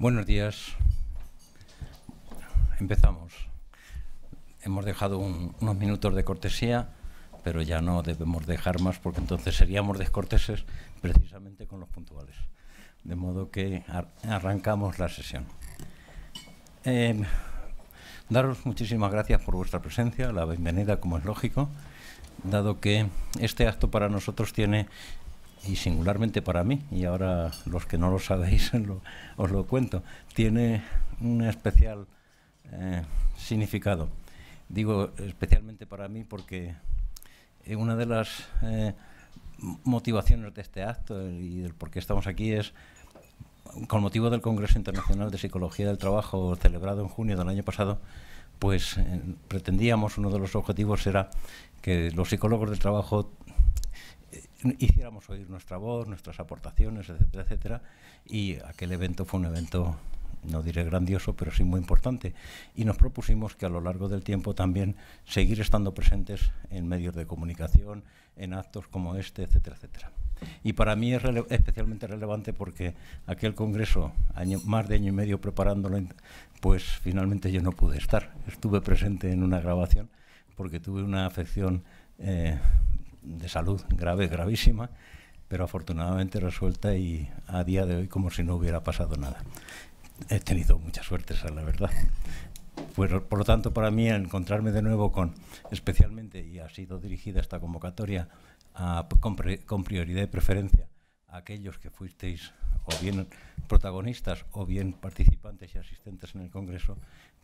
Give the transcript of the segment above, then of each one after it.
Buenos días. Empezamos. Hemos dejado unos minutos de cortesía, pero ya no debemos dejar más porque entonces seríamos descorteses precisamente con los puntuales. De modo que arrancamos la sesión. Em, daros muchísimas gracias por vuestra presencia, la bienvenida como es lógico, dado que este acto para nosotros tiene y singularmente para mí, y ahora los que no lo sabéis os lo cuento, tiene un especial eh, significado. Digo especialmente para mí porque eh, una de las eh, motivaciones de este acto y del por qué estamos aquí es con motivo del Congreso Internacional de Psicología del Trabajo celebrado en junio del año pasado, pues pretendíamos, uno de los objetivos era que los psicólogos del trabajo hiciéramos oír nuestra voz, nuestras aportaciones, etcétera, etcétera. Y aquel evento fue un evento, no diré grandioso, pero sí muy importante. Y nos propusimos que a lo largo del tiempo también seguir estando presentes en medios de comunicación, en actos como este, etcétera, etcétera. Y para mí es especialmente relevante porque aquel congreso, año, más de año y medio preparándolo, pues finalmente yo no pude estar. Estuve presente en una grabación porque tuve una afección eh, de salud grave, gravísima, pero afortunadamente resuelta y a día de hoy como si no hubiera pasado nada. He tenido mucha suerte, esa es la verdad. Pues, por lo tanto, para mí encontrarme de nuevo con, especialmente, y ha sido dirigida esta convocatoria a, con, con prioridad y preferencia a aquellos que fuisteis o bien protagonistas o bien participantes y asistentes en el Congreso,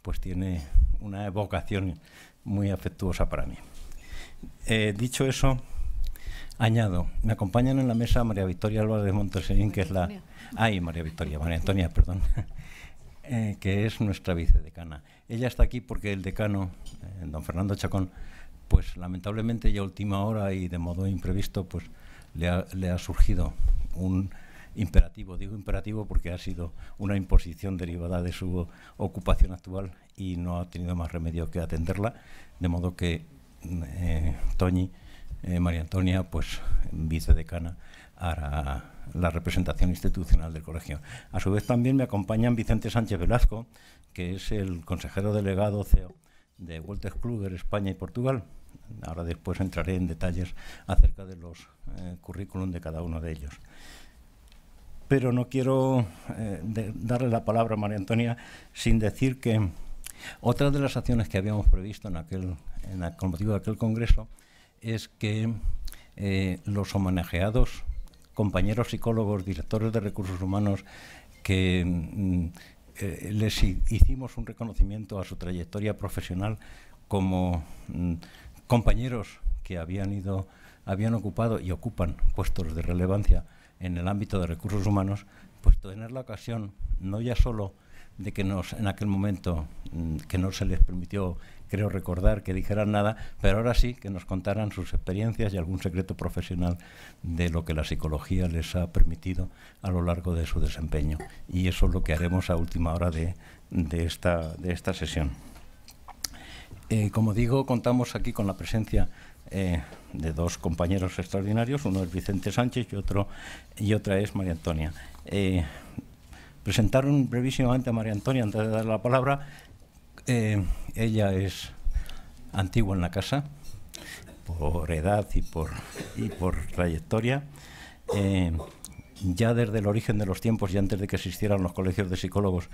pues tiene una evocación muy afectuosa para mí. Eh, dicho eso, añado, me acompañan en la mesa María Victoria Álvarez de Monteserín, que es la... Ay, María Victoria, María Antonia, perdón. Eh, que es nuestra vicedecana. Ella está aquí porque el decano, eh, don Fernando Chacón, pues lamentablemente ya última hora y de modo imprevisto, pues le ha, le ha surgido un imperativo. Digo imperativo porque ha sido una imposición derivada de su ocupación actual y no ha tenido más remedio que atenderla, de modo que eh, Toñi, eh, María Antonia, pues vicedecana, hará la representación institucional del colegio. A su vez también me acompañan Vicente Sánchez Velasco, que es el consejero delegado CEO de Walter Kluger, España y Portugal. Ahora después entraré en detalles acerca de los eh, currículum de cada uno de ellos. Pero no quiero darle la palabra a María Antonia sin decir que otra de las acciones que habíamos previsto en aquel, en con motivo de aquel congreso es que eh, los homenajeados compañeros psicólogos, directores de recursos humanos, que mm, eh, les hicimos un reconocimiento a su trayectoria profesional como mm, compañeros que habían ido, habían ocupado y ocupan puestos de relevancia en el ámbito de recursos humanos, pues tener la ocasión no ya solo de que en aquel momento mm, que no se les permitió creo recordar que dijeran nada, pero ahora sí que nos contaran sus experiencias y algún secreto profesional de lo que la psicología les ha permitido a lo largo de su desempeño. Y eso es lo que haremos a última hora de, esta, de sesión. Eh, como digo, contamos aquí con la presencia eh, de dos compañeros extraordinarios, uno es Vicente Sánchez y, otro, y otra es María Antonia. Eh, presentaron brevísimamente a María Antonia antes de dar la palabra. Eh, ella es antigua en la casa, por edad y por, y por trayectoria. Eh, ya desde el origen de los tiempos y antes de que existieran los colegios de psicólogos,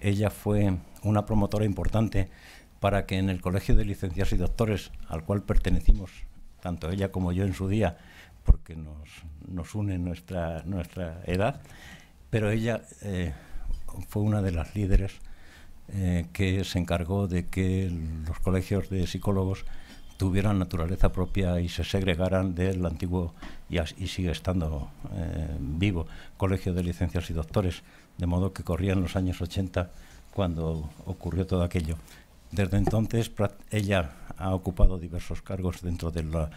ella fue una promotora importante para que en el colegio de licenciados y doctores, al cual pertenecimos, tanto ella como yo en su día, porque nos, nos une nuestra, nuestra edad, pero ella eh, fue una de las líderes eh, que se encargó de que los colegios de psicólogos tuvieran naturaleza propia y se segregaran del antiguo y, sigue estando eh, vivo colegio de licencias y doctores, de modo que corrían los años 80 cuando ocurrió todo aquello. Desde entonces ella ha ocupado diversos cargos dentro de la,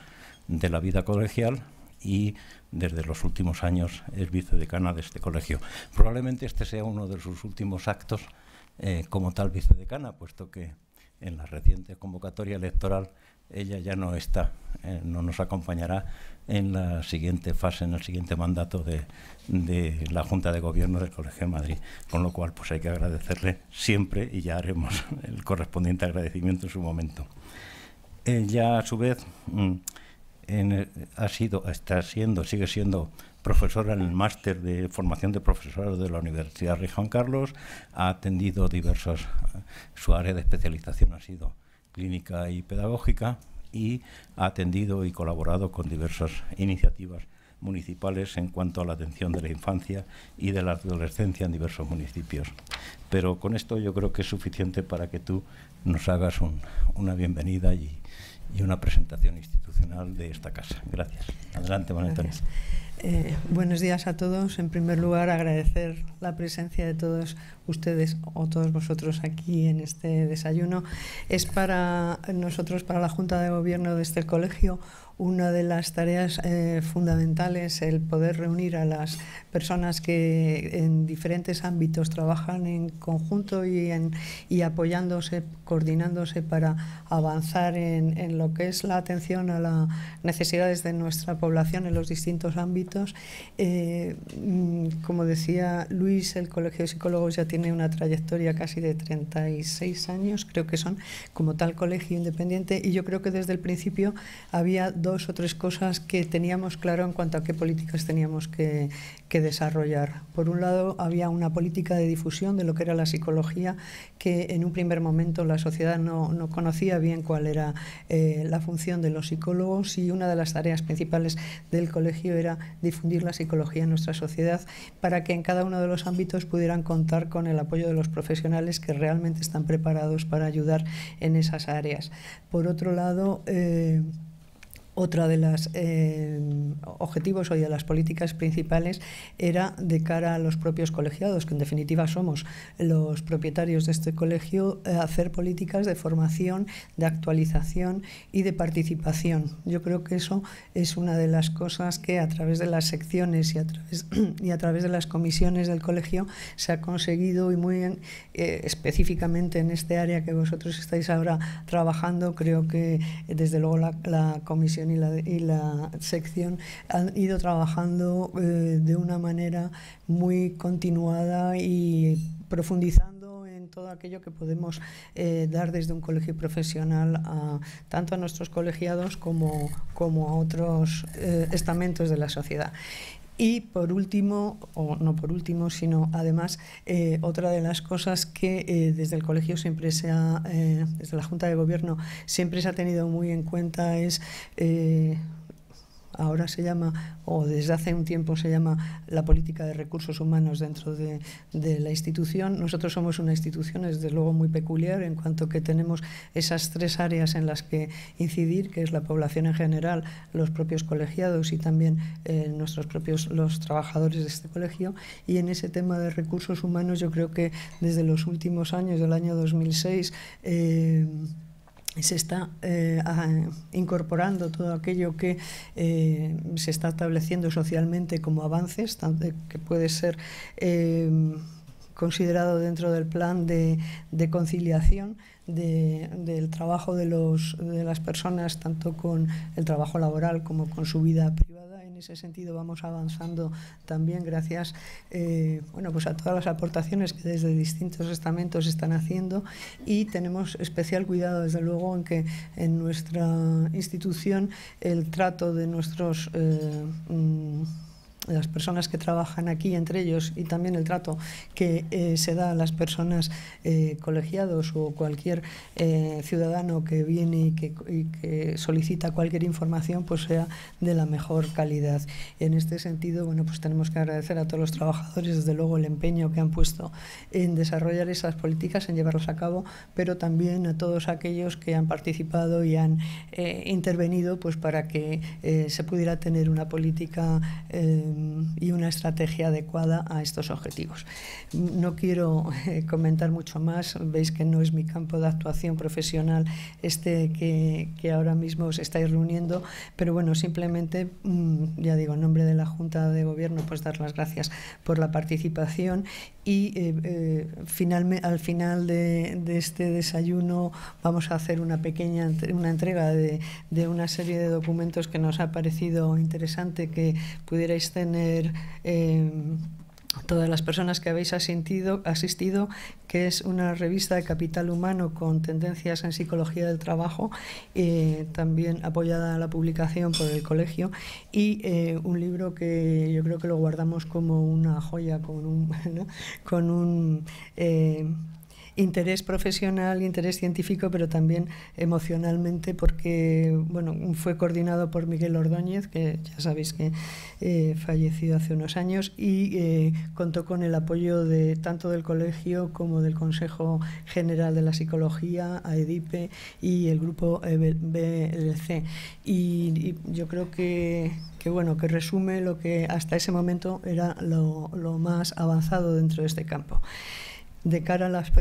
de la vida colegial y desde los últimos años es vicedecana de este colegio. Probablemente este sea uno de sus últimos actos eh, como tal vicedecana, puesto que en la reciente convocatoria electoral ella ya no está, eh, no nos acompañará en la siguiente fase, en el siguiente mandato de, de, la Junta de Gobierno del Colegio de Madrid. Con lo cual, pues hay que agradecerle siempre y ya haremos el correspondiente agradecimiento en su momento. Ella, a su vez, mm, ha sido, está siendo, sigue siendo profesora en el máster de formación de profesores de la Universidad Rey Juan Carlos, ha atendido diversos, su área de especialización ha sido clínica y pedagógica y ha atendido y colaborado con diversas iniciativas municipales en cuanto a la atención de la infancia y de la adolescencia en diversos municipios. Pero con esto yo creo que es suficiente para que tú nos hagas un, una bienvenida y, y, una presentación institucional de esta casa. Gracias. Adelante, Manuel Antonio. Eh, buenos días a todos. En primer lugar, agradecer la presencia de todos ustedes o todos vosotros aquí en este desayuno. Es para nosotros, para la Junta de Gobierno de este colegio, una de las tareas eh, fundamentales el poder reunir a las personas que en diferentes ámbitos trabajan en conjunto y, en, y apoyándose, coordinándose para avanzar en, en, lo que es la atención a las necesidades de nuestra población en los distintos ámbitos. Eh, mm, como decía Luis, el Colegio de Psicólogos ya tiene una trayectoria casi de 36 años, creo que son como tal colegio independiente, y yo creo que desde el principio había dos o tres cosas que teníamos claro en cuanto a qué políticas teníamos que, desarrollar. Por un lado, había una política de difusión de lo que era la psicología, que en un primer momento la sociedad no, no conocía bien cuál era eh, la función de los psicólogos y una de las tareas principales del colegio era difundir la psicología en nuestra sociedad para que en cada uno de los ámbitos pudieran contar con el apoyo de los profesionales que realmente están preparados para ayudar en esas áreas. Por otro lado, eh, otra de los eh, objetivos o de las políticas principales era de cara a los propios colegiados, que en definitiva somos los propietarios de este colegio, eh, hacer políticas de formación, de actualización y de participación. Yo creo que eso es una de las cosas que a través de las secciones y a través, y a través de las comisiones del colegio se ha conseguido y muy bien, eh, específicamente en este área que vosotros estáis ahora trabajando, creo que desde luego la comisión y la, sección han ido trabajando eh, de una manera muy continuada y profundizando en todo aquello que podemos eh, dar desde un colegio profesional tanto a nuestros colegiados como, como a otros eh, estamentos de la sociedad. Y por último, o no por último, sino además, eh, otra de las cosas que eh, desde el colegio siempre se ha, eh, desde la Junta de Gobierno siempre se ha tenido muy en cuenta es ahora se llama, o desde hace un tiempo se llama la política de recursos humanos dentro de, la institución. Nosotros somos una institución, desde luego, muy peculiar en cuanto que tenemos esas tres áreas en las que incidir, que es la población en general, los propios colegiados y también eh, nuestros propios los trabajadores de este colegio. Y en ese tema de recursos humanos yo creo que desde los últimos años, del año 2006, eh, se está eh, incorporando todo aquello que eh, se está estableciendo socialmente como avances, tanto que puede ser eh, considerado dentro del plan de, de conciliación de, del trabajo de, los, de las personas, tanto con el trabajo laboral como con su vida privada ese sentido vamos avanzando también gracias eh, bueno, pues a todas las aportaciones que desde distintos estamentos están haciendo y tenemos especial cuidado desde luego en que en nuestra institución el trato de nuestros eh, mm, las personas que trabajan aquí entre ellos y también el trato que eh, se da a las personas eh, colegiados o cualquier eh, ciudadano que viene y que, y que, solicita cualquier información pues sea de la mejor calidad. En este sentido, bueno, pues tenemos que agradecer a todos los trabajadores desde luego el empeño que han puesto en desarrollar esas políticas, en llevarlas a cabo, pero también a todos aquellos que han participado y han intervenido pues para que se pudiera tener una política y una estrategia adecuada a estos objetivos. No quiero eh, comentar mucho más, veis que no es mi campo de actuación profesional este que, que ahora mismo os estáis reuniendo, pero bueno, simplemente, mm, ya digo, en nombre de la Junta de Gobierno, pues dar las gracias por la participación y eh, eh, finalmente, al final de, de, este desayuno vamos a hacer una pequeña una entrega de, de, una serie de documentos que nos ha parecido interesante que pudierais tener eh, todas las personas que habéis asistido, que es una revista de capital humano con tendencias en psicología del trabajo, eh, también apoyada a la publicación por el colegio, y eh, un libro que yo creo que lo guardamos como una joya, con un, ¿no? con un eh, interés profesional, interés científico, pero también emocionalmente, porque bueno, fue coordinado por Miguel Ordóñez, que ya sabéis que eh, falleció hace unos años, y eh, contó con el apoyo de tanto del colegio como del Consejo General de la Psicología, AEDIPE y el grupo BLC. Y, yo creo que, que, bueno, que resume lo que hasta ese momento era lo más avanzado dentro de este campo de cara a las,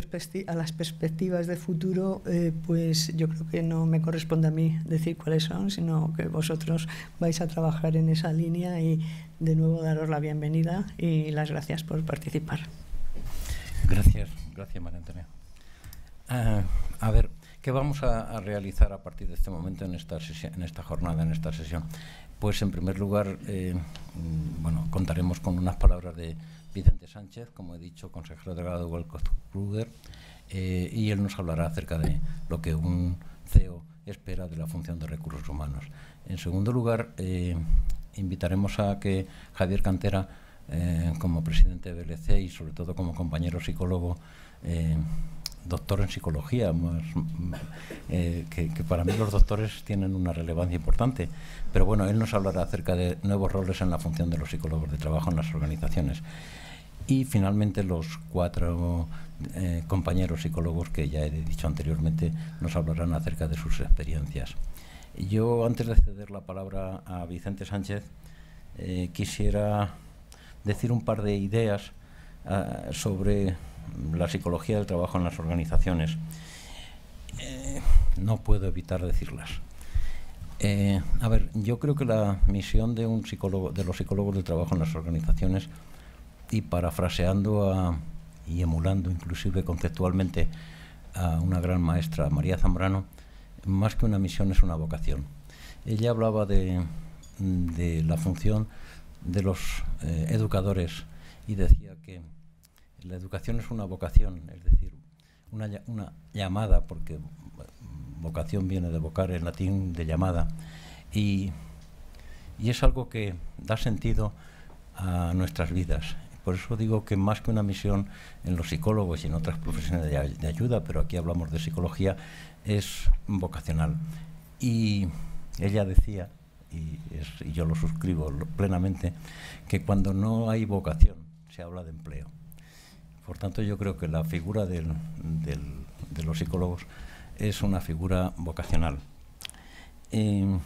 a las perspectivas de futuro, eh, pues yo creo que no me corresponde a mí decir cuáles son, sino que vosotros vais a trabajar en esa línea y de nuevo daros la bienvenida y las gracias por participar. Gracias, gracias María Antonia. Uh, a ver, ¿qué vamos a, realizar a partir de este momento en esta, sesión, en esta jornada, en esta sesión? Pues en primer lugar, eh, bueno, contaremos con unas palabras de Vicente Sánchez, como he dicho, consejero delegado de Welcome Kruger, eh, y él nos hablará acerca de lo que un CEO espera de la función de recursos humanos. En segundo lugar, eh, invitaremos a que Javier Cantera, eh, como presidente de BLC y sobre todo como compañero psicólogo, doctor en psicología, más, que, para mí los doctores tienen una relevancia importante. Pero bueno, él nos hablará acerca de nuevos roles en la función de los psicólogos de trabajo en las organizaciones. Y finalmente los cuatro eh, compañeros psicólogos que ya he dicho anteriormente nos hablarán acerca de sus experiencias. Yo, antes de ceder la palabra a Vicente Sánchez, eh, quisiera decir un par de ideas uh, sobre la psicología del trabajo en las organizaciones. Eh, no puedo evitar decirlas. A ver, yo creo que la misión de un psicólogo, de los psicólogos del trabajo en las organizaciones, y parafraseando y emulando inclusive conceptualmente a una gran maestra, María Zambrano, más que una misión es una vocación. Ella hablaba de, de la función de los eh, educadores y decía que la educación es una vocación, es decir, una, una llamada, porque vocación viene de vocar en latín de llamada, y, y es algo que da sentido a nuestras vidas. Por eso digo que más que una misión en los psicólogos y en otras profesiones de, ayuda, pero aquí hablamos de psicología, es vocacional. Y ella decía, y, es, y yo lo suscribo plenamente, que cuando no hay vocación se habla de empleo. Por tanto, yo creo que la figura de los psicólogos es una figura vocacional. Eh,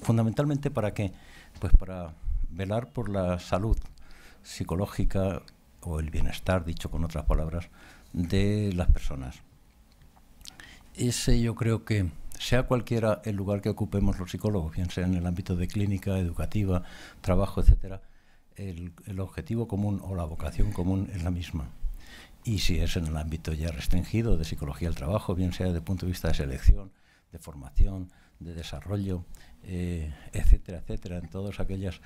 fundamentalmente para qué? Pues para velar por la salud psicológica o el bienestar, dicho con otras palabras, de las personas. Ese yo creo que, sea cualquiera el lugar que ocupemos los psicólogos, bien sea en el ámbito de clínica, educativa, trabajo, etcétera, el, el objetivo común o la vocación común es la misma y si es en el ámbito ya restringido de psicología del trabajo, bien sea desde el punto de vista de selección, de formación, de desarrollo, eh, etcétera, etcétera, en todas aquellas,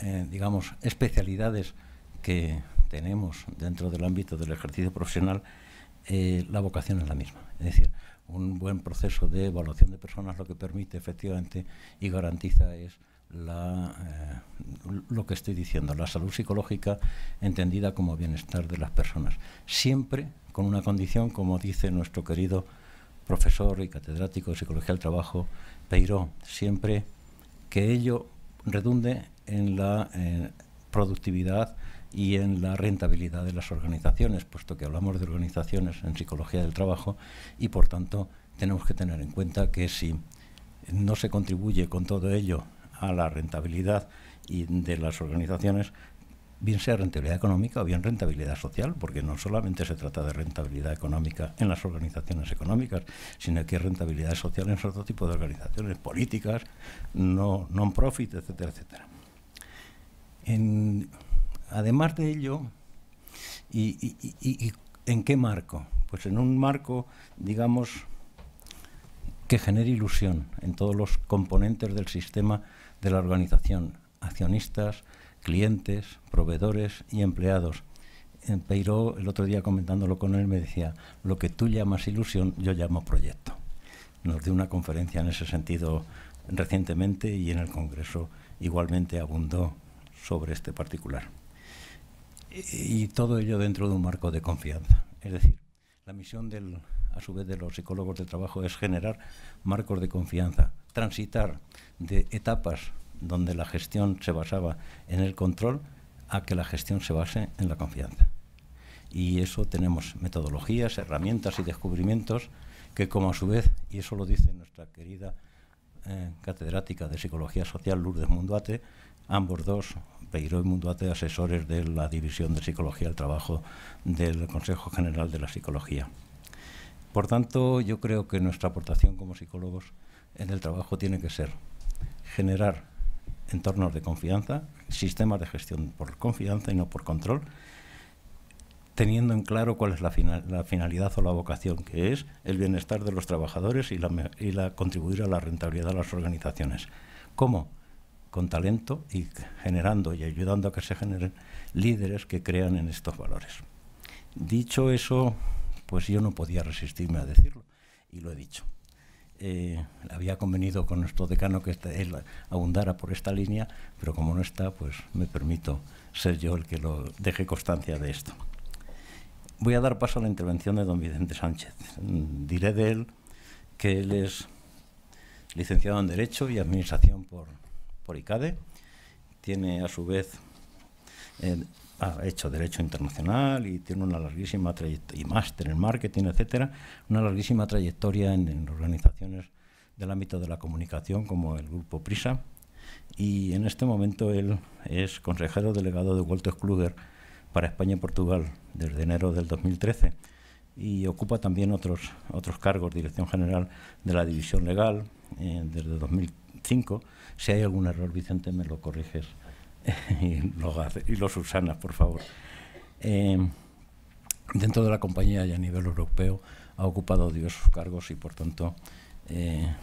eh, digamos, especialidades que tenemos dentro del ámbito del ejercicio profesional, eh, la vocación es la misma. Es decir, un buen proceso de evaluación de personas lo que permite efectivamente y garantiza es la, eh, lo que estoy diciendo, la salud psicológica entendida como bienestar de las personas. Siempre con una condición, como dice nuestro querido profesor y catedrático de Psicología del Trabajo, Peiró, siempre que ello redunde en la eh, productividad y en la rentabilidad de las organizaciones, puesto que hablamos de organizaciones en psicología del trabajo y por tanto tenemos que tener en cuenta que si no se contribuye con todo ello a la rentabilidad de las organizaciones, bien sea rentabilidad económica o bien rentabilidad social, porque no solamente se trata de rentabilidad económica en las organizaciones económicas, sino que hay rentabilidad social en otro tipo de organizaciones políticas, no non-profit, etcétera, etcétera. Además de ello, y, en qué marco? Pues en un marco, digamos, que genere ilusión en todos los componentes del sistema de la organización, accionistas, clientes, proveedores y empleados. En Peiró, el otro día comentándolo con él, me decía, lo que tú llamas ilusión, yo llamo proyecto. Nos dio una conferencia en ese sentido recientemente y en el Congreso igualmente abundó sobre este particular. Y, todo ello dentro de un marco de confianza. Es decir, la misión del, a su vez de los psicólogos de trabajo es generar marcos de confianza, transitar de etapas donde la gestión se basaba en el control a que la gestión se base en la confianza. Y eso tenemos metodologías, herramientas y descubrimientos que como a su vez, y eso lo dice nuestra querida eh, catedrática de Psicología Social Lourdes Munduate, ambos dos, Peiro y Munduate, asesores de la División de Psicología del Trabajo del Consejo General de la Psicología. Por tanto, yo creo que nuestra aportación como psicólogos en el trabajo tiene que ser generar entornos de confianza, sistemas de gestión por confianza y no por control, teniendo en claro cuál es la, finalidad o la vocación, que es el bienestar de los trabajadores y, la, contribuir a la rentabilidad de las organizaciones. ¿Cómo? Con talento y generando y ayudando a que se generen líderes que crean en estos valores. Dicho eso, pues yo no podía resistirme a decirlo y lo he dicho eh, había convenido con nuestro decano que este, él abundara por esta línea, pero como no está, pues me permito ser yo el que lo deje constancia de esto. Voy a dar paso a la intervención de don Vicente Sánchez. Diré de él que él es licenciado en Derecho y Administración por, por ICADE. Tiene a su vez ha hecho Derecho Internacional y tiene una larguísima trayectoria, y máster en marketing, etcétera, una larguísima trayectoria en, organizaciones del ámbito de la comunicación como el Grupo Prisa. Y en este momento él es consejero delegado de Walter Kluger para España y Portugal desde enero del 2013 y ocupa también otros, otros cargos, dirección general de la división legal eh, desde 2005. Si hay algún error, Vicente, me lo corriges y, lo y lo subsana, por favor. Eh, dentro de la compañía y a nivel europeo ha ocupado diversos cargos y, por tanto, eh,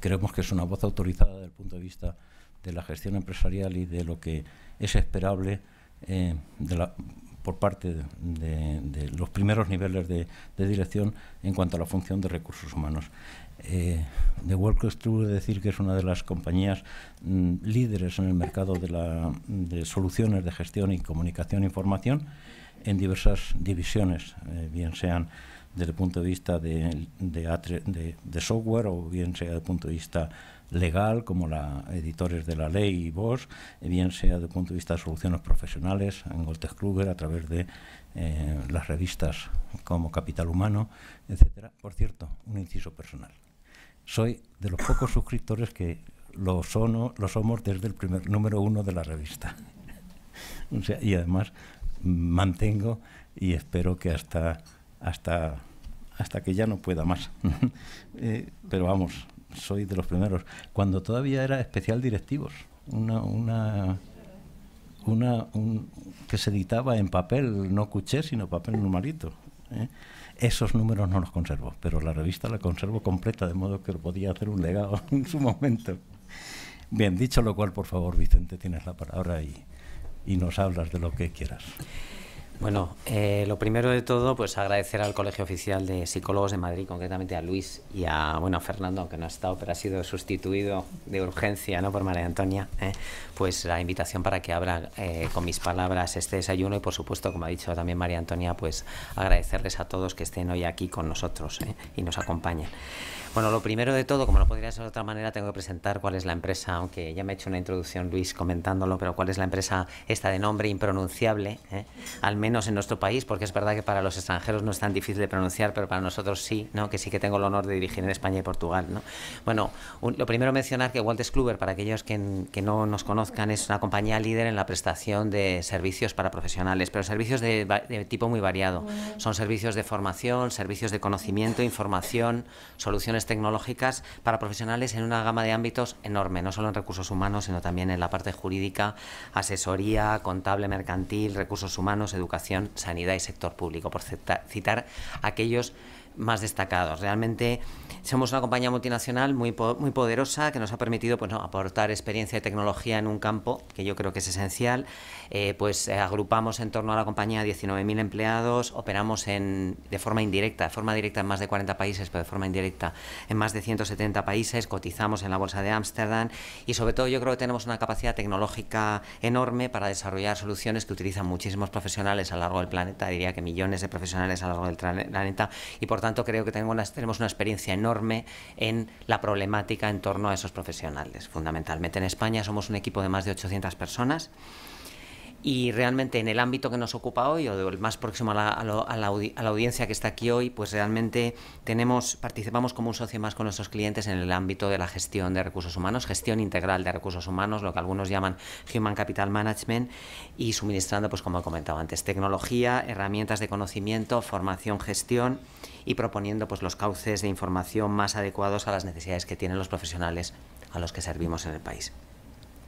creemos que es una voz autorizada desde el punto de vista de la gestión empresarial y de lo que es esperable eh, por parte de, los primeros niveles de, dirección en cuanto a la función de recursos humanos. Eh, The Workers True decir que es una de las compañías mm, líderes en el mercado de, soluciones de gestión y comunicación e información en diversas divisiones, eh, bien sean desde el punto de vista de, de, software o bien sea desde el punto de vista legal, como la editores de la ley y vos, bien sea desde el punto de vista de soluciones profesionales, en Goltes Kruger, a través de eh, las revistas como Capital Humano, etcétera. Por cierto, un inciso personal. Soy de los pocos suscriptores que lo, son, lo somos desde el primer número uno de la revista. y además mantengo y espero que hasta hasta hasta que ya no pueda más. Eh, pero vamos, soy de los primeros. Cuando todavía era especial directivos, una, una, una que se editaba en papel, no cuché, sino papel normalito. ¿eh? Esos números no los conservo, pero la revista la conservo completa, de modo que podía hacer un legado en su momento. Bien, dicho lo cual, por favor, Vicente, tienes la palabra y, y nos hablas de lo que quieras. Bueno, eh, lo primero de todo, pues agradecer al Colegio Oficial de Psicólogos de Madrid, concretamente a Luis y a, bueno, a Fernando, aunque no ha estado, pero ha sido sustituido de urgencia ¿no? por María Antonia, ¿eh? pues la invitación para que abra eh, con mis palabras este desayuno y, por supuesto, como ha dicho también María Antonia, pues agradecerles a todos que estén hoy aquí con nosotros y nos acompañen. Bueno, lo primero de todo, como no podría ser de otra manera, tengo que presentar cuál es la empresa, aunque ya me ha hecho una introducción Luis comentándolo, pero cuál es la empresa esta de nombre impronunciable, ¿eh? al menos en nuestro país, porque es verdad que para los extranjeros no es tan difícil de pronunciar, pero para nosotros sí, ¿no? que sí que tengo el honor de dirigir en España y Portugal. ¿no? Bueno, lo primero mencionar que Walter Kluber, para aquellos que, que, no nos conozcan, es una compañía líder en la prestación de servicios para profesionales, pero servicios de, de tipo muy variado. Son servicios de formación, servicios de conocimiento, información, soluciones tecnológicas para profesionales en una gama de ámbitos enorme, no solo en recursos humanos, sino también en la parte jurídica, asesoría, contable, mercantil, recursos humanos, educación, sanidad y sector público, por citar aquellos más destacados. Realmente somos una compañía multinacional muy, muy poderosa que nos ha permitido pues, aportar experiencia y tecnología en un campo que yo creo que es esencial. Eh, pues eh, agrupamos en torno a la compañía 19.000 empleados, operamos en, de forma indirecta, de forma directa en más de 40 países, pero de forma indirecta en más de 170 países, cotizamos en la Bolsa de Ámsterdam y sobre todo yo creo que tenemos una capacidad tecnológica enorme para desarrollar soluciones que utilizan muchísimos profesionales a lo largo del planeta, diría que millones de profesionales a lo largo del planeta y por tanto creo que tenemos una experiencia enorme en la problemática en torno a esos profesionales. Fundamentalmente en España somos un equipo de más de 800 personas y realmente en el ámbito que nos ocupa hoy, o el más próximo a la, a, la, a la, audiencia que está aquí hoy, pues realmente tenemos, participamos como un socio más con nuestros clientes en el ámbito de la gestión de recursos humanos, gestión integral de recursos humanos, lo que algunos llaman Human Capital Management, y suministrando, pues como he comentado antes, tecnología, herramientas de conocimiento, formación, gestión y proponiendo pues los cauces de información más adecuados a las necesidades que tienen los profesionales a los que servimos en el país.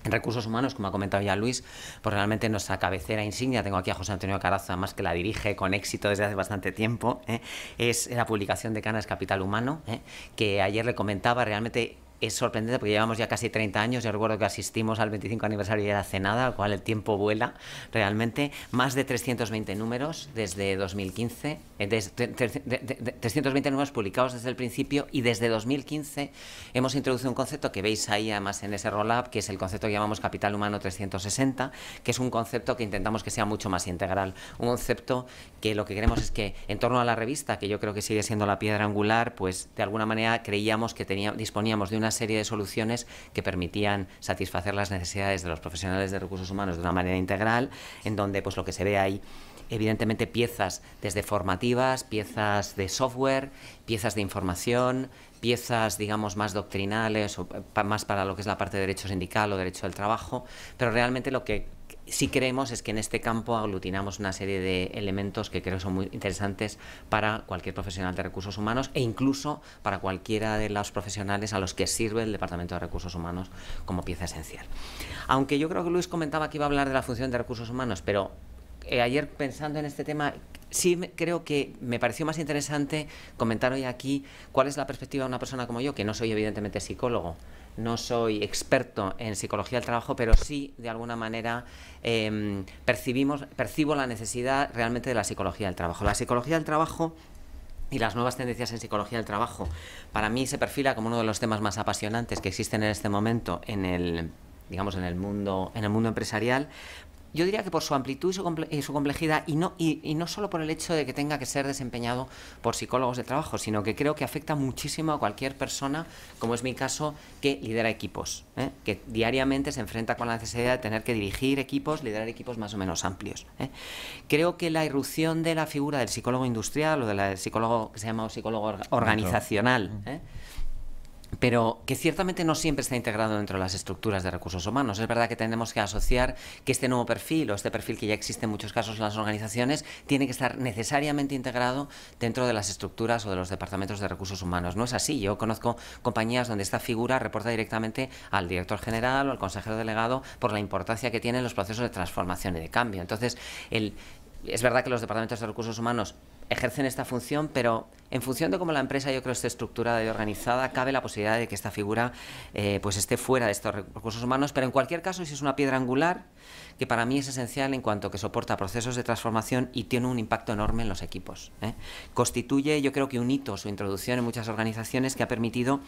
En recursos humanos, como ha comentado ya Luis, pues realmente nuestra cabecera insignia, tengo aquí a José Antonio Caraza, más que la dirige con éxito desde hace bastante tiempo, ¿eh? es la publicación de Canas Capital Humano, ¿eh? que ayer le comentaba, realmente es sorprendente porque llevamos ya casi 30 años. Yo recuerdo que asistimos al 25 aniversario y era hace nada, al cual el tiempo vuela realmente. Más de 320 números desde 2015, eh, de, de, de, 320 números publicados desde el principio y desde 2015 hemos introducido un concepto que veis ahí además en ese roll-up, que es el concepto que llamamos Capital Humano 360, que es un concepto que intentamos que sea mucho más integral. Un concepto que lo que queremos es que en torno a la revista, que yo creo que sigue siendo la piedra angular, pues de alguna manera creíamos que teníamos, disponíamos de una serie de soluciones que permitían satisfacer las necesidades de los profesionales de recursos humanos de una manera integral, en donde pues lo que se ve ahí evidentemente piezas desde formativas, piezas de software, piezas de información, piezas, digamos, más doctrinales o más para lo que es la parte de derecho sindical o derecho del trabajo, pero realmente lo que sí creemos es que en este campo aglutinamos una serie de elementos que creo son muy interesantes para cualquier profesional de recursos humanos e incluso para cualquiera de los profesionales a los que sirve el Departamento de Recursos Humanos como pieza esencial. Aunque yo creo que Luis comentaba que iba a hablar de la función de recursos humanos, pero eh, ayer pensando en este tema, sí creo que me pareció más interesante comentar hoy aquí cuál es la perspectiva de una persona como yo, que no soy evidentemente psicólogo, no soy experto en psicología del trabajo, pero sí, de alguna manera, eh, percibimos, percibo la necesidad realmente de la psicología del trabajo. La psicología del trabajo y las nuevas tendencias en psicología del trabajo, para mí se perfila como uno de los temas más apasionantes que existen en este momento en el digamos en el mundo en el mundo empresarial yo diría que por su amplitud y su, comple y su complejidad, y no, y, y, no solo por el hecho de que tenga que ser desempeñado por psicólogos de trabajo, sino que creo que afecta muchísimo a cualquier persona, como es mi caso, que lidera equipos, ¿eh? que diariamente se enfrenta con la necesidad de tener que dirigir equipos, liderar equipos más o menos amplios. ¿eh? Creo que la irrupción de la figura del psicólogo industrial o del psicólogo que se llama psicólogo organizacional, ¿eh? Pero que ciertamente no siempre está integrado dentro de las estructuras de recursos humanos. Es verdad que tenemos que asociar que este nuevo perfil o este perfil que ya existe en muchos casos en las organizaciones tiene que estar necesariamente integrado dentro de las estructuras o de los departamentos de recursos humanos. No es así. Yo conozco compañías donde esta figura reporta directamente al director general o al consejero delegado por la importancia que tienen los procesos de transformación y de cambio. Entonces, el, es verdad que los departamentos de recursos humanos ejercen esta función, pero en función de cómo la empresa yo creo esté estructurada y organizada, cabe la posibilidad de que esta figura eh, pues esté fuera de estos recursos humanos, pero en cualquier caso, si es una piedra angular, que para mí es esencial en cuanto que soporta procesos de transformación y tiene un impacto enorme en los equipos. ¿eh? Constituye, yo creo que un hito su introducción en muchas organizaciones que ha permitido,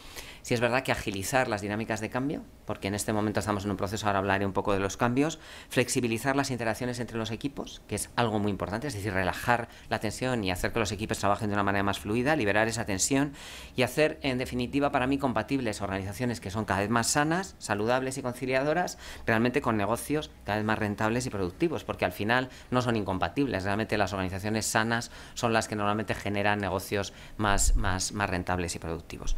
si es verdad, que agilizar las dinámicas de cambio, porque en este momento estamos en un proceso, ahora hablaré un poco de los cambios, flexibilizar las interacciones entre los equipos, que es algo muy importante, es decir, relajar la tensión y hacer que los equipos trabajen de una manera más fluida, liberar esa tensión y hacer, en definitiva, para mí compatibles organizaciones que son cada vez más sanas, saludables y conciliadoras, realmente con negocios cada vez más rentables y productivos, porque al final no son incompatibles. Realmente las organizaciones sanas son las que normalmente generan negocios más, más, más rentables y productivos.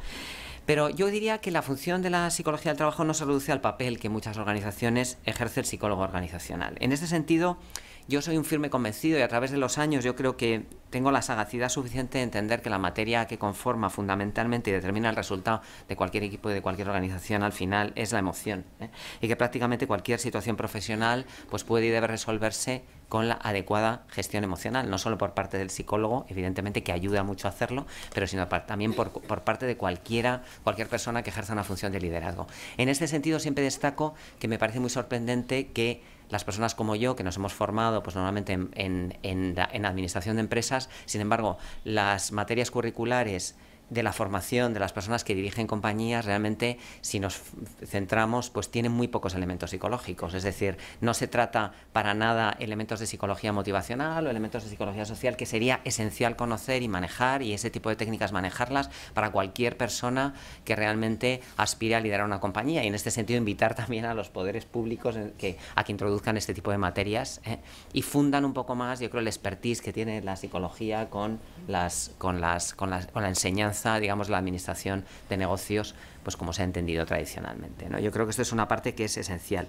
Pero yo diría que la función de la psicología del trabajo no se reduce al papel que muchas organizaciones ejerce el psicólogo organizacional. En este sentido, yo soy un firme convencido y a través de los años yo creo que tengo la sagacidad suficiente de entender que la materia que conforma fundamentalmente y determina el resultado de cualquier equipo y de cualquier organización al final es la emoción. ¿eh? Y que prácticamente cualquier situación profesional pues puede y debe resolverse con la adecuada gestión emocional, no solo por parte del psicólogo, evidentemente que ayuda mucho a hacerlo, pero sino también por, por, parte de cualquiera, cualquier persona que ejerza una función de liderazgo. En este sentido siempre destaco que me parece muy sorprendente que las personas como yo, que nos hemos formado pues normalmente en, en, en, en administración de empresas, sin embargo, las materias curriculares de la formación de las personas que dirigen compañías realmente si nos centramos pues tienen muy pocos elementos psicológicos es decir no se trata para nada elementos de psicología motivacional o elementos de psicología social que sería esencial conocer y manejar y ese tipo de técnicas manejarlas para cualquier persona que realmente aspire a liderar una compañía y en este sentido invitar también a los poderes públicos que, a que introduzcan este tipo de materias ¿eh? y fundan un poco más yo creo el expertise que tiene la psicología con las con las con, las, con la enseñanza digamos, la administración de negocios, pues como se ha entendido tradicionalmente. ¿no? Yo creo que esto es una parte que es esencial.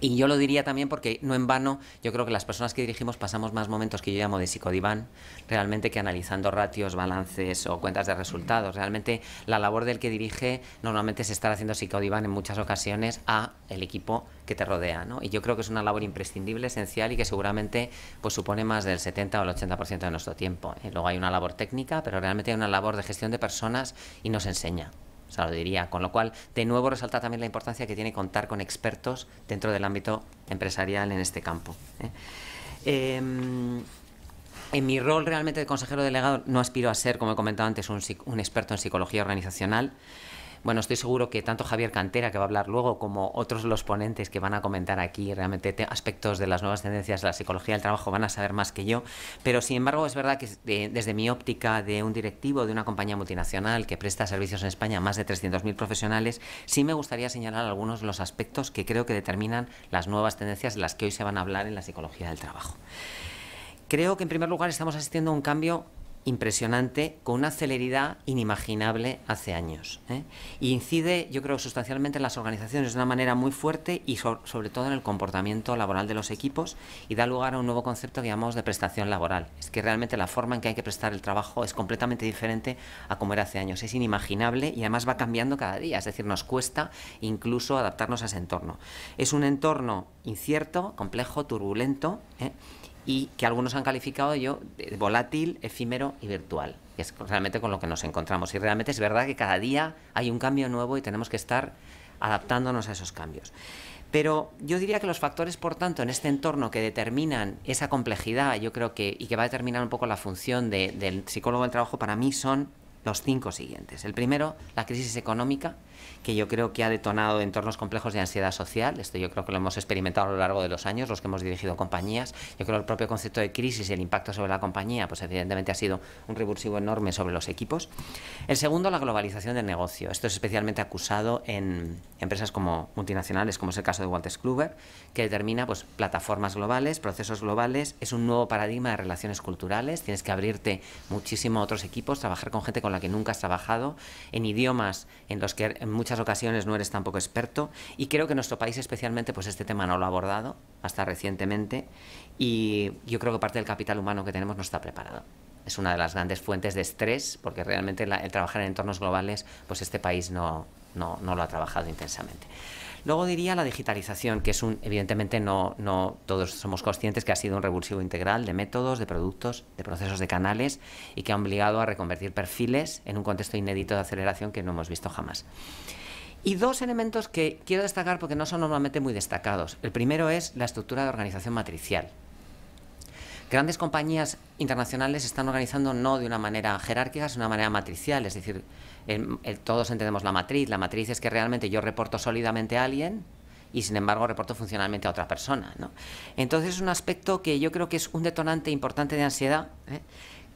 Y yo lo diría también porque no en vano, yo creo que las personas que dirigimos pasamos más momentos que yo llamo de psicodiván, realmente que analizando ratios, balances o cuentas de resultados. Realmente la labor del que dirige normalmente es estar haciendo psicodiván en muchas ocasiones a el equipo que te rodea. ¿no? Y yo creo que es una labor imprescindible, esencial y que seguramente pues, supone más del 70 o el 80% de nuestro tiempo. ¿eh? Luego hay una labor técnica, pero realmente hay una labor de gestión de personas y nos enseña. O sea, lo diría. Con lo cual, de nuevo resalta también la importancia que tiene contar con expertos dentro del ámbito empresarial en este campo. ¿eh? Em, en mi rol realmente de consejero delegado no aspiro a ser, como he comentado antes, un, un experto en psicología organizacional. Bueno, estoy seguro que tanto Javier Cantera, que va a hablar luego, como otros los ponentes que van a comentar aquí realmente aspectos de las nuevas tendencias de la psicología del trabajo van a saber más que yo. Pero sin embargo, es verdad que desde mi óptica de un directivo de una compañía multinacional que presta servicios en España a más de 300.000 profesionales, sí me gustaría señalar algunos de los aspectos que creo que determinan las nuevas tendencias de las que hoy se van a hablar en la psicología del trabajo. Creo que en primer lugar estamos asistiendo a un cambio impresionante con una celeridad inimaginable hace años. ¿eh? Incide, yo creo, sustancialmente en las organizaciones de una manera muy fuerte y sobre todo en el comportamiento laboral de los equipos y da lugar a un nuevo concepto que de prestación laboral. Es que realmente la forma en que hay que prestar el trabajo es completamente diferente a como era hace años. Es inimaginable y además va cambiando cada día. Es decir, nos cuesta incluso adaptarnos a ese entorno. Es un entorno incierto, complejo, turbulento. ¿eh? Y que algunos han calificado yo de volátil, efímero y virtual, que es realmente con lo que nos encontramos. Y realmente es verdad que cada día hay un cambio nuevo y tenemos que estar adaptándonos a esos cambios. Pero yo diría que los factores, por tanto, en este entorno que determinan esa complejidad, yo creo que, y que va a determinar un poco la función del psicólogo del trabajo, para mí son los cinco siguientes. El primero, la crisis económica, que yo creo que ha detonado entornos complejos de ansiedad social. Esto yo creo que lo hemos experimentado a lo largo de los años, los que hemos dirigido compañías. Yo creo que el propio concepto de crisis y el impacto sobre la compañía, pues evidentemente ha sido un revulsivo enorme sobre los equipos. El segundo, la globalización del negocio. Esto es especialmente acusado en empresas como multinacionales, como es el caso de Walters Kluwer, que determina pues, plataformas globales, procesos globales. Es un nuevo paradigma de relaciones culturales. Tienes que abrirte muchísimo a otros equipos, trabajar con gente con que nunca has trabajado, en idiomas en los que en muchas ocasiones no eres tampoco experto y creo que nuestro país especialmente pues este tema no lo ha abordado hasta recientemente y yo creo que parte del capital humano que tenemos no está preparado. Es una de las grandes fuentes de estrés porque realmente el trabajar en entornos globales pues este país no, no, no lo ha trabajado intensamente. Luego diría la digitalización, que es un, evidentemente no, no todos somos conscientes que ha sido un revulsivo integral de métodos, de productos, de procesos de canales y que ha obligado a reconvertir perfiles en un contexto inédito de aceleración que no hemos visto jamás. Y dos elementos que quiero destacar porque no son normalmente muy destacados. El primero es la estructura de organización matricial. Grandes compañías internacionales están organizando no de una manera jerárquica, sino de una manera matricial, es decir, todos entendemos la matriz. La matriz es que realmente yo reporto sólidamente a alguien y sin embargo reporto funcionalmente a otra persona. ¿no? Entonces es un aspecto que yo creo que es un detonante importante de ansiedad. ¿eh?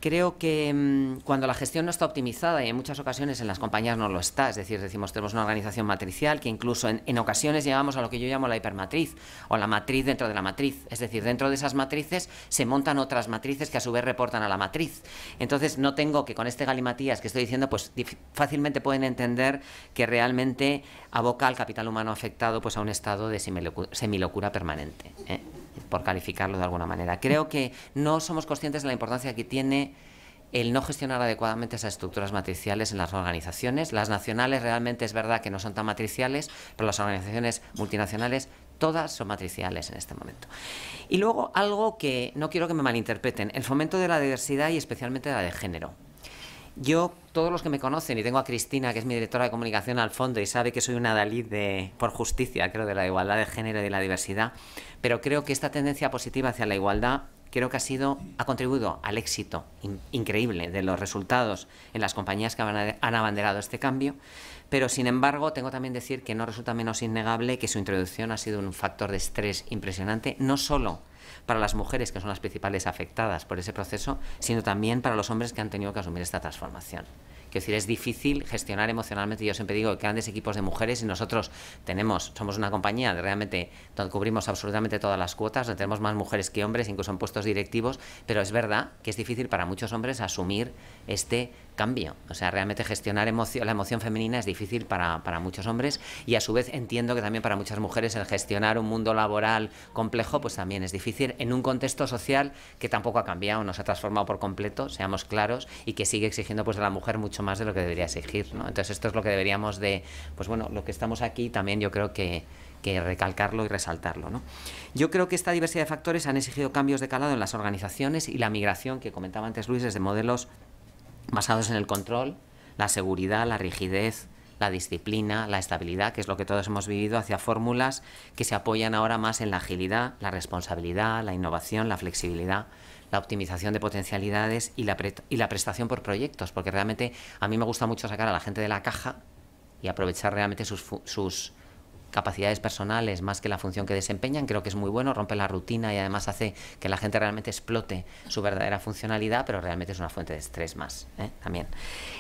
Creo que mm, cuando la gestión no está optimizada, y en muchas ocasiones en las compañías no lo está, es decir, decimos tenemos una organización matricial que incluso en, ocasiones llegamos a lo que yo llamo la hipermatriz o la matriz dentro de la matriz, es decir, dentro de esas matrices se montan otras matrices que a su vez reportan a la matriz. Entonces no tengo que con este galimatías que estoy diciendo, pues fácilmente pueden entender que realmente aboca al capital humano afectado pues a un estado de semilocura permanente. ¿eh? Por calificarlo de alguna manera. Creo que no somos conscientes de la importancia que tiene el no gestionar adecuadamente esas estructuras matriciales en las organizaciones. Las nacionales realmente es verdad que no son tan matriciales, pero las organizaciones multinacionales todas son matriciales en este momento. Y luego algo que no quiero que me malinterpreten, el fomento de la diversidad y especialmente la de género. Yo, todos los que me conocen, y tengo a Cristina, que es mi directora de comunicación al fondo, y sabe que soy una Dalí de, por justicia, creo, de la igualdad de género y de la diversidad, pero creo que esta tendencia positiva hacia la igualdad creo que ha sido ha contribuido al éxito increíble de los resultados en las compañías que han abanderado este cambio pero sin embargo tengo también decir que no resulta menos innegable que su introducción ha sido un factor de estrés impresionante no solo para las mujeres, que son las principales afectadas por ese proceso, sino también para los hombres que han tenido que asumir esta transformación. Quiero decir, es difícil gestionar emocionalmente. Yo siempre digo que grandes equipos de mujeres y nosotros tenemos, somos una compañía realmente donde cubrimos absolutamente todas las cuotas, donde tenemos más mujeres que hombres, incluso en puestos directivos, pero es verdad que es difícil para muchos hombres asumir este cambio. O sea, realmente gestionar la emoción femenina es difícil para, para, muchos hombres y a su vez entiendo que también para muchas mujeres el gestionar un mundo laboral complejo pues también es difícil en un contexto social que tampoco ha cambiado, no se ha transformado por completo, seamos claros, y que sigue exigiendo pues de la mujer mucho más de lo que debería exigir. ¿no? Entonces esto es lo que deberíamos de, pues bueno, lo que estamos aquí también yo creo que recalcarlo y resaltarlo. ¿no? Yo creo que esta diversidad de factores han exigido cambios de calado en las organizaciones y la migración que comentaba antes Luis desde modelos basados en el control, la seguridad, la rigidez, la disciplina, la estabilidad, que es lo que todos hemos vivido, hacia fórmulas que se apoyan ahora más en la agilidad, la responsabilidad, la innovación, la flexibilidad, la optimización de potencialidades y la, y la prestación por proyectos, porque realmente a mí me gusta mucho sacar a la gente de la caja y aprovechar realmente sus, sus capacidades personales más que la función que desempeñan, creo que es muy bueno, rompe la rutina y además hace que la gente realmente explote su verdadera funcionalidad, pero realmente es una fuente de estrés más ¿eh? también.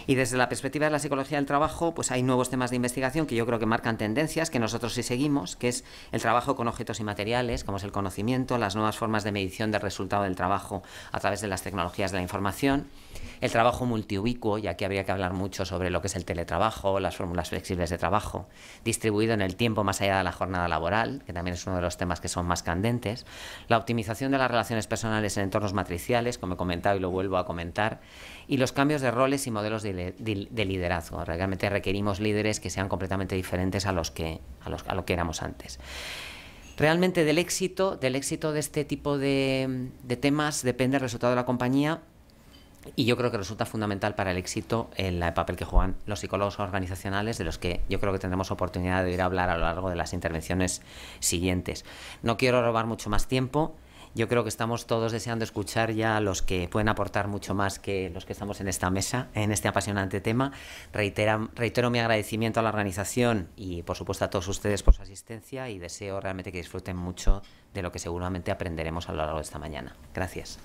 Y desde la perspectiva de la psicología del trabajo, pues hay nuevos temas de investigación que yo creo que marcan tendencias, que nosotros sí seguimos, que es el trabajo con objetos y materiales, como es el conocimiento, las nuevas formas de medición del resultado del trabajo a través de las tecnologías de la información, el trabajo multiubicuo, ya que habría que hablar mucho sobre lo que es el teletrabajo, las fórmulas flexibles de trabajo, distribuido en el tiempo más allá de la jornada laboral, que también es uno de los temas que son más candentes, la optimización de las relaciones personales en entornos matriciales, como he comentado y lo vuelvo a comentar, y los cambios de roles y modelos de, liderazgo. Realmente requerimos líderes que sean completamente diferentes a los que a, lo que éramos antes realmente del éxito, del éxito de este tipo de, temas depende el resultado de la compañía y yo creo que resulta fundamental para el éxito el, papel que juegan los psicólogos organizacionales, de los que yo creo que tendremos oportunidad de ir a hablar a lo largo de las intervenciones siguientes. No quiero robar mucho más tiempo. Yo creo que estamos todos deseando escuchar ya a los que pueden aportar mucho más que los que estamos en esta mesa, en este apasionante tema. reitero mi agradecimiento a la organización y, por supuesto, a todos ustedes por su asistencia y deseo realmente que disfruten mucho de lo que seguramente aprenderemos a lo largo de esta mañana. Gracias.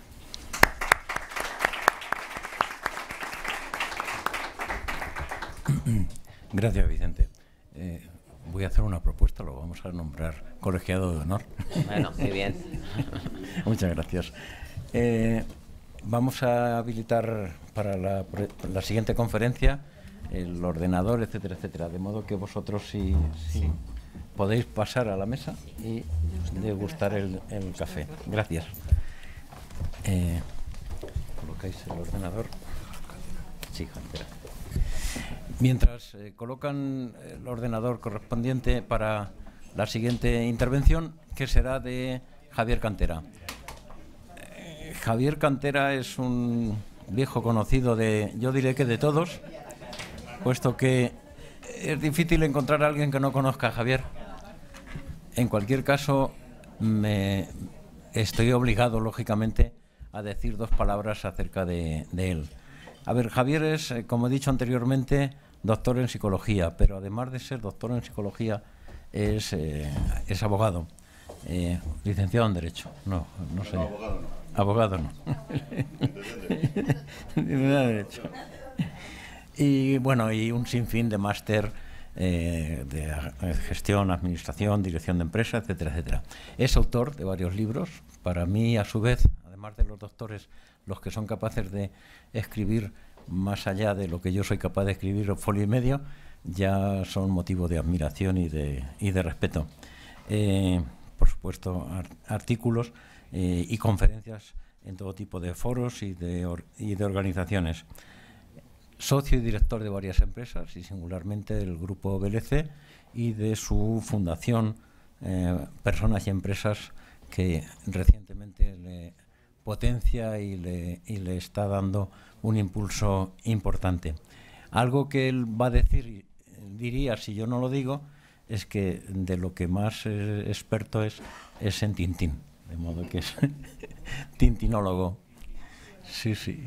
Gracias, Vicente. Eh, voy a hacer una propuesta, lo vamos a nombrar colegiado de honor. Bueno, muy bien. Muchas gracias. Eh, vamos a habilitar para la, siguiente conferencia el ordenador, etcétera, etcétera. De modo que vosotros si, podéis pasar a la mesa y degustar el, el café. Gracias. Eh, colocáis el ordenador. Sí, Mientras eh, colocan el ordenador correspondiente para la siguiente intervención, que será de Javier Cantera. Eh, Javier Cantera es un viejo conocido de, yo diré que de todos, puesto que es difícil encontrar a alguien que no conozca a Javier. En cualquier caso, me estoy obligado, lógicamente, a decir dos palabras acerca de, él. A ver, Javier es, eh, como he dicho anteriormente, doctor en psicología, pero además de ser doctor en psicología, es, eh, es abogado. Eh, licenciado en Derecho. No, no sé. No, abogado abogado no. derecho. Y bueno, y un sinfín de máster eh, de gestión, administración, dirección de empresa, etcétera, etcétera. Es autor de varios libros. Para mí, a su vez, además de los doctores, los que son capaces de escribir más allá de lo que yo soy capaz de escribir en folio y medio, ya son motivo de admiración y de, y de respeto. Eh, por supuesto, artículos eh, y conferencias en todo tipo de foros y de, y de organizaciones. Socio y director de varias empresas y singularmente del grupo BLC y de su fundación eh, Personas y Empresas que recientemente le potencia y le, y le está dando un impulso importante. Algo que él va a decir, diría si yo no lo digo, es que de lo que más experto es es en Tintín, de modo que es tintinólogo. Sí, sí,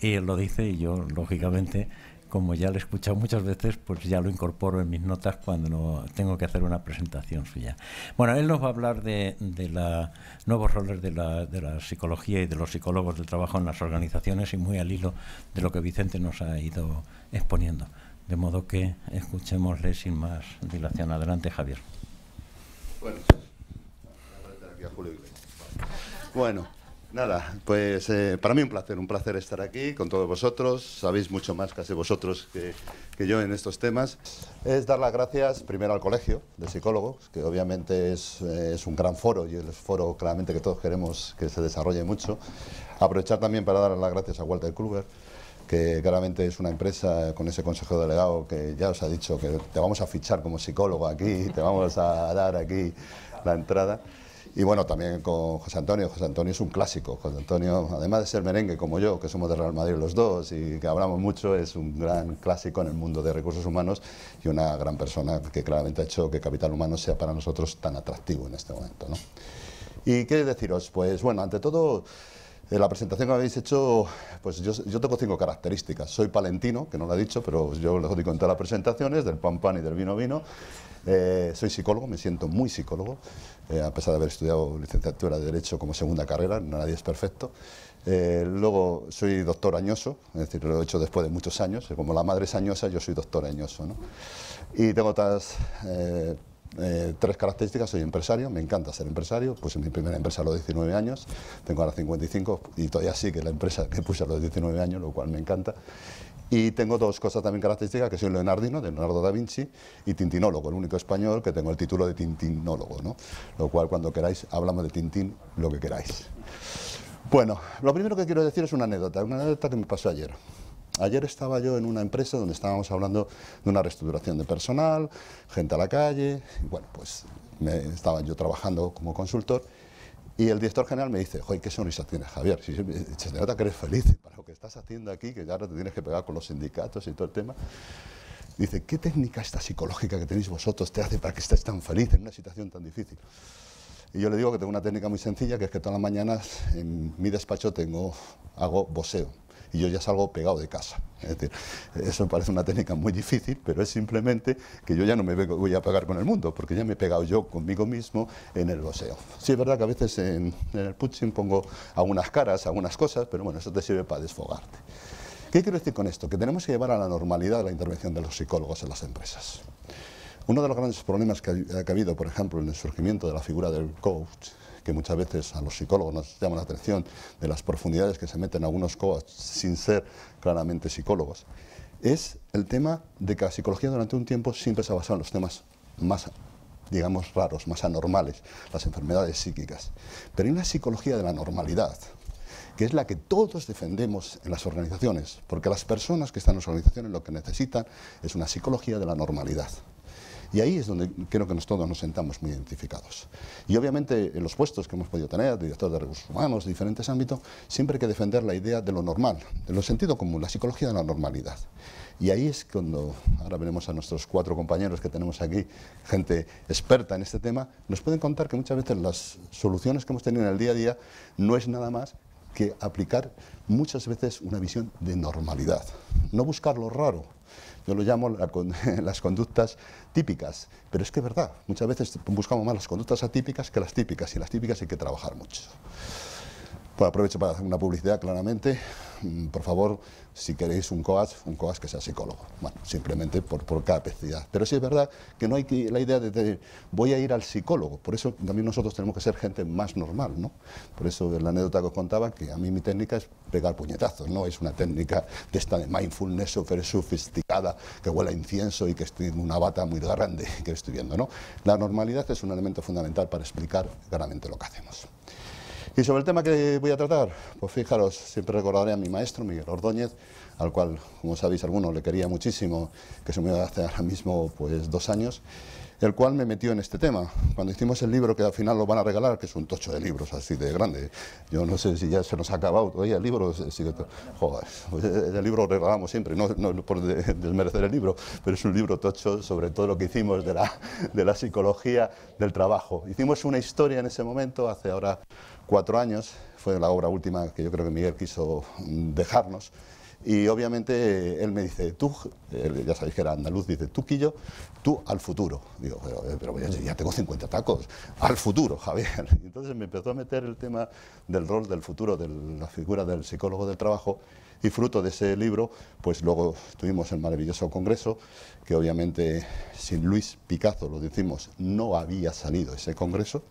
y él lo dice y yo, lógicamente, como ya lo he escuchado muchas veces, pues ya lo incorporo en mis notas cuando no tengo que hacer una presentación suya. Bueno, él nos va a hablar de, de los nuevos roles de la, de la psicología y de los psicólogos del trabajo en las organizaciones y muy al hilo de lo que Vicente nos ha ido exponiendo. De modo que escuchémosle sin más dilación. Adelante, Javier. Bueno, bueno nada, pues eh, para mí un placer, un placer estar aquí con todos vosotros. Sabéis mucho más casi vosotros que, que yo en estos temas. Es dar las gracias primero al Colegio de Psicólogos, que obviamente es, es un gran foro y el foro claramente que todos queremos que se desarrolle mucho. Aprovechar también para dar las gracias a Walter Kruger que claramente es una empresa con ese consejo delegado que ya os ha dicho que te vamos a fichar como psicólogo aquí, te vamos a dar aquí la entrada. Y bueno, también con José Antonio. José Antonio es un clásico. José Antonio, además de ser merengue como yo, que somos de Real Madrid los dos y que hablamos mucho, es un gran clásico en el mundo de recursos humanos y una gran persona que claramente ha hecho que Capital Humano sea para nosotros tan atractivo en este momento. ¿no? ¿Y qué deciros? Pues bueno, ante todo en la presentación que habéis hecho, pues yo, yo, tengo cinco características. Soy palentino, que no lo he dicho, pero yo lo digo en todas las presentaciones, del pan pan y del vino vino. Eh, soy psicólogo, me siento muy psicólogo, eh, a pesar de haber estudiado licenciatura de Derecho como segunda carrera, nadie es perfecto. Eh, luego soy doctor añoso, es decir, lo he hecho después de muchos años, como la madre es añosa, yo soy doctor añoso. ¿no? Y tengo otras eh, tres características, soy empresario, me encanta ser empresario, puse mi primera empresa a los 19 años, tengo ahora 55 y todavía sigue la empresa que puse a los 19 años, lo cual me encanta. Y tengo dos cosas también características, que soy leonardino, de Leonardo da Vinci, y tintinólogo, el único español que tengo el título de tintinólogo, ¿no? Lo cual cuando queráis hablamos de Tintín, lo que queráis. Bueno, lo primero que quiero decir es una anécdota, una anécdota que me pasó ayer. Ayer estaba yo en una empresa donde estábamos hablando de una reestructuración de personal, gente a la calle, y bueno, pues me, estaba yo trabajando como consultor y el director general me dice, joder, qué sonrisa tienes, Javier, si se nota que eres feliz para lo que estás haciendo aquí, que ya ahora te tienes que pegar con los sindicatos y todo el tema. Dice, ¿qué técnica esta psicológica que tenéis vosotros te hace para que estés tan feliz en una situación tan difícil? Y yo le digo que tengo una técnica muy sencilla, que es que todas las mañanas en mi despacho tengo, hago boseo y yo ya salgo pegado de casa. Es decir, eso parece una técnica muy difícil, pero es simplemente que yo ya no me voy a pegar con el mundo, porque ya me he pegado yo conmigo mismo en el boxeo. Sí, es verdad que a veces en, el punching pongo algunas caras, algunas cosas, pero bueno, eso te sirve para desfogarte. ¿Qué quiero decir con esto? Que tenemos que llevar a la normalidad la intervención de los psicólogos en las empresas. Uno de los grandes problemas que ha, que ha habido, por ejemplo, en el surgimiento de la figura del coach que muchas veces a los psicólogos nos llama la atención de las profundidades que se meten algunos coaches sin ser claramente psicólogos, es el tema de que la psicología durante un tiempo siempre se ha basado en los temas más digamos, raros, más anormales, las enfermedades psíquicas. Pero hay una psicología de la normalidad, que es la que todos defendemos en las organizaciones, porque las personas que están en las organizaciones lo que necesitan es una psicología de la normalidad. Y ahí es donde creo que todos nos sentamos muy identificados. Y obviamente en los puestos que hemos podido tener, director de recursos humanos, de diferentes ámbitos, siempre hay que defender la idea de lo normal, de lo sentido común, la psicología de la normalidad. Y ahí es cuando, ahora veremos a nuestros cuatro compañeros que tenemos aquí, gente experta en este tema, nos pueden contar que muchas veces las soluciones que hemos tenido en el día a día no es nada más que aplicar muchas veces una visión de normalidad, no buscar lo raro, yo lo llamo las conductas típicas, pero es que es verdad, muchas veces buscamos más las conductas atípicas que las típicas, y las típicas hay que trabajar mucho. Pues aprovecho para hacer una publicidad claramente. Mm, por favor, si queréis un coach, un coach que sea psicólogo. Bueno, simplemente por, por capacidad. Pero sí es verdad que no hay que, la idea de, voy a ir al psicólogo. Por eso también nosotros tenemos que ser gente más normal, ¿no? Por eso la anécdota que os contaba, que a mí mi técnica es pegar puñetazos, no es una técnica de esta de mindfulness súper sofisticada, que huele a incienso y que estoy en una bata muy grande que estoy viendo, ¿no? La normalidad es un elemento fundamental para explicar claramente lo que hacemos. Y sobre el tema que voy a tratar, pues fijaros, siempre recordaré a mi maestro, Miguel Ordóñez, al cual, como sabéis algunos, le quería muchísimo, que se iba hace ahora mismo pues dos años, el cual me metió en este tema. Cuando hicimos el libro que al final lo van a regalar, que es un tocho de libros así de grande, yo no sé si ya se nos ha acabado todavía el libro, sigue joder, pues el libro lo regalamos siempre, no, no por desmerecer el libro, pero es un libro tocho sobre todo lo que hicimos de la, de la psicología del trabajo. Hicimos una historia en ese momento, hace ahora cuatro años, fue la obra última que yo creo que Miguel quiso dejarnos. Y obviamente él me dice, tú, ya sabéis que era andaluz, dice, tú Quillo, tú al futuro. Digo, pero, ya, tengo 50 tacos, al futuro, Javier. Y entonces me empezó a meter el tema del rol del futuro, de la figura del psicólogo del trabajo, y fruto de ese libro, pues luego tuvimos el maravilloso congreso, que obviamente sin Luis Picasso, lo decimos, no había salido ese congreso,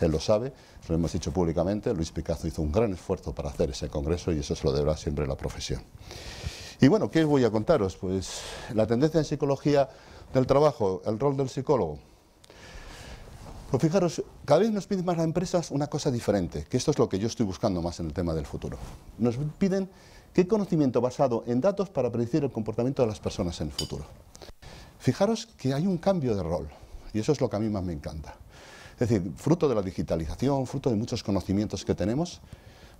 él lo sabe, lo hemos dicho públicamente, Luis Picasso hizo un gran esfuerzo para hacer ese congreso y eso se lo deberá siempre la profesión. Y bueno, ¿qué voy a contaros? Pues la tendencia en psicología del trabajo, el rol del psicólogo. Pues fijaros, cada vez nos piden más las empresas una cosa diferente, que esto es lo que yo estoy buscando más en el tema del futuro. Nos piden qué conocimiento basado en datos para predecir el comportamiento de las personas en el futuro. Fijaros que hay un cambio de rol, y eso es lo que a mí más me encanta. Es decir, fruto de la digitalización, fruto de muchos conocimientos que tenemos,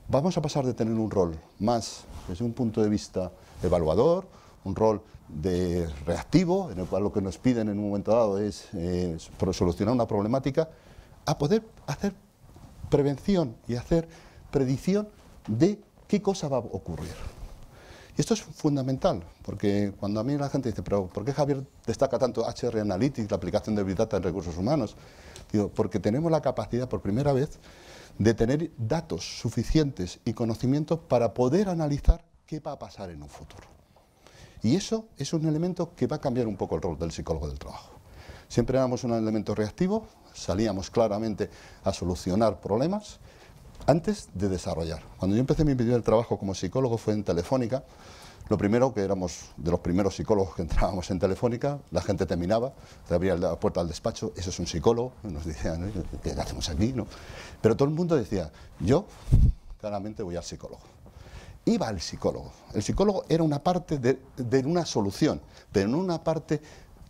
vamos a pasar de tener un rol más desde un punto de vista evaluador, un rol de reactivo, en el cual lo que nos piden en un momento dado es eh, solucionar una problemática, a poder hacer prevención y hacer predicción de qué cosa va a ocurrir. Y esto es fundamental, porque cuando a mí la gente dice, pero ¿por qué Javier destaca tanto HR Analytics, la aplicación de Big Data en recursos humanos? Porque tenemos la capacidad por primera vez de tener datos suficientes y conocimientos para poder analizar qué va a pasar en un futuro. Y eso es un elemento que va a cambiar un poco el rol del psicólogo del trabajo. Siempre éramos un elemento reactivo, salíamos claramente a solucionar problemas, antes de desarrollar. Cuando yo empecé mi primer trabajo como psicólogo fue en Telefónica. Lo primero, que éramos de los primeros psicólogos que entrábamos en Telefónica, la gente terminaba, te abría la puerta al despacho, eso es un psicólogo, nos decían, ¿qué hacemos aquí? ¿no? Pero todo el mundo decía, yo claramente voy al psicólogo. Iba al psicólogo. El psicólogo era una parte de, de una solución, pero no una parte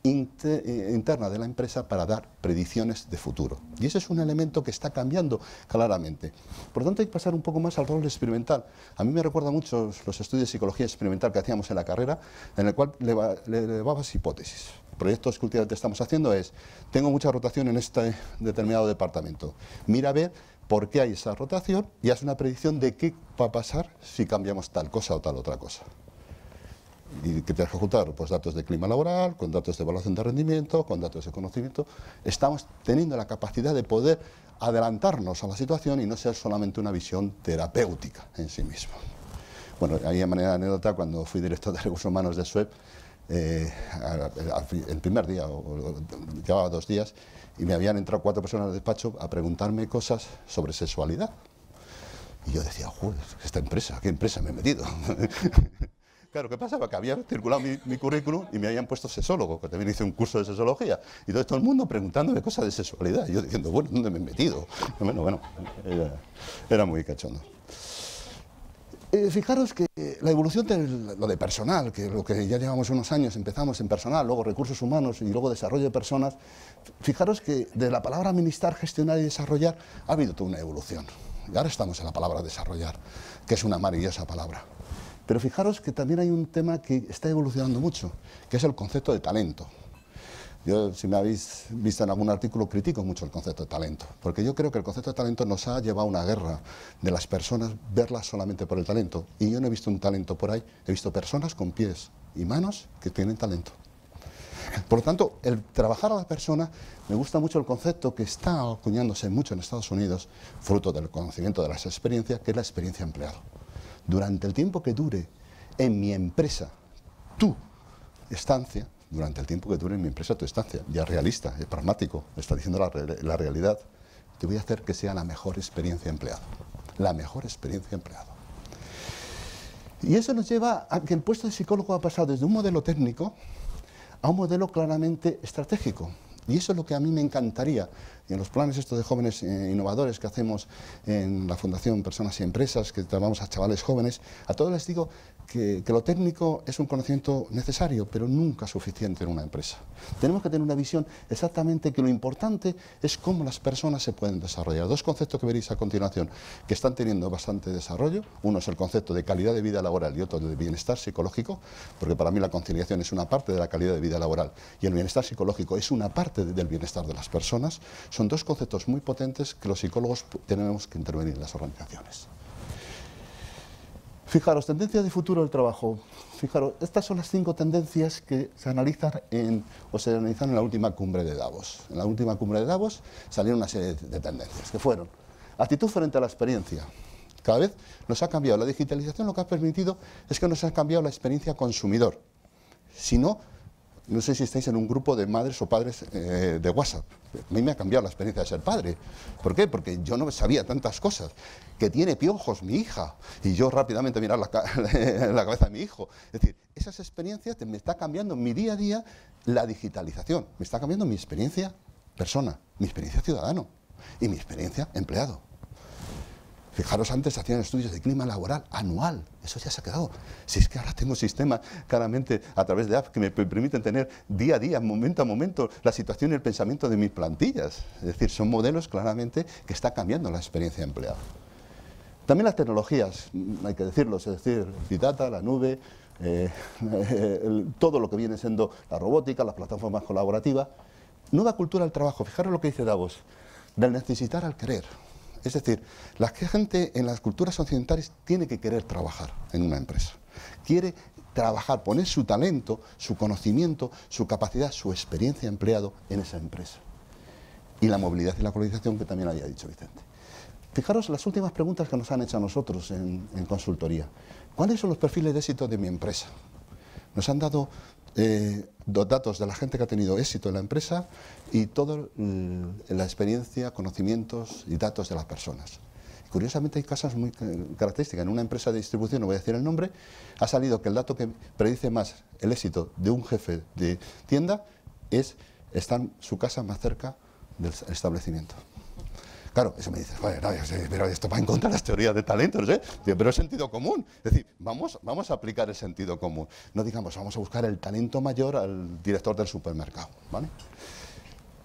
interna de la empresa para dar predicciones de futuro. Y ese es un elemento que está cambiando claramente. Por lo tanto, hay que pasar un poco más al rol experimental. A mí me recuerda mucho los estudios de psicología experimental que hacíamos en la carrera, en el cual le, elevabas hipótesis. Proyectos que últimamente estamos haciendo es, tengo mucha rotación en este determinado departamento. Mira a ver por qué hay esa rotación y haz una predicción de qué va a pasar si cambiamos tal cosa o tal otra cosa y que tienes que juntar pues, datos de clima laboral, con datos de evaluación de rendimiento, con datos de conocimiento. Estamos teniendo la capacidad de poder adelantarnos a la situación y no ser solamente una visión terapéutica en sí mismo. Bueno, ahí de manera de anécdota, cuando fui director de recursos humanos de SUEP, eh, el primer día, o, llevaba dos días, y me habían entrado cuatro personas al despacho a preguntarme cosas sobre sexualidad. Y yo decía, joder, esta empresa, ¿qué empresa me he metido? Claro, ¿qué pasaba? Que había circulado mi, currículum y me habían puesto sexólogo, que también hice un curso de sexología. Y todo, el mundo preguntándome cosas de sexualidad. Yo diciendo, bueno, ¿dónde me he metido? Bueno, bueno, era, muy cachondo. Eh, fijaros que la evolución de lo de personal, que lo que ya llevamos unos años, empezamos en personal, luego recursos humanos y luego desarrollo de personas, fijaros que de la palabra administrar, gestionar y desarrollar ha habido toda una evolución. Y ahora estamos en la palabra desarrollar, que es una maravillosa palabra. Pero fijaros que también hay un tema que está evolucionando mucho, que es el concepto de talento. Yo, si me habéis visto en algún artículo, critico mucho el concepto de talento, porque yo creo que el concepto de talento nos ha llevado a una guerra de las personas, verlas solamente por el talento. Y yo no he visto un talento por ahí, he visto personas con pies y manos que tienen talento. Por lo tanto, el trabajar a la persona, me gusta mucho el concepto que está acuñándose mucho en Estados Unidos, fruto del conocimiento de las experiencias, que es la experiencia empleado. Durante el tiempo que dure en mi empresa tu estancia, durante el tiempo que dure en mi empresa tu estancia, ya realista, es pragmático, está diciendo la, la realidad, te voy a hacer que sea la mejor experiencia empleado. La mejor experiencia empleado. Y eso nos lleva a que el puesto de psicólogo ha pasado desde un modelo técnico a un modelo claramente estratégico. Y eso es lo que a mí me encantaría. Y en los planes estos de jóvenes eh, innovadores que hacemos en la Fundación Personas y Empresas, que trabajamos a chavales jóvenes, a todos les digo que, lo técnico es un conocimiento necesario, pero nunca suficiente en una empresa. Tenemos que tener una visión exactamente que lo importante es cómo las personas se pueden desarrollar. Dos conceptos que veréis a continuación que están teniendo bastante desarrollo. Uno es el concepto de calidad de vida laboral y otro de bienestar psicológico, porque para mí la conciliación es una parte de la calidad de vida laboral y el bienestar psicológico es una parte del bienestar de las personas. Son dos conceptos muy potentes que los psicólogos tenemos que intervenir en las organizaciones. Fijaros, tendencias de futuro del trabajo. Fijaros, estas son las cinco tendencias que se analizan en, o se analizan en la última cumbre de Davos. En la última cumbre de Davos salieron una serie de tendencias que fueron actitud frente a la experiencia. Cada vez nos ha cambiado. La digitalización lo que ha permitido es que nos ha cambiado la experiencia consumidor. Si no, no sé si estáis en un grupo de madres o padres eh, de WhatsApp. A mí me ha cambiado la experiencia de ser padre. ¿Por qué? Porque yo no sabía tantas cosas. Que tiene piojos mi hija. Y yo rápidamente mirar la, la cabeza de mi hijo. Es decir, esas experiencias me está cambiando mi día a día la digitalización. Me está cambiando mi experiencia persona, mi experiencia ciudadano y mi experiencia empleado. Fijaros, antes hacían estudios de clima laboral anual, eso ya se ha quedado. Si es que ahora tengo sistemas claramente a través de apps que me permiten tener día a día, momento a momento, la situación y el pensamiento de mis plantillas. Es decir, son modelos claramente que está cambiando la experiencia de empleado. También las tecnologías, hay que decirlo, es decir, Big Data, la nube, eh, todo lo que viene siendo la robótica, las plataformas colaborativas. Nueva cultura del trabajo, fijaros lo que dice Davos, del necesitar al querer. Es decir, la gente en las culturas occidentales tiene que querer trabajar en una empresa. Quiere trabajar, poner su talento, su conocimiento, su capacidad, su experiencia empleado en esa empresa. Y la movilidad y la colonización que también había dicho Vicente. Fijaros las últimas preguntas que nos han hecho a nosotros en, en consultoría. ¿Cuáles son los perfiles de éxito de mi empresa? Nos han dado eh, datos de la gente que ha tenido éxito en la empresa y toda la experiencia, conocimientos y datos de las personas. Curiosamente hay casos muy características. En una empresa de distribución, no voy a decir el nombre, ha salido que el dato que predice más el éxito de un jefe de tienda es estar su casa más cerca del establecimiento. Claro, eso me dice, pero esto va en contra de las teorías de talento, no sé, pero es sentido común. Es decir, vamos, vamos a aplicar el sentido común. No digamos, vamos a buscar el talento mayor al director del supermercado, ¿vale?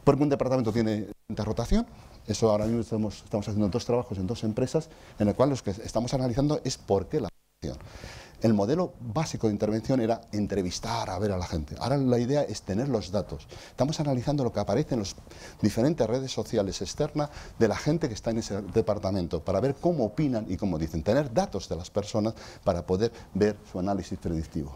Porque un departamento tiene rotación, eso ahora mismo estamos, estamos haciendo dos trabajos en dos empresas, en el cual lo que estamos analizando es por qué la rotación el modelo básico de intervención era entrevistar, a ver a la gente. Ahora la idea es tener los datos. Estamos analizando lo que aparece en las diferentes redes sociales externas de la gente que está en ese departamento para ver cómo opinan y cómo dicen. Tener datos de las personas para poder ver su análisis predictivo.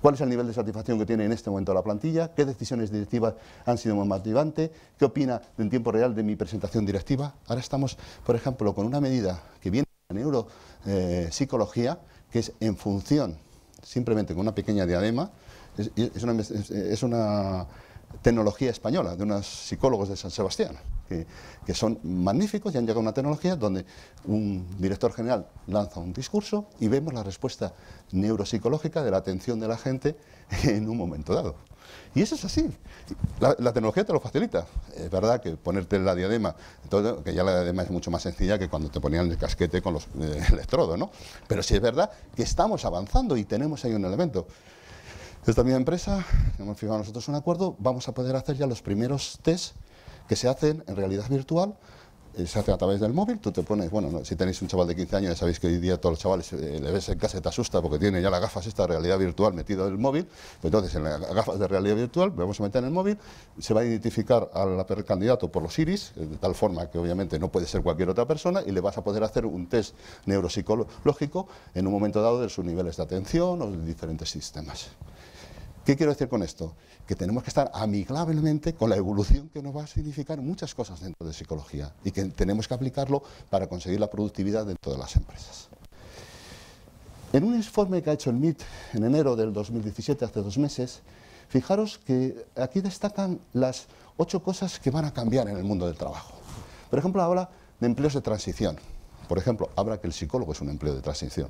¿Cuál es el nivel de satisfacción que tiene en este momento la plantilla? ¿Qué decisiones directivas han sido más motivantes? ¿Qué opina en tiempo real de mi presentación directiva? Ahora estamos, por ejemplo, con una medida que viene de neuropsicología, que es en función, simplemente con una pequeña diadema, es, una, tecnología española de unos psicólogos de San Sebastián, que, que, son magníficos y han llegado a una tecnología donde un director general lanza un discurso y vemos la respuesta neuropsicológica de la atención de la gente en un momento dado. Y eso es así. La, tecnología te lo facilita. Es verdad que ponerte la diadema, que ya la diadema es mucho más sencilla que cuando te ponían el casquete con los eh, electrodos, ¿no? Pero sí es verdad que estamos avanzando y tenemos ahí un elemento. Esta misma empresa, hemos fijado nosotros un acuerdo, vamos a poder hacer ya los primeros test que se hacen en realidad virtual se hace a través del móvil, tú te pones, bueno, si tenéis un chaval de 15 años, ya sabéis que hoy día todos los chavales eh, le ves en casa y te asusta porque tiene ya las gafas esta realidad virtual metido en el móvil, pues entonces en las gafas de realidad virtual vamos a meter en el móvil, se va a identificar al candidato por los iris, eh, de tal forma que obviamente no puede ser cualquier otra persona, y le vas a poder hacer un test neuropsicológico en un momento dado de sus niveles de atención o de diferentes sistemas. ¿Qué quiero decir con esto? Que tenemos que estar amigablemente con la evolución que nos va a significar muchas cosas dentro de psicología y que tenemos que aplicarlo para conseguir la productividad dentro de las empresas. En un informe que ha hecho el MIT en enero del 2017, hace dos meses, fijaros que aquí destacan las ocho cosas que van a cambiar en el mundo del trabajo. Por ejemplo, habla de empleos de transición. Por ejemplo, habla que el psicólogo es un empleo de transición.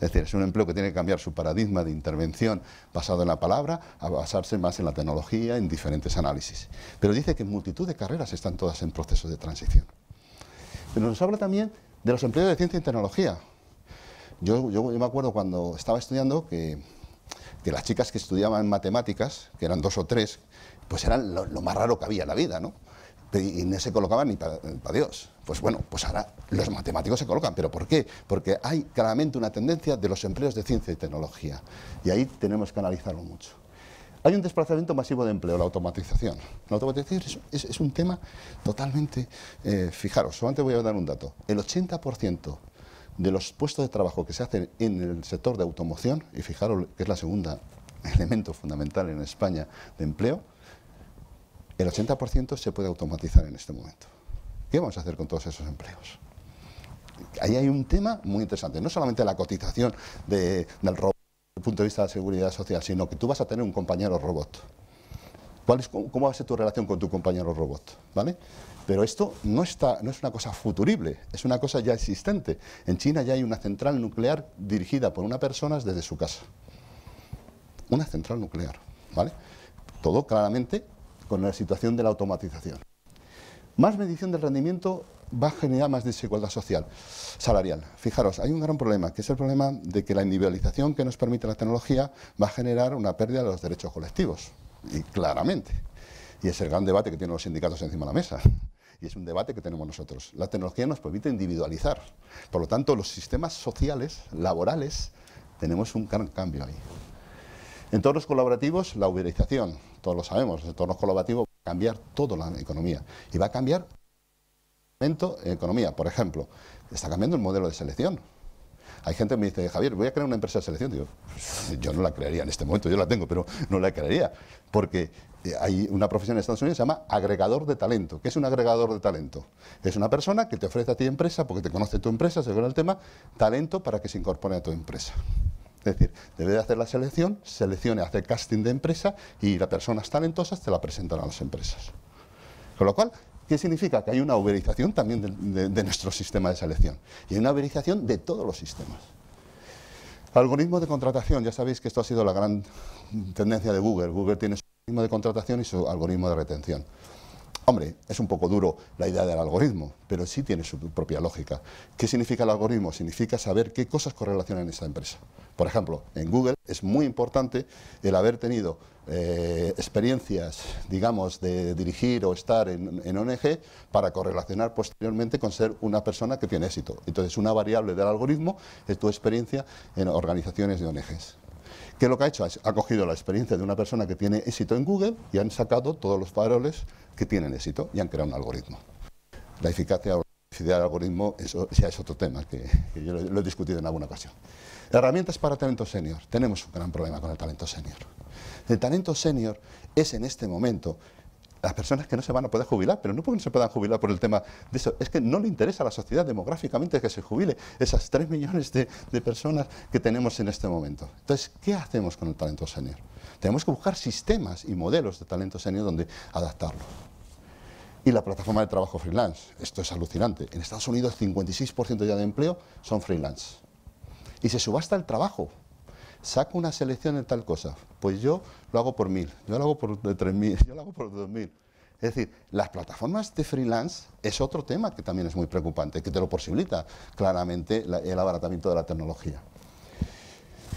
Es decir, es un empleo que tiene que cambiar su paradigma de intervención basado en la palabra a basarse más en la tecnología, en diferentes análisis. Pero dice que multitud de carreras están todas en proceso de transición. Pero nos habla también de los empleos de ciencia y tecnología. Yo, yo, me acuerdo cuando estaba estudiando que, las chicas que estudiaban matemáticas, que eran dos o tres, pues eran lo, lo más raro que había en la vida, ¿no? y no se colocaban ni para Dios. Pues bueno, pues ahora los matemáticos se colocan. ¿Pero por qué? Porque hay claramente una tendencia de los empleos de ciencia y tecnología. Y ahí tenemos que analizarlo mucho. Hay un desplazamiento masivo de empleo, la automatización. La automatización es, un tema totalmente... Eh, fijaros, solamente voy a dar un dato. El 80% de los puestos de trabajo que se hacen en el sector de automoción, y fijaros que es la segunda elemento fundamental en España de empleo, el 80% se puede automatizar en este momento. ¿Qué vamos a hacer con todos esos empleos? Ahí hay un tema muy interesante, no solamente la cotización del robot desde el punto de vista de la seguridad social, sino que tú vas a tener un compañero robot. ¿Cuál es, ¿Cómo va a ser tu relación con tu compañero robot? ¿Vale? Pero esto no, está, no es una cosa futurible, es una cosa ya existente. En China ya hay una central nuclear dirigida por una persona desde su casa. Una central nuclear, ¿vale? Todo claramente con la situación de la automatización. Más medición del rendimiento va a generar más desigualdad social, salarial. Fijaros, hay un gran problema, que es el problema de que la individualización que nos permite la tecnología va a generar una pérdida de los derechos colectivos, y claramente. Y es el gran debate que tienen los sindicatos encima de la mesa. Y es un debate que tenemos nosotros. La tecnología nos permite individualizar. Por lo tanto, los sistemas sociales, laborales, tenemos un gran cambio ahí. Entornos colaborativos, la uberización, todos lo sabemos, los entornos colaborativos cambiar toda la economía y va a cambiar en economía. Por ejemplo, está cambiando el modelo de selección. Hay gente que me dice, Javier, voy a crear una empresa de selección. Digo, yo no la crearía en este momento, yo la tengo, pero no la crearía. Porque eh, hay una profesión en Estados Unidos que se llama agregador de talento. ¿Qué es un agregador de talento? Es una persona que te ofrece a ti empresa, porque te conoce tu empresa, según el tema, talento para que se incorpore a tu empresa. Es decir, debe de hacer la selección, seleccione, hace casting de empresa y las personas talentosas te la presentan a las empresas. Con lo cual, ¿qué significa? Que hay una uberización también de, nuestro sistema de selección y una uberización de todos los sistemas. Algoritmo de contratación, ya sabéis que esto ha sido la gran tendencia de Google. Google tiene su algoritmo de contratación y su algoritmo de retención. Hombre, es un poco duro la idea del algoritmo, pero sí tiene su propia lógica. ¿Qué significa el algoritmo? Significa saber qué cosas correlacionan esa empresa. Por ejemplo, en Google es muy importante el haber tenido eh, experiencias, digamos, de dirigir o estar en, en, ONG para correlacionar posteriormente con ser una persona que tiene éxito. Entonces, una variable del algoritmo es tu experiencia en organizaciones de ONGs. ¿Qué es lo que ha hecho? Ha cogido la experiencia de una persona que tiene éxito en Google y han sacado todos los faroles que tienen éxito y han creado un algoritmo. La eficacia o la eficacia del algoritmo eso ya es otro tema que, yo lo, he discutido en alguna ocasión. Herramientas para talento senior. Tenemos un gran problema con el talento senior. El talento senior es en este momento las personas que no se van a poder jubilar, pero no porque se puedan jubilar por el tema de eso, es que no le interesa a la sociedad demográficamente que se jubile esas 3 millones de, personas que tenemos en este momento. Entonces, ¿qué hacemos con el talento senior? Tenemos que buscar sistemas y modelos de talento senior donde adaptarlo y la plataforma de trabajo freelance. Esto es alucinante. En Estados Unidos 56% ya de empleo son freelance. Y se subasta el trabajo. Saco una selección de tal cosa. Pues yo lo hago por mil, yo lo hago por tres mil, yo lo hago por dos mil. Es decir, las plataformas de freelance es otro tema que también es muy preocupante, que te lo posibilita claramente el abaratamiento de la tecnología.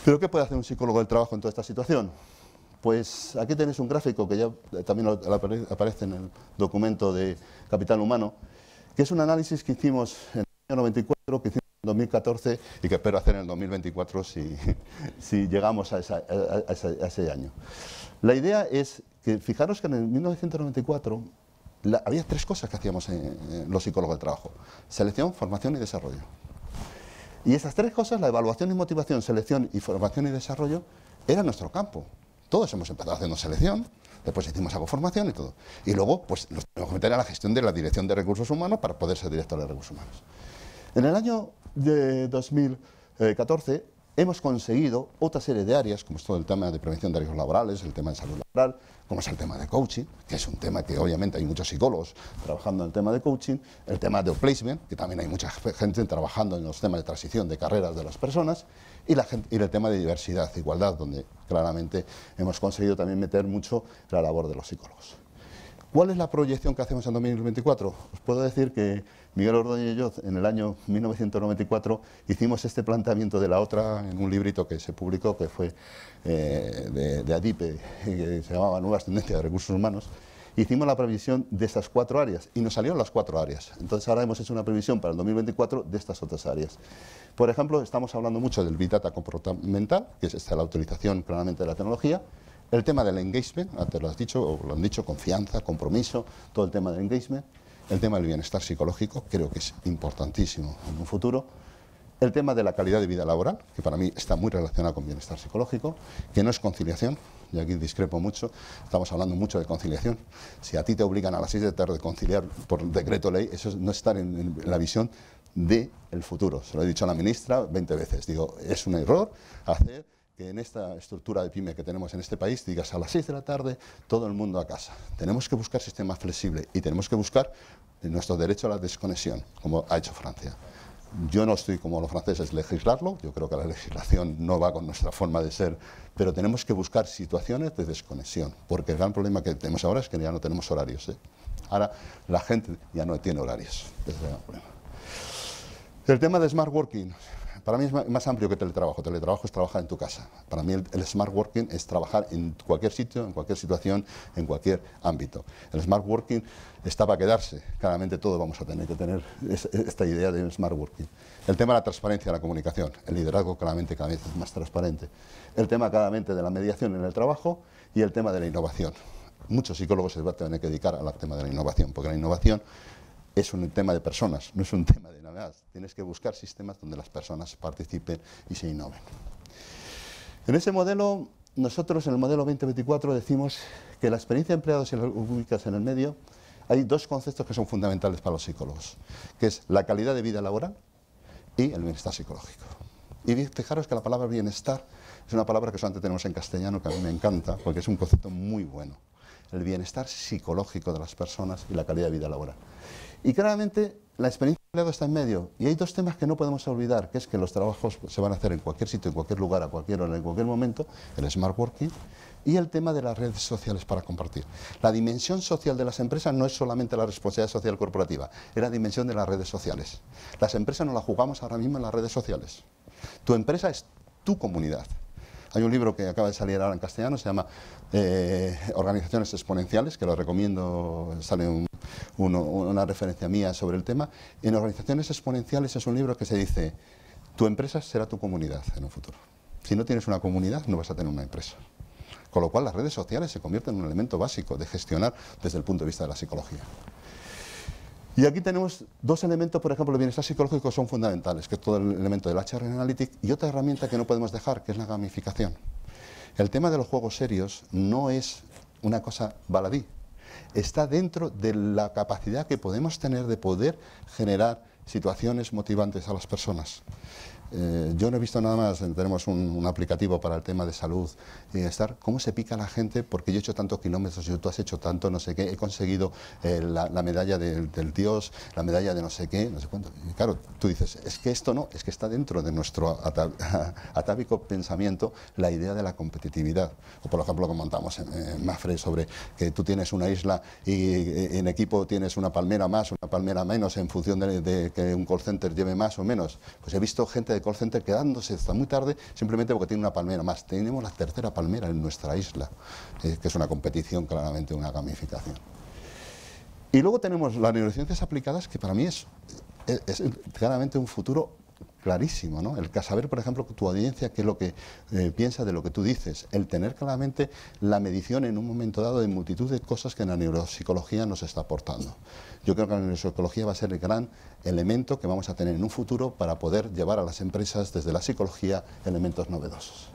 ¿Pero qué puede hacer un psicólogo del trabajo en toda esta situación? Pues aquí tenéis un gráfico que ya también aparece en el documento de Capital Humano, que es un análisis que hicimos en el año 94, que hicimos 2014 y que espero hacer en el 2024 si, llegamos a, ese año. La idea es que, fijaros que en el 1994 había tres cosas que hacíamos en, los psicólogos del trabajo. Selección, formación y desarrollo. Y esas tres cosas, la evaluación y motivación, selección y formación y desarrollo, era nuestro campo. todos hemos empezado haciendo selección, después hicimos algo formación y todo. Y luego, pues nos tenemos que meter a la gestión de la dirección de recursos humanos para poder ser director de recursos humanos. En el año de 2014 hemos conseguido otra serie de áreas, como es todo el tema de prevención de riesgos laborales, el tema de salud laboral, como es el tema de coaching, que es un tema que obviamente hay muchos psicólogos trabajando en el tema de coaching, el tema de placement, que también hay mucha gente trabajando en los temas de transición de carreras de las personas, y, la y el tema de diversidad, igualdad, donde claramente hemos conseguido también meter mucho la labor de los psicólogos. ¿Cuál es la proyección que hacemos en 2024? Os puedo decir que Miguel Ordóñez y yo en el año 1994 hicimos este planteamiento de la otra en un librito que se publicó que fue eh, de, de, ADIPE, que se llamaba Nuevas Tendencias de Recursos Humanos. Hicimos la previsión de estas cuatro áreas y nos salieron las cuatro áreas. Entonces ahora hemos hecho una previsión para el 2024 de estas otras áreas. Por ejemplo, estamos hablando mucho del Big Data comportamental, que es esta, la utilización claramente de la tecnología, el tema del engagement, antes lo has dicho, lo han dicho, confianza, compromiso, todo el tema del engagement. El tema del bienestar psicológico, creo que es importantísimo en un futuro. El tema de la calidad de vida laboral, que para mí está muy relacionado con bienestar psicológico, que no es conciliación, y aquí discrepo mucho, estamos hablando mucho de conciliación. Si a ti te obligan a las 6 de tarde a conciliar por decreto ley, eso es no estar en, la visión del futuro. Se lo he dicho a la ministra 20 veces. Digo, es un error hacer que en esta estructura de pyme que tenemos en este país digas a las 6 de la tarde todo el mundo a casa. Tenemos que buscar sistemas flexibles y tenemos que buscar nuestro derecho a la desconexión, como ha hecho Francia. Yo no estoy como los franceses legislarlo, yo creo que la legislación no va con nuestra forma de ser, pero tenemos que buscar situaciones de desconexión, porque el gran problema que tenemos ahora es que ya no tenemos horarios. ¿eh? Ahora la gente ya no tiene horarios. El tema de smart working, para mí es más amplio que teletrabajo. Teletrabajo es trabajar en tu casa. Para mí el, smart working es trabajar en cualquier sitio, en cualquier situación, en cualquier ámbito. El smart working está para quedarse. Claramente todos vamos a tener que tener esta idea de smart working. El tema de la transparencia de la comunicación. El liderazgo claramente cada vez es más transparente. El tema claramente de la mediación en el trabajo y el tema de la innovación. Muchos psicólogos se van a tener que dedicar al tema de la innovación, porque la innovación es un tema de personas, no es un tema de más. Tienes que buscar sistemas donde las personas participen y se innoven. En ese modelo, nosotros en el modelo 2024 decimos que la experiencia de empleados y las públicas en el medio, hay dos conceptos que son fundamentales para los psicólogos, que es la calidad de vida laboral y el bienestar psicológico. Y fijaros que la palabra bienestar es una palabra que solamente tenemos en castellano, que a mí me encanta, porque es un concepto muy bueno. El bienestar psicológico de las personas y la calidad de vida laboral. Y claramente la experiencia de empleado está en medio. Y hay dos temas que no podemos olvidar, que es que los trabajos se van a hacer en cualquier sitio, en cualquier lugar, a cualquier hora, en cualquier momento, el smart working, y el tema de las redes sociales para compartir. La dimensión social de las empresas no es solamente la responsabilidad social corporativa, es la dimensión de las redes sociales. Las empresas nos las jugamos ahora mismo en las redes sociales. Tu empresa es tu comunidad. Hay un libro que acaba de salir ahora en castellano, se llama eh, Organizaciones Exponenciales, que lo recomiendo, sale una referencia mía sobre el tema. En Organizaciones Exponenciales es un libro que se dice, tu empresa será tu comunidad en un futuro. Si no tienes una comunidad, no vas a tener una empresa. Con lo cual las redes sociales se convierten en un elemento básico de gestionar desde el punto de vista de la psicología. Y aquí tenemos dos elementos, por ejemplo, el bienestar psicológico son fundamentales, que es todo el elemento del HR Analytics, y otra herramienta que no podemos dejar, que es la gamificación. El tema de los juegos serios no es una cosa baladí, está dentro de la capacidad que podemos tener de poder generar situaciones motivantes a las personas. Eh, yo no he visto nada más, tenemos un, aplicativo para el tema de salud y estar, cómo se pica la gente porque yo he hecho tantos kilómetros, y tú has hecho tanto, no sé qué, he conseguido eh, la, medalla del, Dios, la medalla de no sé qué, no sé cuánto. Y claro, tú dices, es que esto no, es que está dentro de nuestro atávico pensamiento la idea de la competitividad. O por ejemplo, que montamos en, Mafre sobre que tú tienes una isla y en equipo tienes una palmera más, una palmera menos en función de, de que un call center lleve más o menos. Pues he visto gente de call center quedándose hasta muy tarde simplemente porque tiene una palmera más. Tenemos la tercera palmera en nuestra isla, eh, que es una competición, claramente una gamificación. Y luego tenemos las neurociencias aplicadas, que para mí es, es claramente un futuro clarísimo, ¿no? El saber, por ejemplo, tu audiencia qué es lo que eh, piensa de lo que tú dices, el tener claramente la medición en un momento dado de multitud de cosas que la neuropsicología nos está aportando. Yo creo que la neuropsicología va a ser el gran elemento que vamos a tener en un futuro para poder llevar a las empresas desde la psicología elementos novedosos.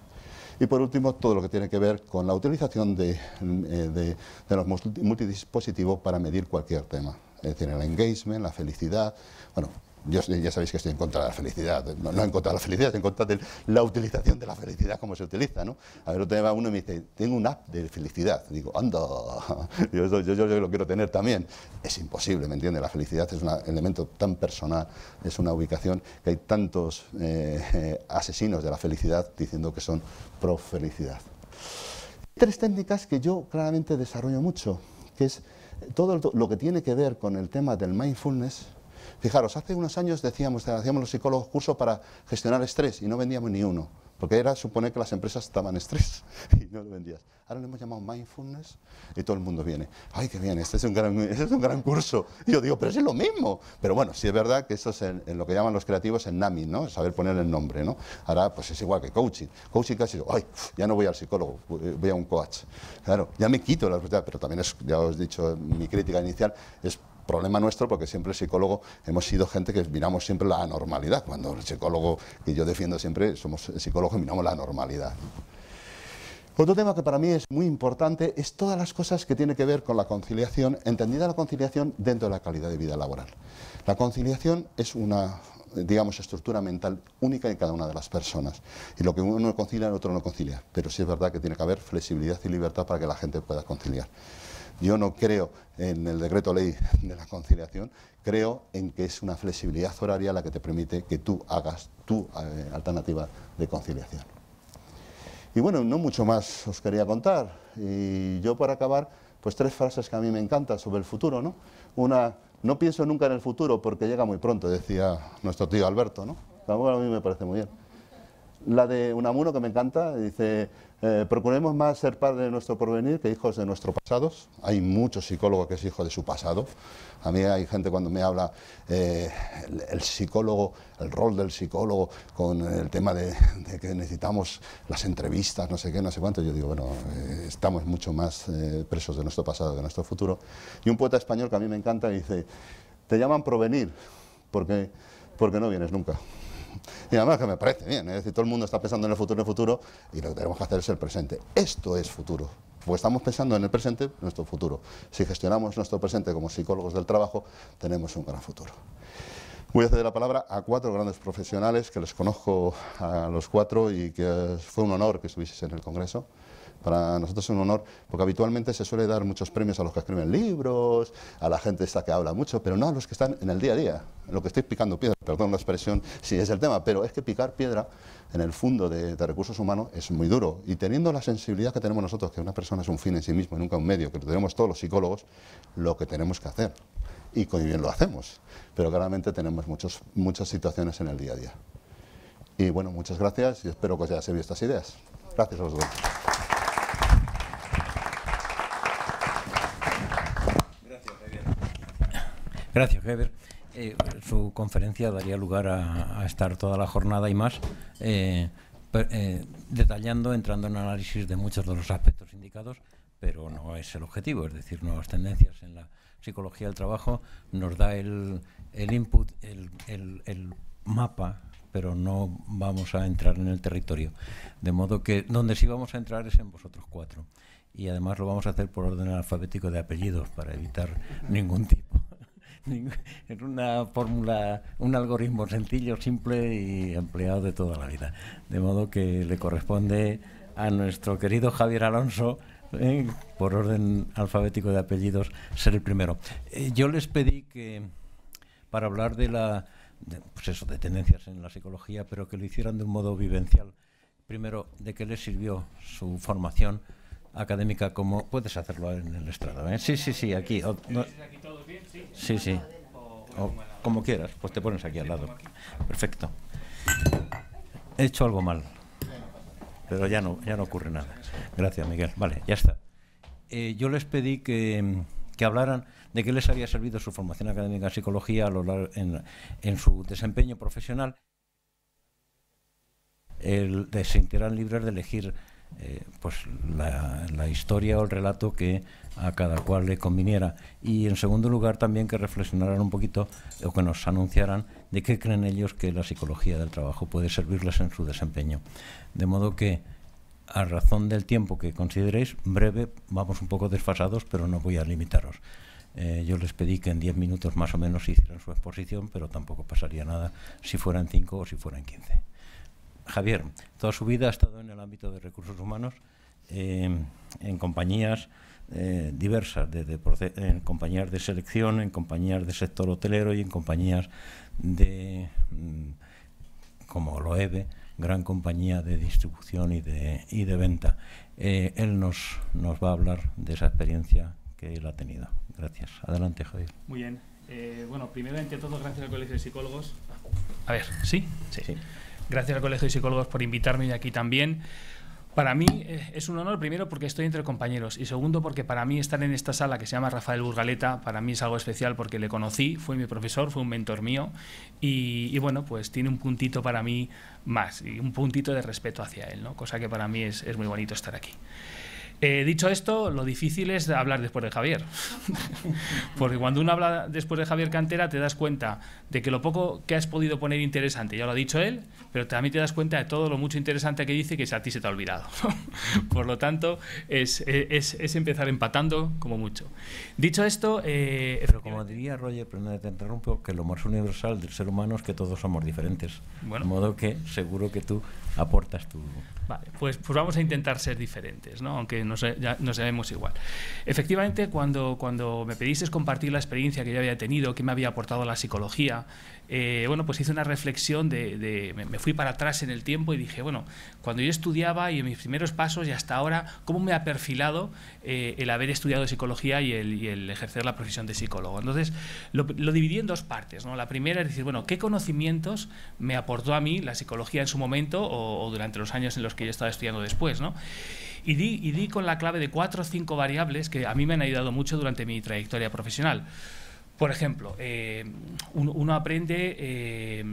Y por último, todo lo que tiene que ver con la utilización de, eh, de los multidispositivos para medir cualquier tema. Es decir, el engagement, la felicidad, bueno, yo, ya sabéis que estoy en contra de la felicidad, no, en contra de la felicidad, en contra de la utilización de la felicidad, como se utiliza, ¿no? A ver, otro uno y me dice, tengo un app de felicidad. Digo, anda, yo, yo, lo quiero tener también. Es imposible, ¿me entiendes? La felicidad es un elemento tan personal, es una ubicación que hay tantos eh, asesinos de la felicidad diciendo que son pro felicidad. Tres técnicas que yo claramente desarrollo mucho, que es todo lo que tiene que ver con el tema del mindfulness, Fijaros, hace unos años decíamos, hacíamos los psicólogos cursos para gestionar estrés y no vendíamos ni uno, porque era suponer que las empresas estaban estrés y no lo vendías. Ahora lo hemos llamado mindfulness y todo el mundo viene. ¡Ay, qué bien! Este es un gran, este es un gran curso. Y yo digo, pero es lo mismo. Pero bueno, sí es verdad que eso es en, lo que llaman los creativos en NAMI, ¿no? Saber poner el nombre, ¿no? Ahora, pues es igual que coaching. Coaching casi, ¡ay! Ya no voy al psicólogo, voy a un coach. Claro, ya me quito la responsabilidad, pero también es, ya os he dicho, mi crítica inicial es problema nuestro porque siempre el psicólogo hemos sido gente que miramos siempre la anormalidad, cuando el psicólogo que yo defiendo siempre somos psicólogos y miramos la normalidad. Otro tema que para mí es muy importante es todas las cosas que tienen que ver con la conciliación, entendida la conciliación dentro de la calidad de vida laboral. La conciliación es una, digamos, estructura mental única en cada una de las personas. Y lo que uno concilia, el otro no concilia. Pero sí es verdad que tiene que haber flexibilidad y libertad para que la gente pueda conciliar. Yo no creo en el decreto ley de la conciliación, creo en que es una flexibilidad horaria la que te permite que tú hagas tu eh, alternativa de conciliación. Y bueno, no mucho más os quería contar. Y yo para acabar, pues tres frases que a mí me encantan sobre el futuro, ¿no? Una, no pienso nunca en el futuro porque llega muy pronto, decía nuestro tío Alberto, ¿no? a mí me parece muy bien. La de Unamuno que me encanta, dice, eh, procuremos más ser padres de nuestro porvenir que hijos de nuestros pasados. Hay muchos psicólogos que es hijo de su pasado. A mí hay gente cuando me habla eh, el, psicólogo, el rol del psicólogo con el tema de, que necesitamos las entrevistas, no sé qué, no sé cuánto. Yo digo, bueno, eh, estamos mucho más presos de nuestro pasado que de nuestro futuro. Y un poeta español que a mí me encanta dice, te llaman provenir porque, porque no vienes nunca. Y además que me parece bien, es decir, todo el mundo está pensando en el futuro, en el futuro, y lo que tenemos que hacer es el presente. Esto es futuro, porque estamos pensando en el presente, nuestro futuro. Si gestionamos nuestro presente como psicólogos del trabajo, tenemos un gran futuro. Voy a ceder la palabra a cuatro grandes profesionales que les conozco a los cuatro y que fue un honor que estuvieseis en el Congreso. Para nosotros es un honor, porque habitualmente se suele dar muchos premios a los que escriben libros, a la gente esta que habla mucho, pero no a los que están en el día a día, lo que estoy picando piedra, perdón la expresión si es el tema, pero es que picar piedra en el fondo de, recursos humanos es muy duro. Y teniendo la sensibilidad que tenemos nosotros, que una persona es un fin en sí mismo y nunca un medio, que lo tenemos todos los psicólogos, lo que tenemos que hacer. Y con bien lo hacemos, pero claramente tenemos muchos, muchas situaciones en el día a día. Y bueno, muchas gracias y espero que os haya servido estas ideas. Gracias a los. Gracias, Heber. Eh, su conferencia daría lugar a, estar toda la jornada y más eh, eh, detallando, entrando en análisis de muchos de los aspectos indicados, pero no es el objetivo, es decir, nuevas tendencias en la psicología del trabajo nos da el, el input, el, el, mapa pero no vamos a entrar en el territorio. De modo que donde sí vamos a entrar es en vosotros cuatro. Y además lo vamos a hacer por orden alfabético de apellidos para evitar ningún tipo es una fórmula, un algoritmo sencillo, simple y empleado de toda la vida. De modo que le corresponde a nuestro querido Javier Alonso, eh, por orden alfabético de apellidos, ser el primero. Eh, yo les pedí que, para hablar de la, pues eso, de tendencias en la psicología, pero que lo hicieran de un modo vivencial. Primero, de qué les sirvió su formación académica como puedes hacerlo en el estrado ¿eh? sí sí sí aquí sí sí. Como quieras pues te pones aquí al lado. Perfecto. He hecho algo mal pero ya no ya no ocurre nada. Gracias Miguel. Vale ya está. Eh, yo les pedí que, que hablaran de qué les había servido su formación académica en psicología a lo en, en su desempeño profesional el de se libres de elegir eh, pues la, historia o el relato que a cada cual le conviniera. Y en segundo lugar también que reflexionaran un poquito o que nos anunciaran de qué creen ellos que la psicología del trabajo puede servirles en su desempeño. De modo que a razón del tiempo que consideréis, breve, vamos un poco desfasados, pero no voy a limitaros. Eh, yo les pedí que en 10 minutos más o menos hicieran su exposición, pero tampoco pasaría nada si fueran 5 o si fueran 15. Javier, toda su vida ha estado en el ámbito de recursos humanos, eh, en compañías eh, diversas, en compañías de selección, en compañías de sector hotelero y en compañías de, mm, como Loewe, gran compañía de distribución y de, y de venta. Eh, él nos, nos va a hablar de esa experiencia que él ha tenido. Gracias. Adelante, Javier. Muy bien. Eh, bueno, primero ante todo, gracias al Colegio de Psicólogos. A ver, ¿sí? Sí. sí. Gracias al Colegio de Psicólogos por invitarme aquí también. Para mí eh, es un honor, primero porque estoy entre compañeros y segundo porque para mí estar en esta sala que se llama Rafael Burgaleta, para mí es algo especial porque le conocí, fue mi profesor, fue un mentor mío y, bueno, pues tiene un puntito para mí más y un puntito de respeto hacia él, ¿no? cosa que para mí es, es muy bonito estar aquí. Eh, dicho esto, lo difícil es hablar después de Javier. Porque cuando uno habla después de Javier Cantera, te das cuenta de que lo poco que has podido poner interesante, ya lo ha dicho él, pero también te das cuenta de todo lo mucho interesante que dice que a ti se te ha olvidado. Por lo tanto, es, es, empezar empatando como mucho. Dicho esto... Eh, pero como diría Roger, pero te interrumpo, que lo más universal del ser humano es que todos somos diferentes. De modo que seguro que tú aportas tu... Vale, pues, pues vamos a intentar ser diferentes, ¿no? aunque nos, ya, nos vemos igual. Efectivamente, cuando, cuando me pediste compartir la experiencia que yo había tenido, que me había aportado la psicología, eh, bueno, pues hice una reflexión de, me, fui para atrás en el tiempo y dije, bueno, cuando yo estudiaba y en mis primeros pasos y hasta ahora, ¿cómo me ha perfilado eh, el haber estudiado psicología y el, ejercer la profesión de psicólogo? Entonces, lo, dividí en dos partes, ¿no? La primera es decir, bueno, ¿qué conocimientos me aportó a mí la psicología en su momento o, durante los años en los que yo estaba estudiando después, ¿no? Y di, y di con la clave de cuatro o cinco variables que a mí me han ayudado mucho durante mi trayectoria profesional. Por ejemplo, eh, uno, aprende eh,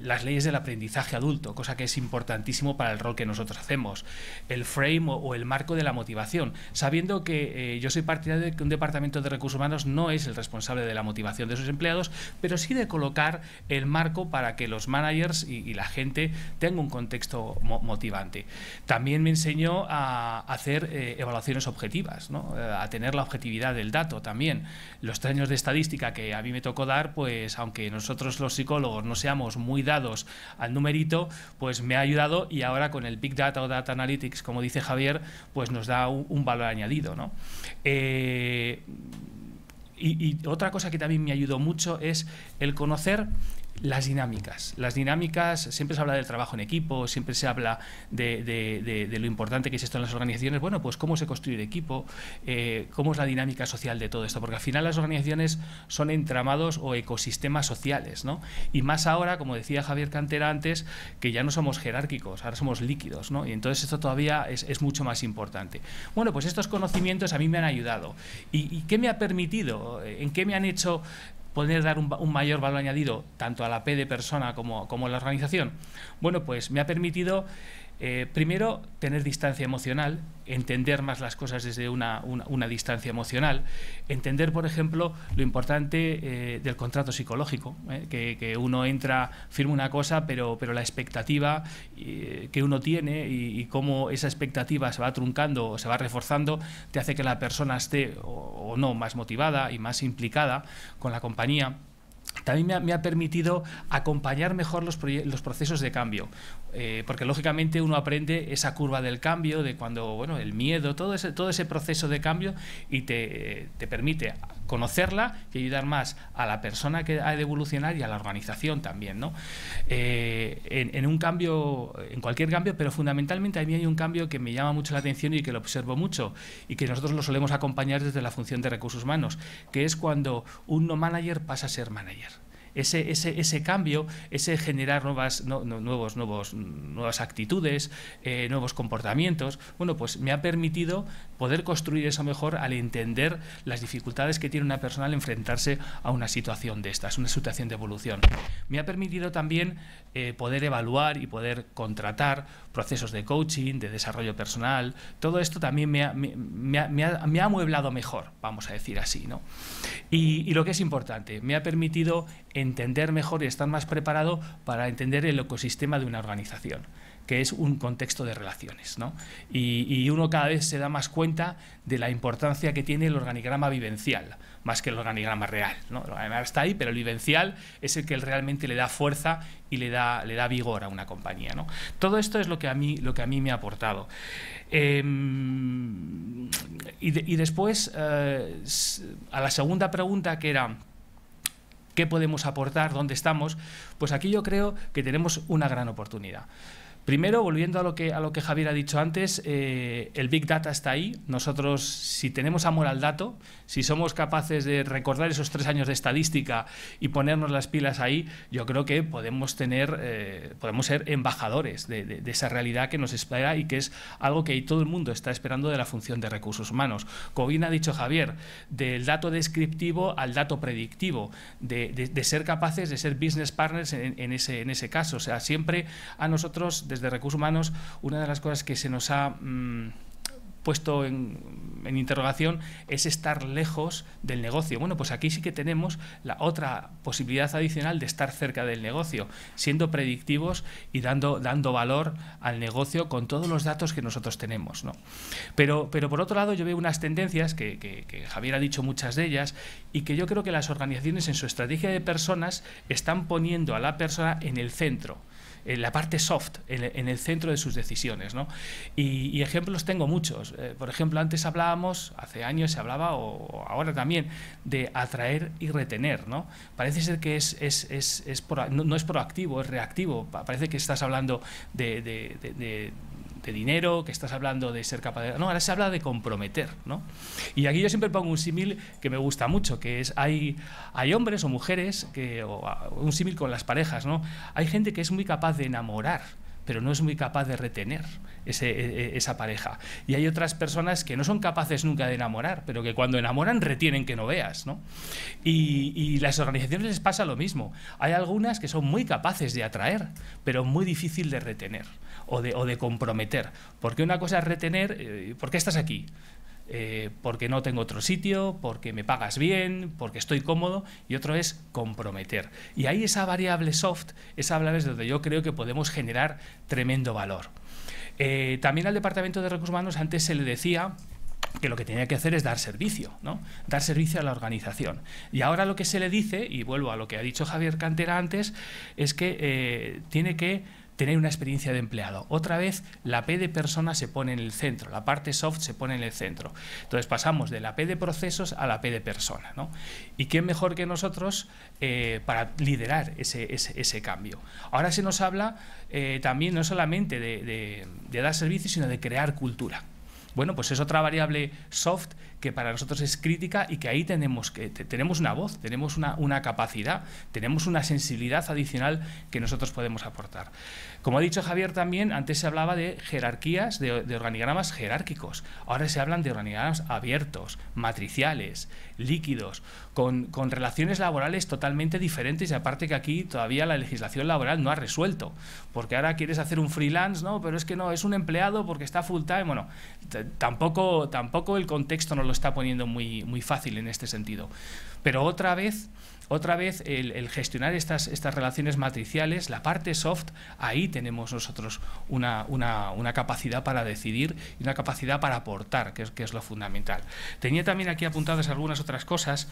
las leyes del aprendizaje adulto, cosa que es importantísimo para el rol que nosotros hacemos, el frame o, el marco de la motivación, sabiendo que eh, yo soy partidario de que un departamento de recursos humanos no es el responsable de la motivación de sus empleados, pero sí de colocar el marco para que los managers y, la gente tengan un contexto motivante. También me enseñó a hacer evaluaciones objetivas, a tener la objetividad del dato también. Los tres de estadística que a mí me tocó dar, pues aunque nosotros los psicólogos no seamos muy dados al numerito, pues me ha ayudado y ahora con el Big Data o Data Analytics, como dice Javier, pues nos da un, valor añadido. ¿no? Eh, y, y, otra cosa que también me ayudó mucho es el conocer las dinámicas. Las dinámicas, siempre se habla del trabajo en equipo, siempre se habla de, lo importante que es esto en las organizaciones. Bueno, pues cómo se construye el equipo, eh, cómo es la dinámica social de todo esto, porque al final las organizaciones son entramados o ecosistemas sociales, ¿no? Y más ahora, como decía Javier Cantera antes, que ya no somos jerárquicos, ahora somos líquidos, ¿no? Y entonces esto todavía es, mucho más importante. Bueno, pues estos conocimientos a mí me han ayudado. ¿Y, y qué me ha permitido? ¿En qué me han hecho poder dar un, mayor valor añadido tanto a la P de persona como, como a la organización? Bueno, pues me ha permitido eh, primero, tener distancia emocional, entender más las cosas desde una, distancia emocional, entender, por ejemplo, lo importante eh, del contrato psicológico, eh, que, uno entra, firma una cosa, pero, pero la expectativa que uno tiene y, cómo esa expectativa se va truncando o se va reforzando, te hace que la persona esté o no más motivada y más implicada con la compañía. También me ha, permitido acompañar mejor los, procesos de cambio, eh, porque lógicamente uno aprende esa curva del cambio, de cuando, bueno, el miedo, todo ese, todo ese proceso de cambio y te, te permite conocerla y ayudar más a la persona que ha de evolucionar y a la organización también, ¿no? Eh, en, un cambio, en cualquier cambio, pero fundamentalmente a mí hay un cambio que me llama mucho la atención y que lo observo mucho y que nosotros lo solemos acompañar desde la función de recursos humanos, que es cuando un no manager pasa a ser manager ese, ese, ese cambio, ese generar nuevas, nuevos, nuevos, nuevas actitudes, eh, nuevos comportamientos, bueno, pues me ha permitido poder construir eso mejor al entender las dificultades que tiene una persona al enfrentarse a una situación de estas, una situación de evolución. Me ha permitido también eh, poder evaluar y poder contratar procesos de coaching, de desarrollo personal, todo esto también me ha, me, amueblado mejor, vamos a decir así. ¿no? Y, lo que es importante, me ha permitido entender mejor y estar más preparado para entender el ecosistema de una organización que es un contexto de relaciones. ¿no? Y, uno cada vez se da más cuenta de la importancia que tiene el organigrama vivencial, más que el organigrama real. El organigrama está ahí, pero el vivencial es el que realmente le da fuerza y le da, le da vigor a una compañía. ¿no? Todo esto es lo que a mí, lo que a mí me ha aportado. Em, y, después, eh, a la segunda pregunta que era qué podemos aportar, dónde estamos, pues aquí yo creo que tenemos una gran oportunidad. Primero, volviendo a lo que, a lo que Javier ha dicho antes, eh, el Big Data está ahí. Nosotros, si tenemos amor al dato, si somos capaces de recordar esos tres años de estadística y ponernos las pilas ahí, yo creo que podemos tener, eh, podemos ser embajadores de, esa realidad que nos espera y que es algo que todo el mundo está esperando de la función de recursos humanos. Como bien ha dicho Javier, del dato descriptivo al dato predictivo, de, ser capaces de ser business partners en, ese, en ese caso. O sea, siempre a nosotros, de recursos humanos, una de las cosas que se nos ha mm, puesto en, interrogación es estar lejos del negocio. Bueno, pues aquí sí que tenemos la otra posibilidad adicional de estar cerca del negocio, siendo predictivos y dando, dando valor al negocio con todos los datos que nosotros tenemos. ¿no? Pero, pero por otro lado, yo veo unas tendencias que Javier ha dicho muchas de ellas y que yo creo que las organizaciones en su estrategia de personas están poniendo a la persona en el centro en la parte soft, en, el centro de sus decisiones. ¿no? Y, ejemplos tengo muchos. Eh, por ejemplo, antes hablábamos, hace años se hablaba, o, ahora también, de atraer y retener. ¿no? Parece ser que es, es, es, es no, es proactivo, es reactivo. Parece que estás hablando de dinero, que estás hablando de ser capaz de... No, ahora se habla de comprometer, ¿no? Y aquí yo siempre pongo un símil que me gusta mucho, que es, hay, hay hombres o mujeres, que, o un símil con las parejas, ¿no? Hay gente que es muy capaz de enamorar, pero no es muy capaz de retener ese, e, e, esa pareja. Y hay otras personas que no son capaces nunca de enamorar, pero que cuando enamoran retienen que no veas. ¿no? Y, y las organizaciones les pasa lo mismo. Hay algunas que son muy capaces de atraer, pero muy difícil de retener o de, o de comprometer. Porque una cosa es retener, eh, ¿por qué estás aquí? Eh, porque no tengo otro sitio, porque me pagas bien, porque estoy cómodo, y otro es comprometer. Y ahí esa variable soft, esa variable es donde yo creo que podemos generar tremendo valor. Eh, también al Departamento de Recursos Humanos antes se le decía que lo que tenía que hacer es dar servicio, ¿no? Dar servicio a la organización. Y ahora lo que se le dice, y vuelvo a lo que ha dicho Javier Cantera antes, es que tiene que tener una experiencia de empleado. Otra vez, la P de persona se pone en el centro, la parte soft se pone en el centro. Entonces pasamos de la P de procesos a la P de persona. ¿no? ¿Y quién mejor que nosotros eh, para liderar ese, ese, cambio? Ahora se nos habla eh, también no solamente de, de dar servicios, sino de crear cultura. Bueno, pues es otra variable soft que para nosotros es crítica y que ahí tenemos, que, tenemos una voz, tenemos una, una capacidad, tenemos una sensibilidad adicional que nosotros podemos aportar. Como ha dicho Javier también, antes se hablaba de jerarquías, de, organigramas jerárquicos. Ahora se hablan de organigramas abiertos, matriciales, líquidos, con, relaciones laborales totalmente diferentes y aparte que aquí todavía la legislación laboral no ha resuelto. Porque ahora quieres hacer un freelance, no, pero es que no, es un empleado porque está full time. Bueno, tampoco, tampoco el contexto nos lo está poniendo muy, muy fácil en este sentido. Pero otra vez otra vez el, gestionar estas, estas relaciones matriciales, la parte soft, ahí tenemos nosotros una, una, capacidad para decidir y una capacidad para aportar, que es, que es lo fundamental. Tenía también aquí apuntadas algunas otras cosas,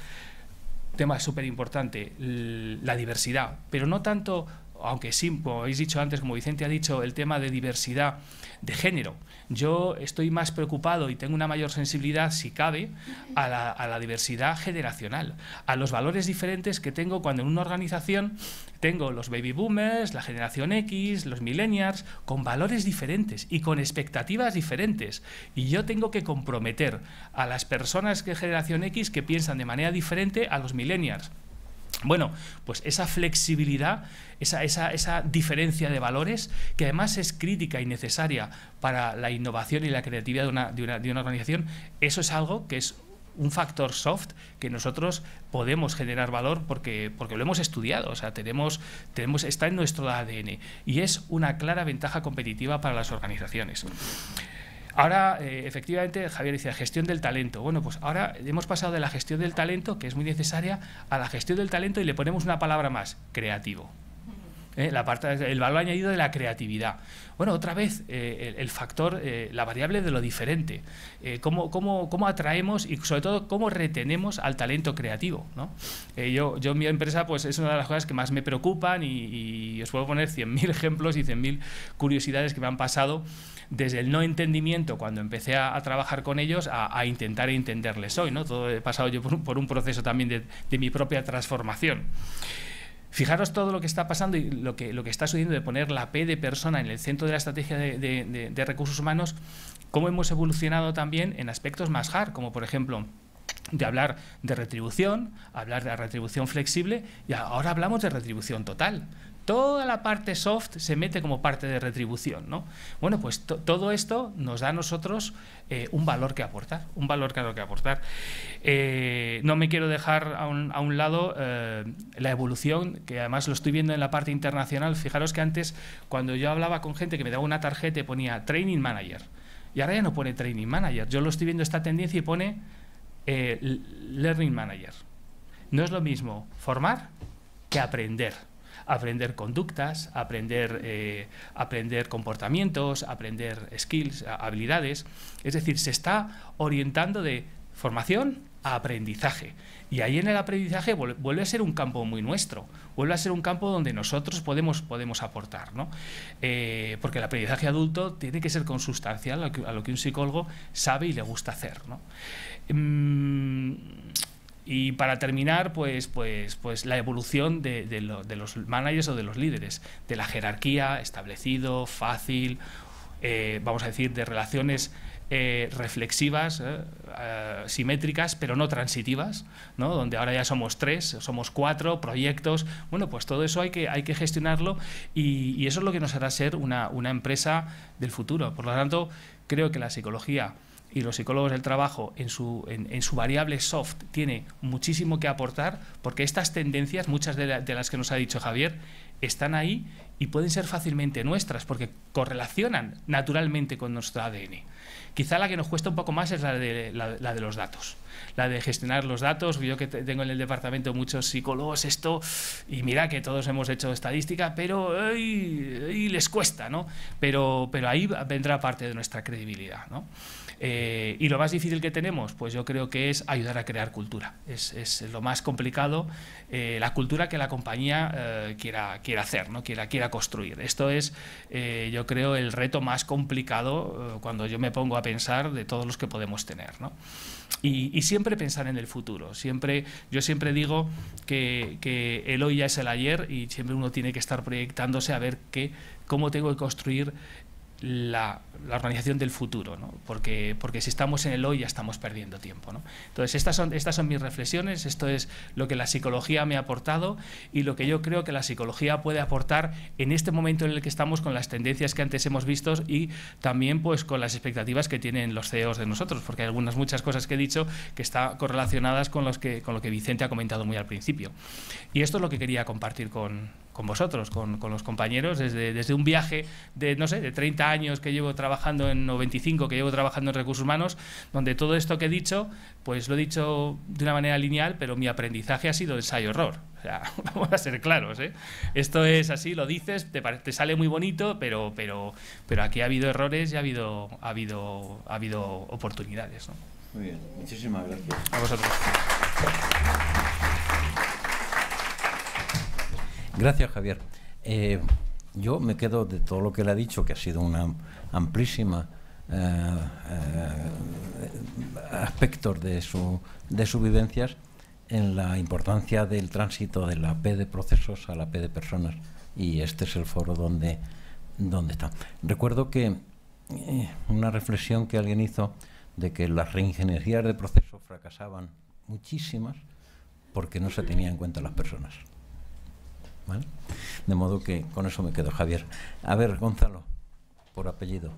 tema súper importante, la diversidad, pero no tanto aunque sí, como habéis dicho antes, como Vicente ha dicho, el tema de diversidad de género. Yo estoy más preocupado y tengo una mayor sensibilidad, si cabe, a la, diversidad generacional, a los valores diferentes que tengo cuando en una organización tengo los baby boomers, la generación X, los millennials, con valores diferentes y con expectativas diferentes. Y yo tengo que comprometer a las personas de generación X que piensan de manera diferente a los millennials. Bueno, pues esa flexibilidad, esa, esa, diferencia de valores, que además es crítica y necesaria para la innovación y la creatividad de una, de una, de una organización, eso es algo que es un factor soft que nosotros podemos generar valor porque, porque lo hemos estudiado, o sea, tenemos, tenemos, está en nuestro ADN y es una clara ventaja competitiva para las organizaciones. Ahora, eh, efectivamente, Javier dice, gestión del talento. Bueno, pues ahora hemos pasado de la gestión del talento, que es muy necesaria, a la gestión del talento y le ponemos una palabra más, creativo. ¿Eh? la parte, el valor añadido de la creatividad. Bueno, otra vez, eh, el, factor, eh, la variable de lo diferente. Cómo, cómo, cómo, atraemos y sobre todo cómo retenemos al talento creativo. ¿no? yo, yo en mi empresa pues es una de las cosas que más me preocupan y, os puedo poner 100.000 ejemplos y 100.000 curiosidades que me han pasado desde el no entendimiento cuando empecé a, trabajar con ellos a, intentar entenderles hoy. ¿no? Todo he pasado yo por un, proceso también de, de mi propia transformación. Fijaros todo lo que está pasando y lo que, lo que está sucediendo de poner la P de persona en el centro de la estrategia de, recursos humanos, cómo hemos evolucionado también en aspectos más hard, como por ejemplo de hablar de retribución, hablar de retribución flexible y ahora hablamos de retribución total toda la parte soft se mete como parte de retribución, ¿no? Bueno, pues todo esto nos da a nosotros eh, un valor que aportar, un valor claro que aportar. Eh, no me quiero dejar a un, lado eh, la evolución, que además lo estoy viendo en la parte internacional. Fijaros que antes, cuando yo hablaba con gente que me daba una tarjeta, ponía Training Manager, y ahora ya no pone Training Manager. Yo lo estoy viendo esta tendencia y pone Learning Manager. No es lo mismo formar que aprender aprender conductas, aprender, eh, aprender comportamientos, aprender skills, habilidades. Es decir, se está orientando de formación a aprendizaje. Y ahí en el aprendizaje vuelve a ser un campo muy nuestro, vuelve a ser un campo donde nosotros podemos, podemos aportar. ¿no? Eh, porque el aprendizaje adulto tiene que ser consustancial a lo que, un psicólogo sabe y le gusta hacer. ¿no? Mm, y para terminar, pues, pues, pues la evolución de, los managers o de los líderes, de la jerarquía, establecido, fácil, eh, vamos a decir, de relaciones eh, reflexivas, eh, simétricas, pero no transitivas, ¿no? donde ahora ya somos tres, somos cuatro, proyectos. Bueno, pues todo eso hay que, hay que gestionarlo y, y eso es lo que nos hará ser una, una empresa del futuro. Por lo tanto, creo que la psicología y los psicólogos del trabajo en su, en, su variable soft tiene muchísimo que aportar porque estas tendencias, muchas de, las que nos ha dicho Javier, están ahí y pueden ser fácilmente nuestras porque correlacionan naturalmente con nuestro ADN. Quizá la que nos cuesta un poco más es la de, la, de los datos, la de gestionar los datos. Yo que tengo en el departamento muchos psicólogos esto, y mira que todos hemos hecho estadística, pero ay, les cuesta, ¿no? Pero, pero ahí vendrá parte de nuestra credibilidad, ¿no? Eh, y lo más difícil que tenemos, pues yo creo que es ayudar a crear cultura. Es, es lo más complicado, eh, la cultura que la compañía eh, quiera, quiera hacer, ¿no? quiera, quiera construir. Esto es, yo creo, el reto más complicado cuando yo me pongo a pensar de todos los que podemos tener. ¿no? Y, siempre pensar en el futuro. Siempre, yo siempre digo que, que, el hoy ya es el ayer y siempre uno tiene que estar proyectándose a ver qué, cómo tengo que construir la, organización del futuro, ¿no? porque, porque si estamos en el hoy ya estamos perdiendo tiempo. ¿no? Entonces, estas son, estas son mis reflexiones, esto es lo que la psicología me ha aportado y lo que yo creo que la psicología puede aportar en este momento en el que estamos con las tendencias que antes hemos visto y también pues con las expectativas que tienen los CEOs de nosotros, porque hay algunas muchas cosas que he dicho que están correlacionadas con, los que, con lo que Vicente ha comentado muy al principio. Y esto es lo que quería compartir con, con vosotros, con, con, los compañeros, desde, desde un viaje de, no sé, de 30 años que llevo trabajando en, o 25 que llevo trabajando en recursos humanos, donde todo esto que he dicho, pues lo he dicho de una manera lineal, pero mi aprendizaje ha sido ensayo-error. O sea, vamos a ser claros, ¿eh? Esto es así, lo dices, te, te sale muy bonito, pero, pero, pero aquí ha habido errores y ha habido, ha habido, ha habido oportunidades. ¿no? Muy bien, muchísimas gracias. A vosotros. Gracias, Javier. Eh, yo me quedo de todo lo que él ha dicho, que ha sido una amplísima eh, eh, aspectos de su de sus vivencias en la importancia del tránsito de la P de procesos a la P de personas y este es el foro donde donde está. Recuerdo que una reflexión que alguien hizo de que las reingenierías de procesos fracasaban muchísimas porque no se tenían en cuenta las personas. De modo que con eso me quedo, Javier. A ver, Gonzalo, por apellido.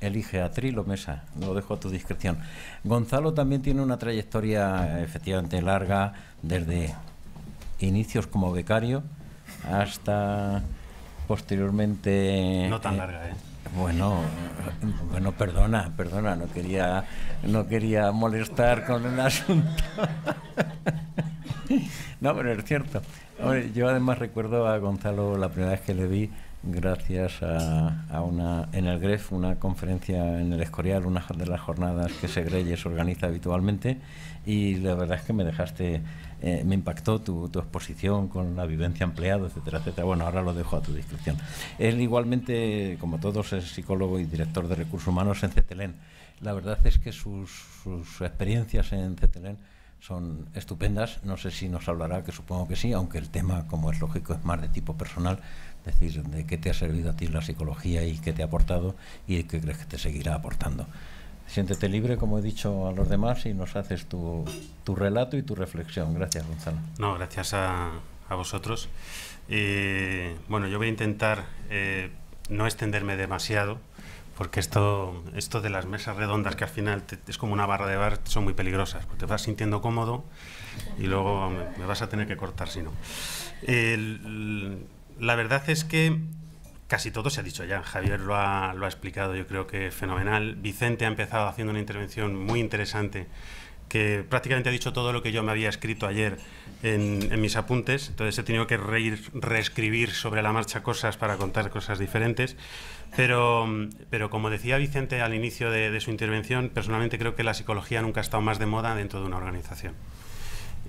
Elige a Trilo Mesa, lo dejo a tu discreción. Gonzalo también tiene una trayectoria efectivamente larga, desde inicios como becario hasta posteriormente. No tan larga, ¿eh? Bueno, bueno, perdona, perdona, no quería, no quería molestar con el asunto. No, pero es cierto. Yo además recuerdo a Gonzalo la primera vez que le vi gracias a, una en el GREF, una conferencia en el Escorial, una de las jornadas que Segreyes organiza habitualmente y la verdad es que me dejaste, eh, me impactó tu, tu, exposición con la vivencia empleado, etcétera, etcétera. Bueno, ahora lo dejo a tu discreción. Él igualmente, como todos, es psicólogo y director de recursos humanos en CETELEN. La verdad es que sus, sus experiencias en CETELEN son estupendas. No sé si nos hablará, que supongo que sí, aunque el tema, como es lógico, es más de tipo personal decir, de qué te ha servido a ti la psicología y qué te ha aportado y qué crees que te seguirá aportando. Siéntete libre, como he dicho a los demás, y nos haces tu, tu relato y tu reflexión. Gracias, Gonzalo. No, gracias a, a vosotros. Eh, bueno, yo voy a intentar eh, no extenderme demasiado, porque esto, esto de las mesas redondas, que al final es como una barra de bar, son muy peligrosas, porque te vas sintiendo cómodo y luego me, me vas a tener que cortar si no. El, la verdad es que casi todo se ha dicho ya. Javier lo ha, lo ha explicado, yo creo que fenomenal. Vicente ha empezado haciendo una intervención muy interesante que prácticamente ha dicho todo lo que yo me había escrito ayer en, mis apuntes, entonces he tenido que reescribir sobre la marcha cosas para contar cosas diferentes, pero, pero como decía Vicente al inicio de, de, su intervención, personalmente creo que la psicología nunca ha estado más de moda dentro de una organización,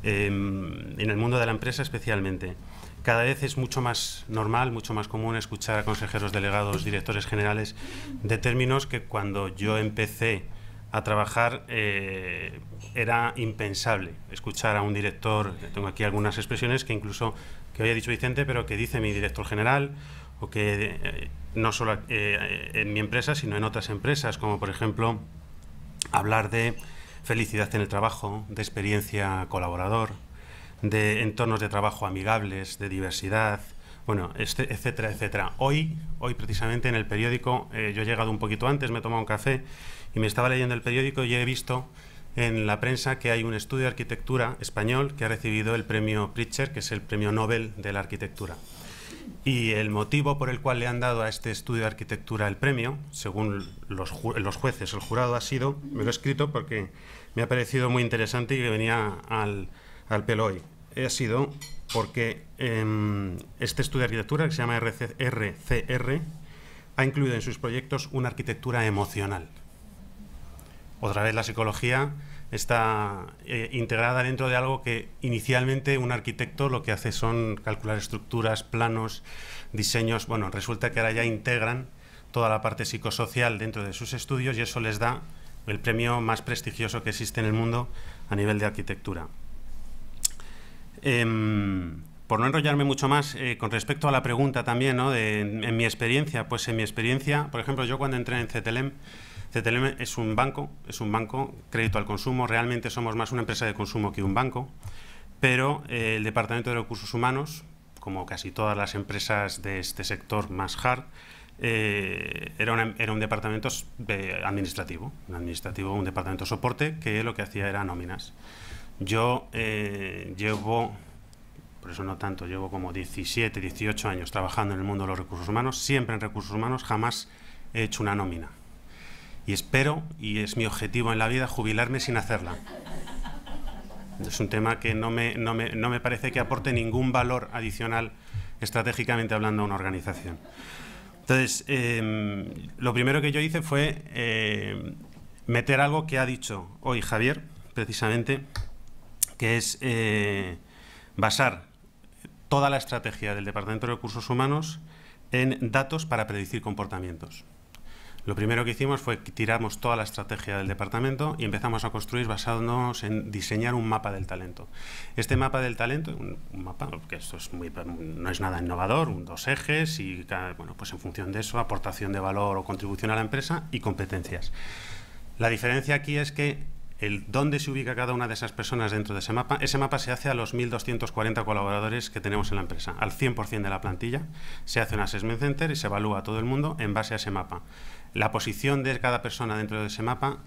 eh, en el mundo de la empresa especialmente. Cada vez es mucho más normal, mucho más común escuchar a consejeros delegados, directores generales, de términos que cuando yo empecé a trabajar eh, era impensable escuchar a un director, tengo aquí algunas expresiones que incluso que había dicho Vicente, pero que dice mi director general, o que eh, no solo eh, en mi empresa, sino en otras empresas, como por ejemplo hablar de felicidad en el trabajo, de experiencia colaborador, de entornos de trabajo amigables, de diversidad, bueno, este, etcétera, etcétera. Hoy, hoy precisamente en el periódico, eh, yo he llegado un poquito antes, me he tomado un café y me estaba leyendo el periódico y he visto en la prensa que hay un estudio de arquitectura español que ha recibido el premio Pritcher, que es el premio Nobel de la arquitectura. Y el motivo por el cual le han dado a este estudio de arquitectura el premio, según los, los jueces, el jurado ha sido, me lo he escrito porque me ha parecido muy interesante y que venía al, al pelo hoy ha sido porque eh, este estudio de arquitectura, que se llama RCR, ha incluido en sus proyectos una arquitectura emocional. Otra vez la psicología está eh, integrada dentro de algo que inicialmente un arquitecto lo que hace son calcular estructuras, planos, diseños. Bueno, resulta que ahora ya integran toda la parte psicosocial dentro de sus estudios y eso les da el premio más prestigioso que existe en el mundo a nivel de arquitectura. Em, por no enrollarme mucho más, eh, con respecto a la pregunta también, ¿no? De, en, mi experiencia, pues en mi experiencia, por ejemplo, yo cuando entré en CTLM, CTLM es un banco, es un banco, crédito al consumo, realmente somos más una empresa de consumo que un banco, pero eh, el Departamento de Recursos Humanos, como casi todas las empresas de este sector más hard, eh, era, un departamento administrativo, un administrativo, un departamento de soporte que lo que hacía era nóminas. Yo eh, llevo, por eso no tanto, llevo como 17, 18 años trabajando en el mundo de los recursos humanos, siempre en recursos humanos, jamás he hecho una nómina. Y espero, y es mi objetivo en la vida, jubilarme sin hacerla. Es un tema que no me, no me, no me parece que aporte ningún valor adicional estratégicamente hablando a una organización. Entonces, eh, lo primero que yo hice fue eh, meter algo que ha dicho hoy Javier, precisamente, que es eh, basar toda la estrategia del Departamento de Recursos Humanos en datos para predecir comportamientos. Lo primero que hicimos fue que tiramos toda la estrategia del departamento y empezamos a construir basándonos en diseñar un mapa del talento. Este mapa del talento, un, mapa, que esto es muy, no es nada innovador, dos ejes y bueno, pues en función de eso, aportación de valor o contribución a la empresa y competencias. La diferencia aquí es que el dónde se ubica cada una de esas personas dentro de ese mapa. Ese mapa se hace a los 1.240 colaboradores que tenemos en la empresa, al 100% de la plantilla. Se hace un assessment center y se evalúa a todo el mundo en base a ese mapa. La posición de cada persona dentro de ese mapa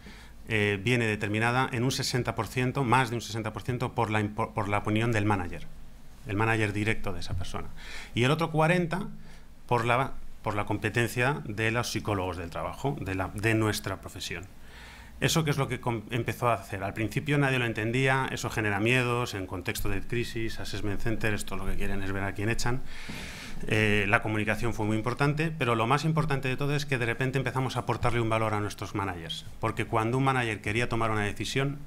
eh, viene determinada en un 60%, más de un 60%, por la, por la opinión del manager, el manager directo de esa persona. Y el otro 40% por la, por la competencia de los psicólogos del trabajo, de, la, de nuestra profesión. ¿Eso qué es lo que empezó a hacer? Al principio nadie lo entendía, eso genera miedos en contexto de crisis, assessment center, esto lo que quieren es ver a quién echan. Eh, la comunicación fue muy importante, pero lo más importante de todo es que de repente empezamos a aportarle un valor a nuestros managers, porque cuando un manager quería tomar una decisión,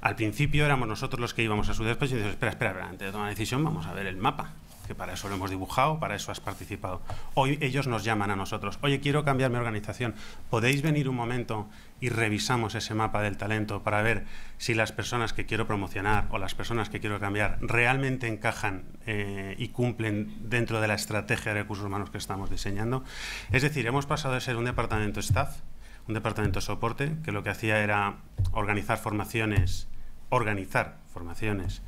al principio éramos nosotros los que íbamos a su despacho y decíamos, espera, espera, antes de tomar una decisión vamos a ver el mapa, que para eso lo hemos dibujado, para eso has participado. Hoy ellos nos llaman a nosotros, oye, quiero cambiar mi organización, ¿podéis venir un momento y revisamos ese mapa del talento para ver si las personas que quiero promocionar o las personas que quiero cambiar realmente encajan eh, y cumplen dentro de la estrategia de recursos humanos que estamos diseñando? Es decir, hemos pasado de ser un departamento staff, un departamento de soporte, que lo que hacía era organizar formaciones, organizar formaciones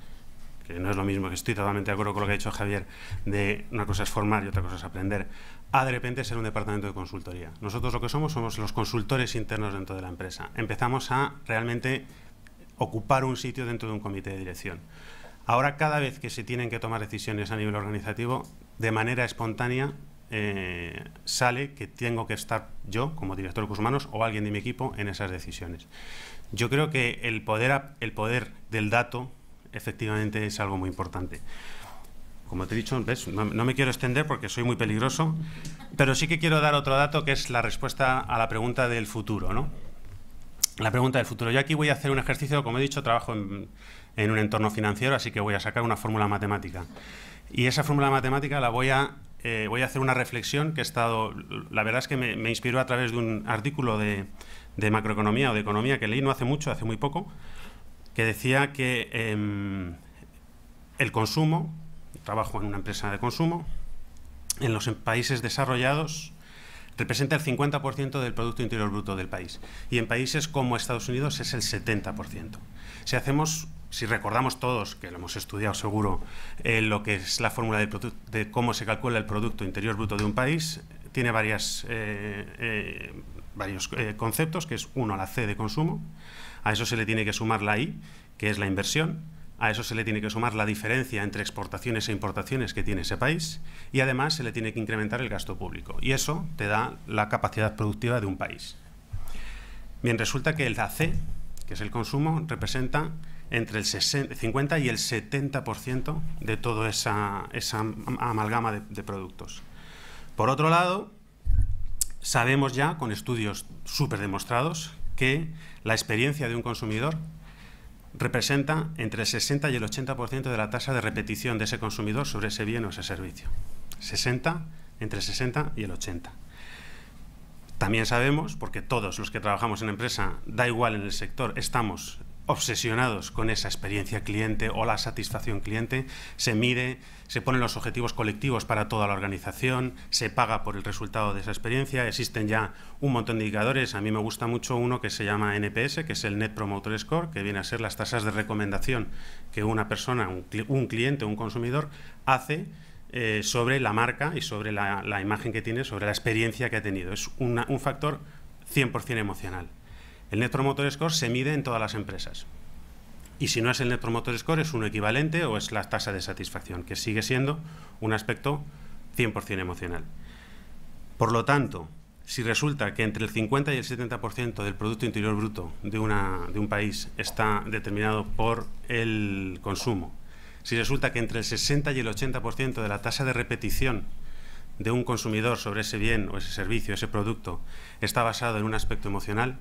no es lo mismo, que estoy totalmente de acuerdo con lo que ha dicho Javier, de una cosa es formar y otra cosa es aprender, a de repente ser un departamento de consultoría. Nosotros lo que somos somos los consultores internos dentro de la empresa. Empezamos a realmente ocupar un sitio dentro de un comité de dirección. Ahora cada vez que se tienen que tomar decisiones a nivel organizativo, de manera espontánea eh, sale que tengo que estar yo, como director de recursos humanos, o alguien de mi equipo en esas decisiones. Yo creo que el poder, el poder del dato efectivamente es algo muy importante. Como te he dicho, No, me quiero extender porque soy muy peligroso, pero sí que quiero dar otro dato que es la respuesta a la pregunta del futuro, ¿no? La pregunta del futuro. Yo aquí voy a hacer un ejercicio, como he dicho, trabajo en, un entorno financiero, así que voy a sacar una fórmula matemática. Y esa fórmula matemática la voy a, eh, voy a hacer una reflexión que he estado, la verdad es que me, inspiró a través de un artículo de, de macroeconomía o de economía que leí no hace mucho, hace muy poco, que decía que em, el consumo, trabajo en una empresa de consumo, en los países desarrollados representa el 50% del Producto Interior Bruto del país y en países como Estados Unidos es el 70%. Si hacemos, si recordamos todos, que lo hemos estudiado seguro, eh, lo que es la fórmula de, de, cómo se calcula el Producto Interior Bruto de un país, tiene varias, eh, eh, varios conceptos, que es uno, la C de consumo, a eso se le tiene que sumar la I, que es la inversión. A eso se le tiene que sumar la diferencia entre exportaciones e importaciones que tiene ese país. Y además se le tiene que incrementar el gasto público. Y eso te da la capacidad productiva de un país. Bien, resulta que el AC, que es el consumo, representa entre el 50 y el 70% de toda esa, amalgama de, de productos. Por otro lado, sabemos ya, con estudios súper demostrados, que la experiencia de un consumidor representa entre el 60 y el 80% de la tasa de repetición de ese consumidor sobre ese bien o ese servicio. 60, entre el 60 y el 80. También sabemos, porque todos los que trabajamos en empresa, da igual en el sector, estamos obsesionados con esa experiencia cliente o la satisfacción cliente, se mide, se ponen los objetivos colectivos para toda la organización, se paga por el resultado de esa experiencia, existen ya un montón de indicadores, a mí me gusta mucho uno que se llama NPS, que es el Net Promoter Score, que viene a ser las tasas de recomendación que una persona, un, cliente o un consumidor hace eh, sobre la marca y sobre la, imagen que tiene, sobre la experiencia que ha tenido. Es un factor 100% emocional. El Net Promoter Score se mide en todas las empresas. Y si no es el Net Promoter Score, es un equivalente o es la tasa de satisfacción, que sigue siendo un aspecto 100% emocional. Por lo tanto, si resulta que entre el 50 y el 70% del Producto Interior Bruto de, una, de un país está determinado por el consumo, si resulta que entre el 60 y el 80% de la tasa de repetición de un consumidor sobre ese bien o ese servicio, ese producto, está basado en un aspecto emocional,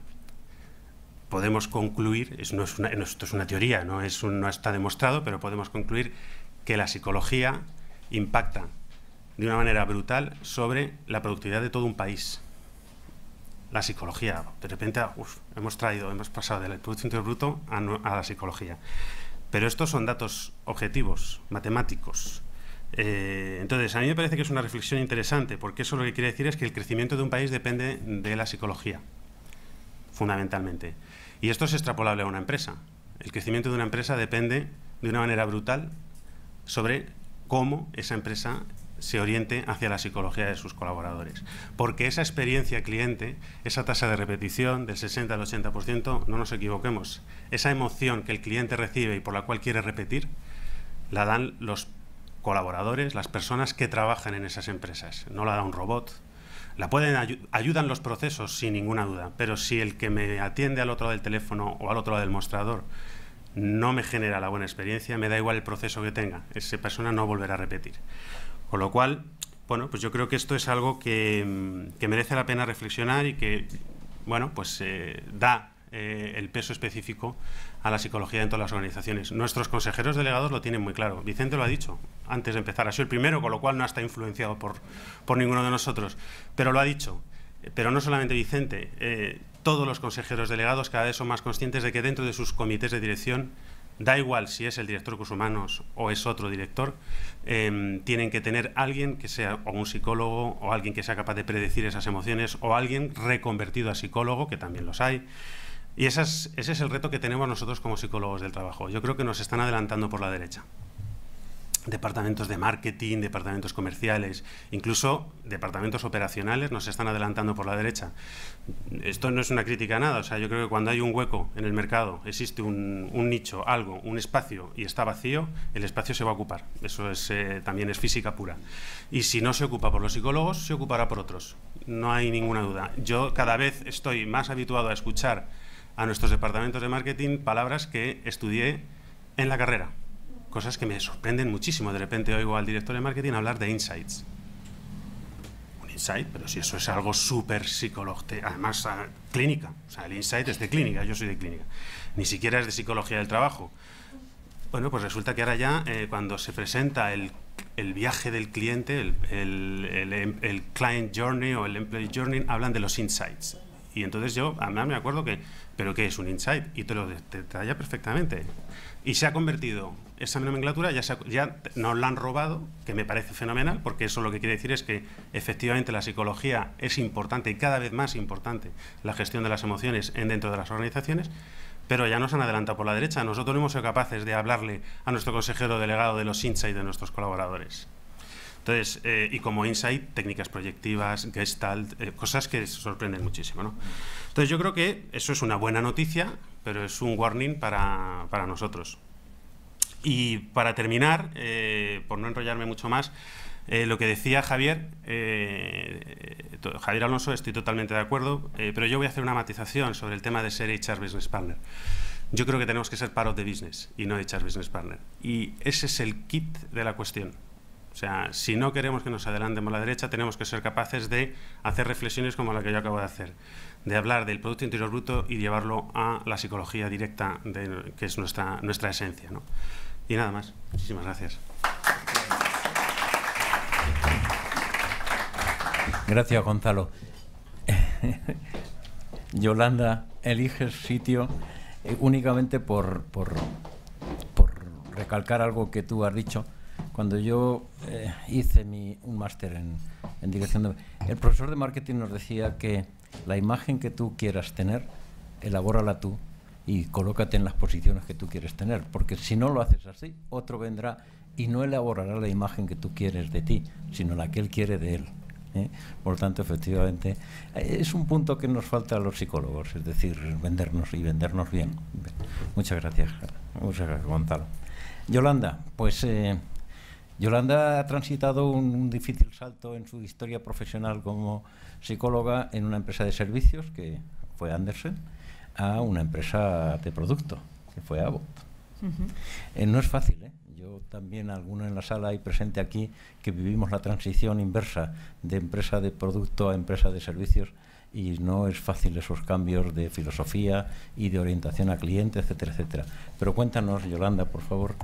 podemos concluir, esto es una teoría, no, es no está demostrado, pero podemos concluir que la psicología impacta de una manera brutal sobre la productividad de todo un país. La psicología, de repente hemos traído, hemos pasado del Producto Interior Bruto a, a, la psicología. Pero estos son datos objetivos, matemáticos. Eh, entonces, a mí me parece que es una reflexión interesante, porque eso lo que quiere decir es que el crecimiento de un país depende de la psicología, fundamentalmente. Y esto es extrapolable a una empresa. El crecimiento de una empresa depende de una manera brutal sobre cómo esa empresa se oriente hacia la psicología de sus colaboradores. Porque esa experiencia cliente, esa tasa de repetición del 60 al 80%, no nos equivoquemos, esa emoción que el cliente recibe y por la cual quiere repetir, la dan los colaboradores, las personas que trabajan en esas empresas. No la da un robot, la pueden ayudan los procesos sin ninguna duda, pero si el que me atiende al otro lado del teléfono o al otro lado del mostrador no me genera la buena experiencia, me da igual el proceso que tenga, esa persona no volverá a repetir. Con lo cual, bueno, pues yo creo que esto es algo que, mm, merece la pena reflexionar y que, bueno, pues eh, da eh, el peso específico a la psicología en todas las organizaciones. Nuestros consejeros delegados lo tienen muy claro. Vicente lo ha dicho antes de empezar. Ha sido el primero, con lo cual no está influenciado por, por ninguno de nosotros. Pero lo ha dicho. Pero no solamente Vicente, eh, todos los consejeros delegados cada vez son más conscientes de que dentro de sus comités de dirección da igual si es el director de recursos humanos o es otro director, em, tienen que tener alguien que sea o un psicólogo o alguien que sea capaz de predecir esas emociones o alguien reconvertido a psicólogo, que también los hay. Y ese es el reto que tenemos nosotros como psicólogos del trabajo. Yo creo que nos están adelantando por la derecha departamentos de marketing, departamentos comerciales, incluso departamentos operacionales nos están adelantando por la derecha. Esto no es una crítica a nada, o sea, yo creo que cuando hay un hueco en el mercado, existe un, nicho, algo, un espacio y está vacío, el espacio se va a ocupar. Eso es, eh, también es física pura. Y si no se ocupa por los psicólogos, se ocupará por otros. No hay ninguna duda. Yo cada vez estoy más habituado a escuchar a nuestros departamentos de marketing palabras que estudié en la carrera cosas que me sorprenden muchísimo. De repente oigo al director de marketing hablar de insights. Un insight, pero si eso es algo súper psicológico, además ah, clínica. O sea, el insight es de clínica, yo soy de clínica. Ni siquiera es de psicología del trabajo. Bueno, pues resulta que ahora ya eh, cuando se presenta el, el, viaje del cliente, el, el, el, client journey o el employee journey, hablan de los insights. Y entonces yo, además me acuerdo que, ¿pero qué es un insight? Y te lo detalla perfectamente. Y se ha convertido esa nomenclatura ya, ya nos la han robado, que me parece fenomenal, porque eso lo que quiere decir es que efectivamente la psicología es importante y cada vez más importante la gestión de las emociones en dentro de las organizaciones, pero ya nos han adelantado por la derecha. Nosotros no hemos sido capaces de hablarle a nuestro consejero delegado de los insights de nuestros colaboradores. Entonces, eh, y como insight, técnicas proyectivas, gestalt, eh, cosas que sorprenden muchísimo. ¿no? Entonces, yo creo que eso es una buena noticia, pero es un warning para, para nosotros. Y para terminar, eh, por no enrollarme mucho más, eh, lo que decía Javier, eh, Javier Alonso, estoy totalmente de acuerdo, pero yo voy a hacer una matización sobre el tema de ser HR Business Partner. Yo creo que tenemos que ser part of the business y no HR Business Partner. Y ese es el kit de la cuestión. O sea, si no queremos que nos adelantemos a la derecha, tenemos que ser capaces de hacer reflexiones como la que yo acabo de hacer, de hablar del Producto Interior Bruto y llevarlo a la psicología directa, de, que es nuestra, nuestra esencia. ¿no? Y nada más. Muchísimas gracias. Gracias, Gonzalo. Yolanda, eliges sitio eh, únicamente por, por, recalcar algo que tú has dicho. Cuando yo eh, hice mi, un máster en, en dirección de... El profesor de marketing nos decía que la imagen que tú quieras tener, elabórala tú y colócate en las posiciones que tú quieres tener, porque si no lo haces así, otro vendrá y no elaborará la imagen que tú quieres de ti, sino la que él quiere de él. ¿eh? Por lo tanto, efectivamente, es un punto que nos falta a los psicólogos, es decir, vendernos y vendernos bien. Muchas gracias, muchas gracias Gonzalo. Yolanda, pues eh, Yolanda ha transitado un, difícil salto en su historia profesional como psicóloga en una empresa de servicios que fue Andersen a una empresa de producto, que fue Abbott. Eh, no es fácil, ¿eh? Yo también, alguno en la sala y presente aquí, que vivimos la transición inversa de empresa de producto a empresa de servicios y no es fácil esos cambios de filosofía y de orientación a cliente, etcétera, etcétera. Pero cuéntanos, Yolanda, por favor,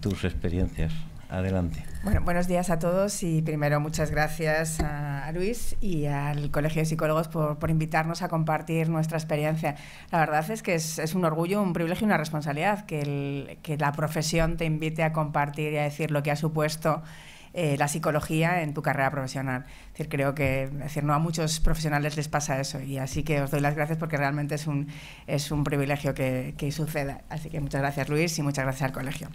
tus experiencias. Adelante. Bueno, buenos días a todos y primero muchas gracias a Luis y al Colegio de Psicólogos por, por invitarnos a compartir nuestra experiencia. La verdad es que es, es un orgullo, un privilegio y una responsabilidad que, el, que, la profesión te invite a compartir y a decir lo que ha supuesto eh, la psicología en tu carrera profesional. Es decir, creo que decir, no a muchos profesionales les pasa eso y así que os doy las gracias porque realmente es un, es un privilegio que, que suceda. Así que muchas gracias Luis y muchas gracias al colegio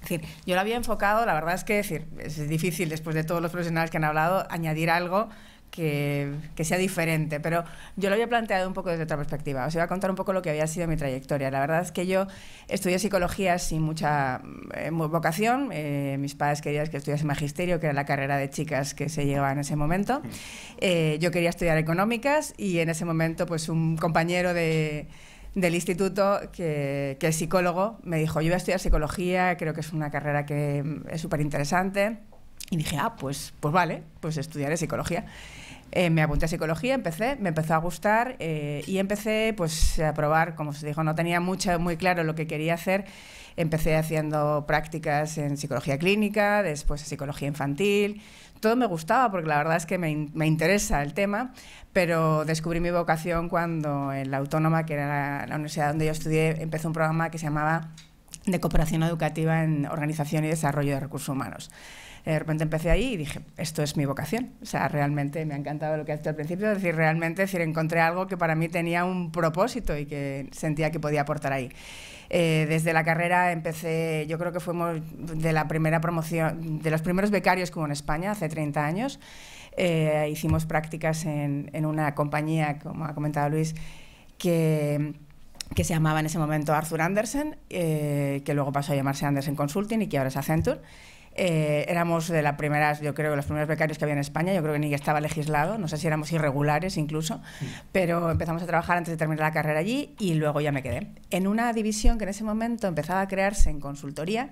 decir, yo lo había enfocado, la verdad es que decir, es difícil después de todos los profesionales que han hablado añadir algo que, sea diferente, pero yo lo había planteado un poco desde otra perspectiva. Os iba a contar un poco lo que había sido mi trayectoria. La verdad es que yo estudié psicología sin mucha eh, vocación. Eh, mis padres querían que estudiase magisterio, que era la carrera de chicas que se llevaba en ese momento. Eh, yo quería estudiar económicas y en ese momento pues un compañero de del instituto que, es psicólogo me dijo, yo voy a estudiar psicología, creo que es una carrera que es súper interesante. Y dije, ah, pues, pues vale, pues estudiaré psicología. Eh, me apunté a psicología, empecé, me empezó a gustar eh, y empecé pues a probar, como se dijo, no tenía mucho, muy claro lo que quería hacer. Empecé haciendo prácticas en psicología clínica, después en psicología infantil. Todo me gustaba porque la verdad es que me, me interesa el tema, pero descubrí mi vocación cuando en la Autónoma, que era la universidad donde yo estudié, empezó un programa que se llamaba de cooperación educativa en organización y desarrollo de recursos humanos de repente empecé ahí y dije, esto es mi vocación. O sea, realmente me ha encantado lo que he hecho al principio, es decir, realmente decir, encontré algo que para mí tenía un propósito y que sentía que podía aportar ahí. Eh, desde la carrera empecé, yo creo que fuimos de la primera promoción, de los primeros becarios como en España, hace 30 años. Eh, hicimos prácticas en, en, una compañía, como ha comentado Luis, que, que se llamaba en ese momento Arthur Andersen, eh, que luego pasó a llamarse Andersen Consulting y que ahora es Accenture. Eh, éramos de las primeras, yo creo, los primeros becarios que había en España. Yo creo que ni estaba legislado, no sé si éramos irregulares incluso, pero empezamos a trabajar antes de terminar la carrera allí y luego ya me quedé. En una división que en ese momento empezaba a crearse en consultoría,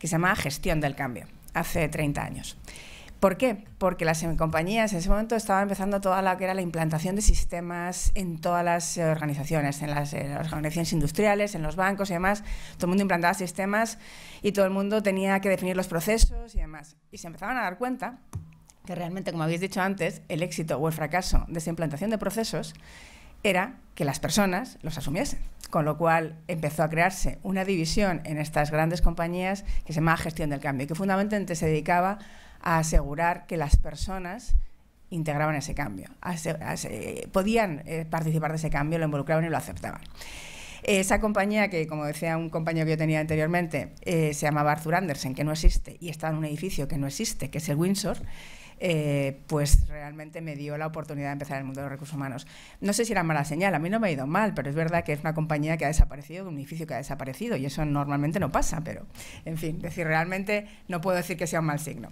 que se llamaba Gestión del Cambio, hace 30 años. ¿Por qué? Porque las compañías en ese momento estaban empezando toda la que era la implantación de sistemas en todas las organizaciones, en las, organizaciones industriales, en los bancos y demás. Todo el mundo implantaba sistemas y todo el mundo tenía que definir los procesos y demás. Y se empezaban a dar cuenta que realmente, como habéis dicho antes, el éxito o el fracaso de esa implantación de procesos era que las personas los asumiesen. Con lo cual empezó a crearse una división en estas grandes compañías que se llama gestión del cambio, que fundamentalmente se dedicaba asegurar que las personas integraban ese cambio, podían eh, participar de ese cambio, lo involucraban y lo aceptaban. Esa compañía, que como decía un compañero que yo tenía anteriormente, eh, se llamaba Arthur Andersen, que no existe, y estaba en un edificio que no existe, que es el Windsor, eh, pues realmente me dio la oportunidad de empezar en el mundo de los recursos humanos. No sé si era mala señal, a mí no me ha ido mal, pero es verdad que es una compañía que ha desaparecido, un edificio que ha desaparecido, y eso normalmente no pasa, pero en fin, decir, realmente no puedo decir que sea un mal signo.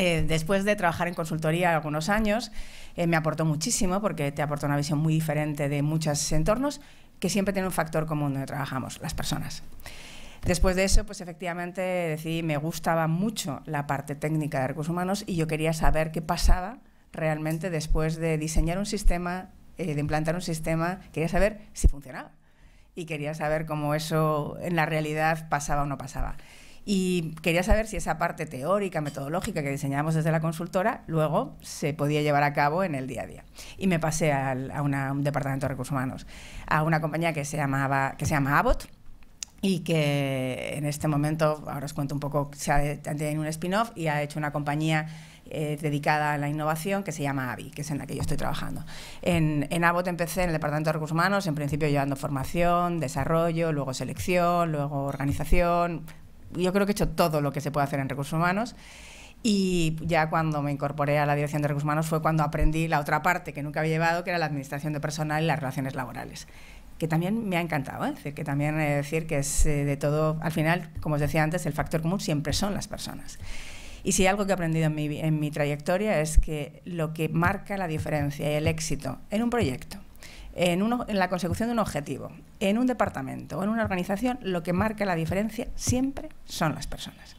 Eh, después de trabajar en consultoría algunos años, eh, me aportó muchísimo porque te aporta una visión muy diferente de muchos entornos que siempre tiene un factor común donde trabajamos, las personas. Después de eso, pues efectivamente decidí, me gustaba mucho la parte técnica de recursos humanos y yo quería saber qué pasaba realmente después de diseñar un sistema, eh, de implantar un sistema, quería saber si funcionaba y quería saber cómo eso en la realidad pasaba o no pasaba. Y quería saber si esa parte teórica, metodológica que diseñamos desde la consultora, luego se podía llevar a cabo en el día a día. Y me pasé a, un departamento de recursos humanos, a una compañía que se, llamaba, que se llama Abbott, y que en este momento, ahora os cuento un poco, se ha tenido un spin-off y ha hecho una compañía eh, dedicada a la innovación que se llama AVI, que es en la que yo estoy trabajando. En, en Abbott empecé en el Departamento de Recursos Humanos, en principio llevando formación, desarrollo, luego selección, luego organización, yo creo que he hecho todo lo que se puede hacer en recursos humanos. Y ya cuando me incorporé a la dirección de recursos humanos fue cuando aprendí la otra parte que nunca había llevado, que era la administración de personal y las relaciones laborales, que también me ha encantado. ¿eh? decir, que también he decir que es eh, de todo, al final, como os decía antes, el factor común siempre son las personas. Y si algo que he aprendido en mi, en mi trayectoria es que lo que marca la diferencia y el éxito en un proyecto, en, la consecución de un objetivo, en un departamento o en una organización, lo que marca la diferencia siempre son las personas.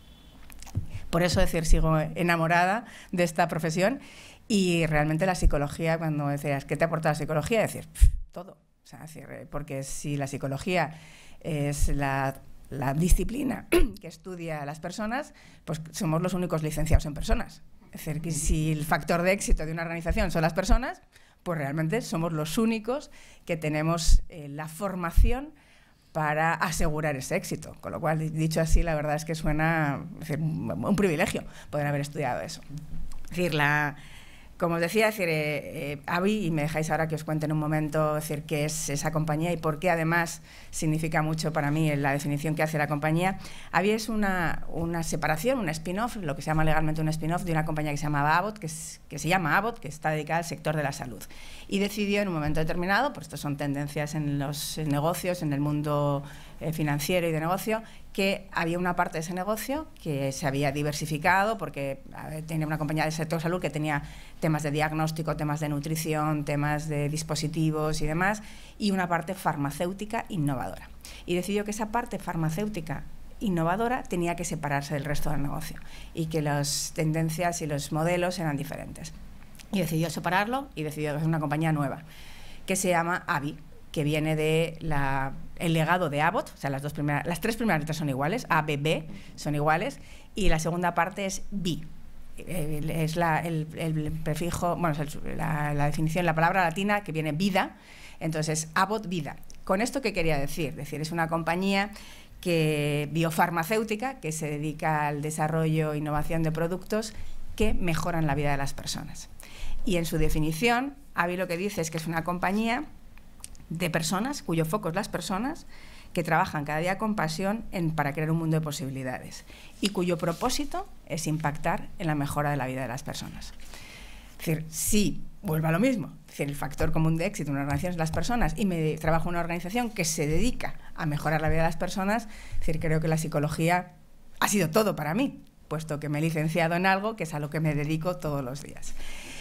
Por eso decir, sigo enamorada de esta profesión y realmente la psicología, cuando decías, ¿qué te aporta la psicología? Decir, todo. Eh, porque si la psicología es la, la disciplina que estudia a las personas, pues somos los únicos licenciados en personas. Es decir, que si el factor de éxito de una organización son las personas, pues realmente somos los únicos que tenemos eh, la formación para asegurar ese éxito. Con lo cual, dicho así, la verdad es que suena un privilegio poder haber estudiado eso. Es decir, la, como os decía, decir, eh, eh, Avi, y me dejáis ahora que os cuente en un momento decir, qué es esa compañía y por qué además significa mucho para mí la definición que hace la compañía. Avi es una, una separación, un spin-off, lo que se llama legalmente un spin-off de una compañía que se llama Abbott, que, se llama Abbott, que está dedicada al sector de la salud. Y decidió en un momento determinado, pues estas son tendencias en los negocios, en el mundo eh, financiero y de negocio, que había una parte de ese negocio que se había diversificado porque tenía una compañía del sector salud que tenía temas de diagnóstico, temas de nutrición, temas de dispositivos y demás, y una parte farmacéutica innovadora. Y decidió que esa parte farmacéutica innovadora tenía que separarse del resto del negocio y que las tendencias y los modelos eran diferentes. Y decidió separarlo y decidió hacer una compañía nueva que se llama AVI, que viene de la el legado de Abbott, o sea, las, dos primeras, las tres primeras letras son iguales, A, B, B son iguales, y la segunda parte es B. Es la, el, prefijo, bueno, la, la, definición, la palabra latina que viene vida, entonces Abbott Vida. ¿Con esto qué quería decir? decir, es una compañía que, biofarmacéutica que se dedica al desarrollo e innovación de productos que mejoran la vida de las personas. Y en su definición, Avi lo que dice es que es una compañía de personas, cuyo foco es las personas, que trabajan cada día con pasión en, para crear un mundo de posibilidades y cuyo propósito es impactar en la mejora de la vida de las personas. Es decir, si vuelvo a lo mismo, decir, el factor común de éxito de una organización es las personas y me trabajo en una organización que se dedica a mejorar la vida de las personas, es decir, creo que la psicología ha sido todo para mí, puesto que me he licenciado en algo que es a lo que me dedico todos los días.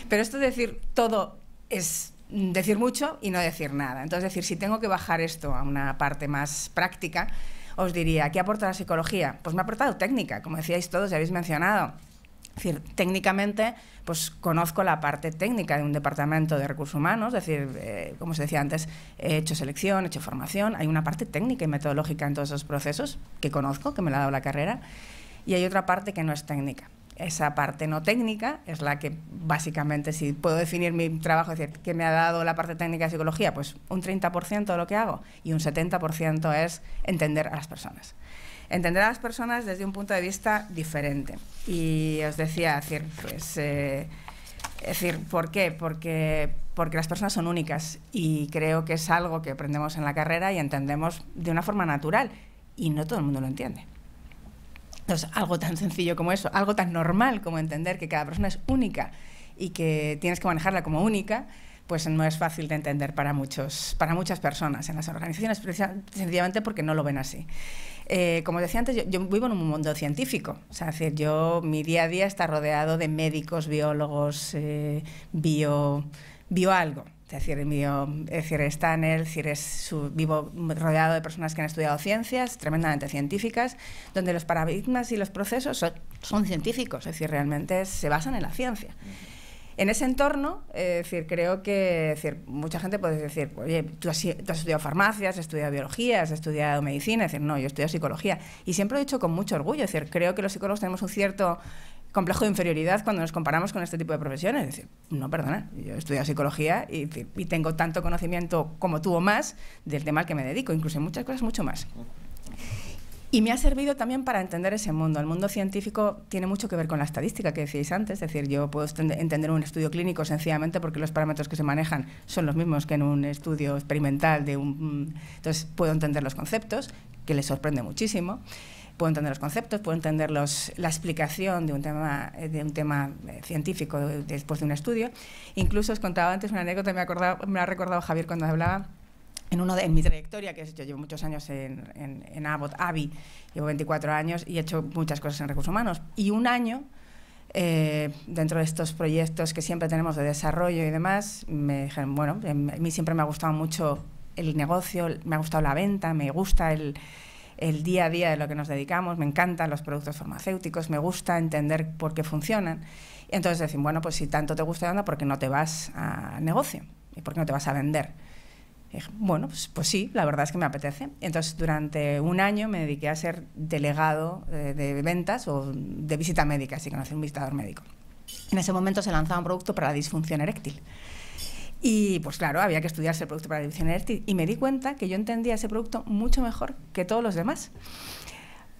Pero esto de decir todo es decir mucho y no decir nada. Entonces, decir, si tengo que bajar esto a una parte más práctica, os diría, ¿qué aporta la psicología? Pues me ha aportado técnica, como decíais todos, ya habéis mencionado. Es decir, técnicamente, pues conozco la parte técnica de un departamento de recursos humanos, es decir, eh, como se decía antes, he hecho selección, he hecho formación, hay una parte técnica y metodológica en todos esos procesos que conozco, que me la ha dado la carrera, y hay otra parte que no es técnica esa parte no técnica es la que básicamente, si puedo definir mi trabajo, es decir, ¿qué me ha dado la parte técnica de psicología? Pues un 30% de lo que hago y un 70% es entender a las personas. Entender a las personas desde un punto de vista diferente. Y os decía, decir, pues, eh, decir, ¿por qué? Porque, porque las personas son únicas y creo que es algo que aprendemos en la carrera y entendemos de una forma natural y no todo el mundo lo entiende. Entonces, algo tan sencillo como eso, algo tan normal como entender que cada persona es única y que tienes que manejarla como única, pues no es fácil de entender para, muchos, para muchas personas en las organizaciones, sencillamente porque no lo ven así. Eh, como decía antes, yo, vivo en un mundo científico, sea, decir, yo mi día a día está rodeado de médicos, biólogos, eh, bio, bio algo. Es decir, mío, es decir, está en él, es su, vivo rodeado de personas que han estudiado ciencias, tremendamente científicas, donde los paradigmas y los procesos son, científicos, es decir, realmente se basan en la ciencia. En ese entorno, es decir, creo que decir, mucha gente puede decir, oye, tú has, tú has, estudiado farmacia, has estudiado biología, has estudiado medicina, es decir, no, yo estudio psicología. Y siempre lo he dicho con mucho orgullo, es decir, creo que los psicólogos tenemos un cierto complejo de inferioridad cuando nos comparamos con este tipo de profesiones. Es decir, no, perdona, yo he estudiado psicología y, tengo tanto conocimiento como tú o más del tema al que me dedico, incluso en muchas cosas mucho más. Y me ha servido también para entender ese mundo. El mundo científico tiene mucho que ver con la estadística que decíais antes. Es decir, yo puedo entender un estudio clínico sencillamente porque los parámetros que se manejan son los mismos que en un estudio experimental. De un, entonces, puedo entender los conceptos, que les sorprende muchísimo puedo entender los conceptos, puedo entender la explicación de un tema, de un tema eh, científico después de un estudio. Incluso os contaba antes una anécdota, me, me ha recordado Javier cuando hablaba en, uno de, en mi trayectoria, que yo llevo muchos años en, en, en AVI, llevo 24 años y he hecho muchas cosas en recursos humanos. Y un año, eh, dentro de estos proyectos que siempre tenemos de desarrollo y demás, me dijeron, bueno, a mí siempre me ha gustado mucho el negocio, me ha gustado la venta, me gusta el, el día a día de lo que nos dedicamos, me encantan los productos farmacéuticos, me gusta entender por qué funcionan. Y entonces decimos, bueno, pues si tanto te gusta la ¿por qué no te vas a negocio? ¿Y por qué no te vas a vender? bueno, pues, pues, sí, la verdad es que me apetece. Entonces, durante un año me dediqué a ser delegado de, de ventas o de visita médica, así que no un visitador médico. En ese momento se lanzaba un producto para la disfunción eréctil. Y pues claro, había que estudiarse el producto para la división eréctil y me di cuenta que yo entendía ese producto mucho mejor que todos los demás.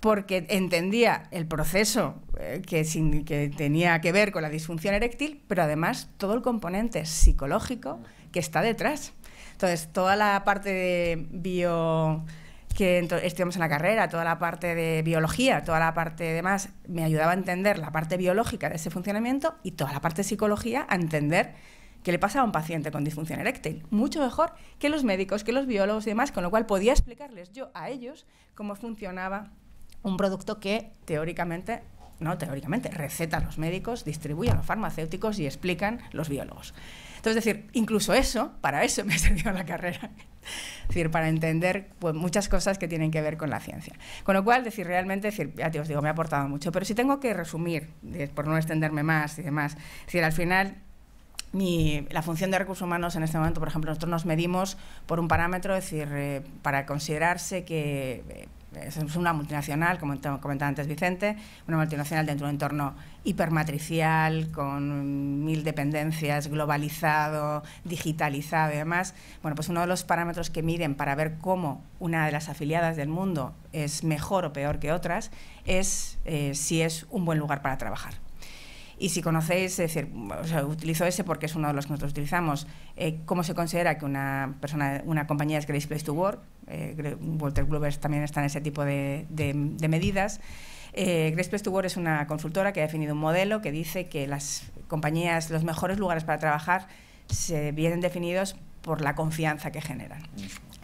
porque entendía el proceso eh, que, que tenía que ver con la disfunción eréctil, pero además todo el componente psicológico que está detrás. Entonces, toda la parte de bio que estudiamos en la carrera, toda la parte de biología, toda la parte de más, me ayudaba a entender la parte biológica de ese funcionamiento y toda la parte de psicología a entender qué le pasa a un paciente con disfunción eréctil. Mucho mejor que los médicos, que los biólogos y demás, con lo cual podía explicarles yo a ellos cómo funcionaba un producto que teóricamente, no teóricamente, recetan los médicos, distribuyen los farmacéuticos y explican los biólogos. Entonces, decir, incluso eso, para eso me sirvió la carrera. Es decir, para entender pues, muchas cosas que tienen que ver con la ciencia. Con lo cual, decir, realmente, decir, ya te os digo, me ha aportado mucho. Pero si tengo que resumir, por no extenderme más y demás, es decir, al final, la función de recursos humanos en este momento, por ejemplo, nosotros nos medimos por un parámetro, es decir, eh, para considerarse que eh, es una multinacional, como comentaba antes Vicente, una multinacional dentro de un entorno hipermatricial, con mil dependencias, globalizado, digitalizado y demás. Bueno, pues uno de los parámetros que miden para ver cómo una de las afiliadas del mundo es mejor o peor que otras es eh, si es un buen lugar para trabajar. Y si conocéis, es decir, utilizo ese porque es uno de los que nosotros utilizamos, eh, cómo se considera que una persona, una compañía es Great Place to Work, eh, Walter Glover también está en ese tipo de, medidas. Eh, Great Place to Work es una consultora que ha definido un modelo que dice que las compañías, los mejores lugares para trabajar, se vienen definidos por la confianza que generan.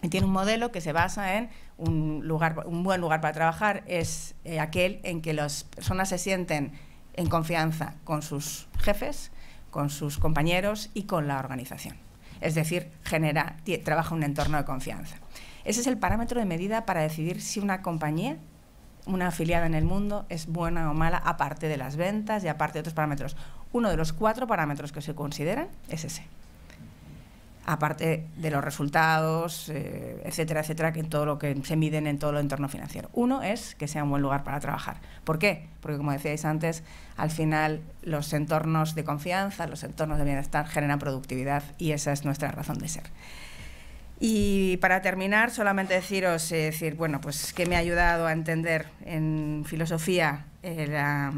Y tiene un modelo que se basa en un, lugar, un buen lugar para trabajar, es aquel en que las personas se sienten en confianza con sus jefes, con sus compañeros y con la organización. Es decir, genera, trabaja un entorno de confianza. Ese es el parámetro de medida para decidir si una compañía, una afiliada en el mundo, es buena o mala, aparte de las ventas y aparte de otros parámetros. Uno de los cuatro parámetros que se consideran es ese aparte de los resultados, eh, etcétera, etcétera, que todo lo que se miden en todo el entorno financiero. Uno es que sea un buen lugar para trabajar. ¿Por qué? Porque como decíais antes, al final los entornos de confianza, los entornos de bienestar generan productividad y esa es nuestra razón de ser. Y para terminar, solamente deciros, eh, decir, bueno, pues que me ha ayudado a entender en filosofía eh, la,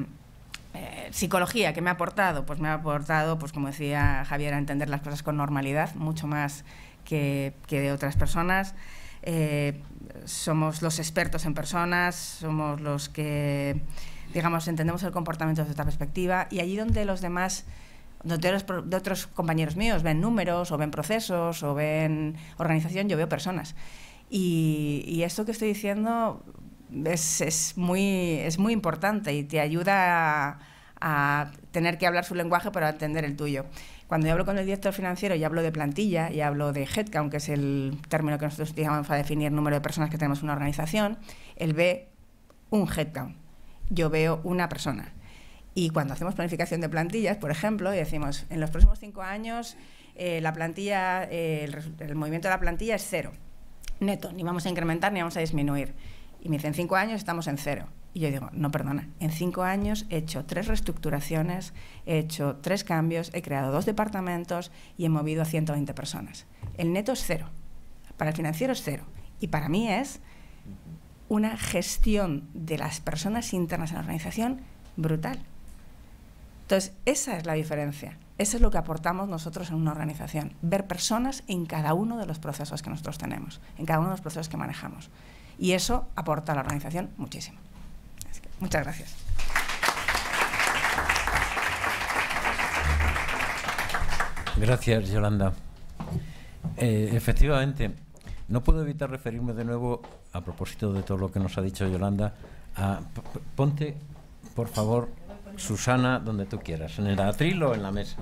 eh, psicología, ¿qué me ha aportado? Pues me ha aportado, pues como decía Javier, a entender las cosas con normalidad, mucho más que, de otras personas. Eh, somos los expertos en personas, somos los que, digamos, entendemos el comportamiento desde otra perspectiva y allí donde los demás, donde de otros compañeros míos ven números o ven procesos o ven organización, yo veo personas. Y esto que estoy diciendo es, es, muy, es muy importante y te ayuda a, tener que hablar su lenguaje para entender el tuyo. Cuando yo hablo con el director financiero y hablo de plantilla y hablo de headcount, que es el término que nosotros utilizamos para definir el número de personas que tenemos en una organización, él ve un headcount. Yo veo una persona. Y cuando hacemos planificación de plantillas, por ejemplo, y decimos, en los próximos cinco años eh, la plantilla, eh, el, el movimiento de la plantilla es cero, neto, ni vamos a incrementar ni vamos a disminuir. Y me dice, en cinco años estamos en cero. Y yo digo, no, perdona, en cinco años he hecho tres reestructuraciones, he hecho tres cambios, he creado dos departamentos y he movido a 120 personas. El neto es cero. Para el financiero es cero. Y para mí es una gestión de las personas internas en la organización brutal. Entonces, esa es la diferencia. Eso es lo que aportamos nosotros en una organización. Ver personas en cada uno de los procesos que nosotros tenemos, en cada uno de los procesos que manejamos y eso aporta a la organización muchísimo. muchas gracias. Gracias, Yolanda. Eh, efectivamente, no puedo evitar referirme de nuevo, a propósito de todo lo que nos ha dicho Yolanda, a, ponte, por favor, Susana, donde tú quieras, en el atril o en la mesa.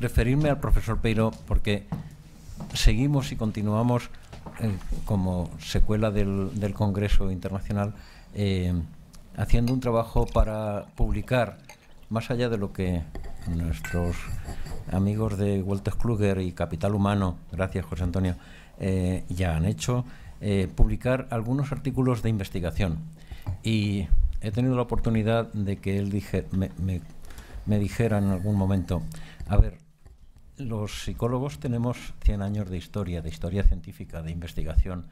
Referirme al profesor Peiro, porque seguimos y continuamos eh, como secuela del, Congreso Internacional, eh, haciendo un trabajo para publicar, más allá de lo que nuestros amigos de Walter Kluger y Capital Humano, gracias José Antonio, eh, ya han hecho, publicar algunos artículos de investigación. Y he tenido la oportunidad de que él dije, me dijera en algún momento, a ver, los psicólogos tenemos 100 años de historia, de historia científica, de investigación,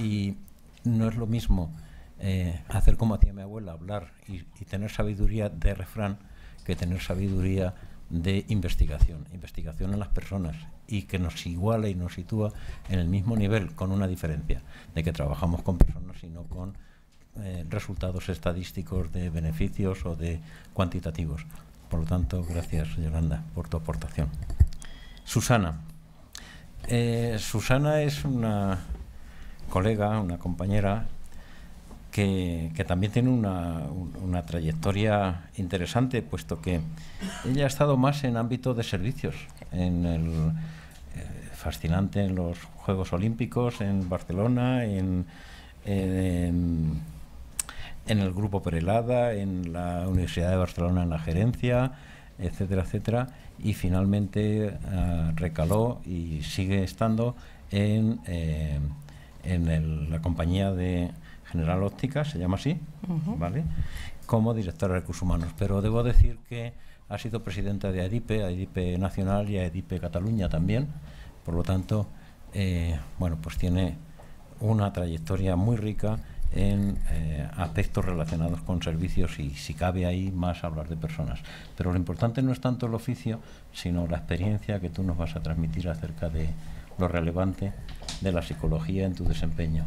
y no es lo mismo eh, hacer como hacía mi abuela, hablar y, tener sabiduría de refrán que tener sabiduría de investigación, investigación en las personas y que nos iguala y nos sitúa en el mismo nivel con una diferencia de que trabajamos con personas y no con eh, resultados estadísticos de beneficios o de cuantitativos. Por lo tanto, gracias Yolanda por tu aportación. Susana. Eh, Susana es una colega, una compañera que, también tiene una, trayectoria interesante, puesto que ella ha estado más en ámbito de servicios, en el eh, fascinante en los Juegos Olímpicos en Barcelona, en, en, el Grupo Perelada, en la Universidad de Barcelona en la gerencia, etcétera, etcétera, y finalmente eh, recaló y sigue estando en, eh, en la compañía de General Óptica, se llama así, ¿vale? Como directora de recursos humanos. Pero debo decir que ha sido presidenta de AEDIPE, AEDIPE Nacional y AEDIPE Cataluña también. Por lo tanto, eh, bueno, pues tiene una trayectoria muy rica en eh, aspectos relacionados con servicios y si cabe ahí más hablar de personas. Pero lo importante no es tanto el oficio, sino la experiencia que tú nos vas a transmitir acerca de lo relevante de la psicología en tu desempeño.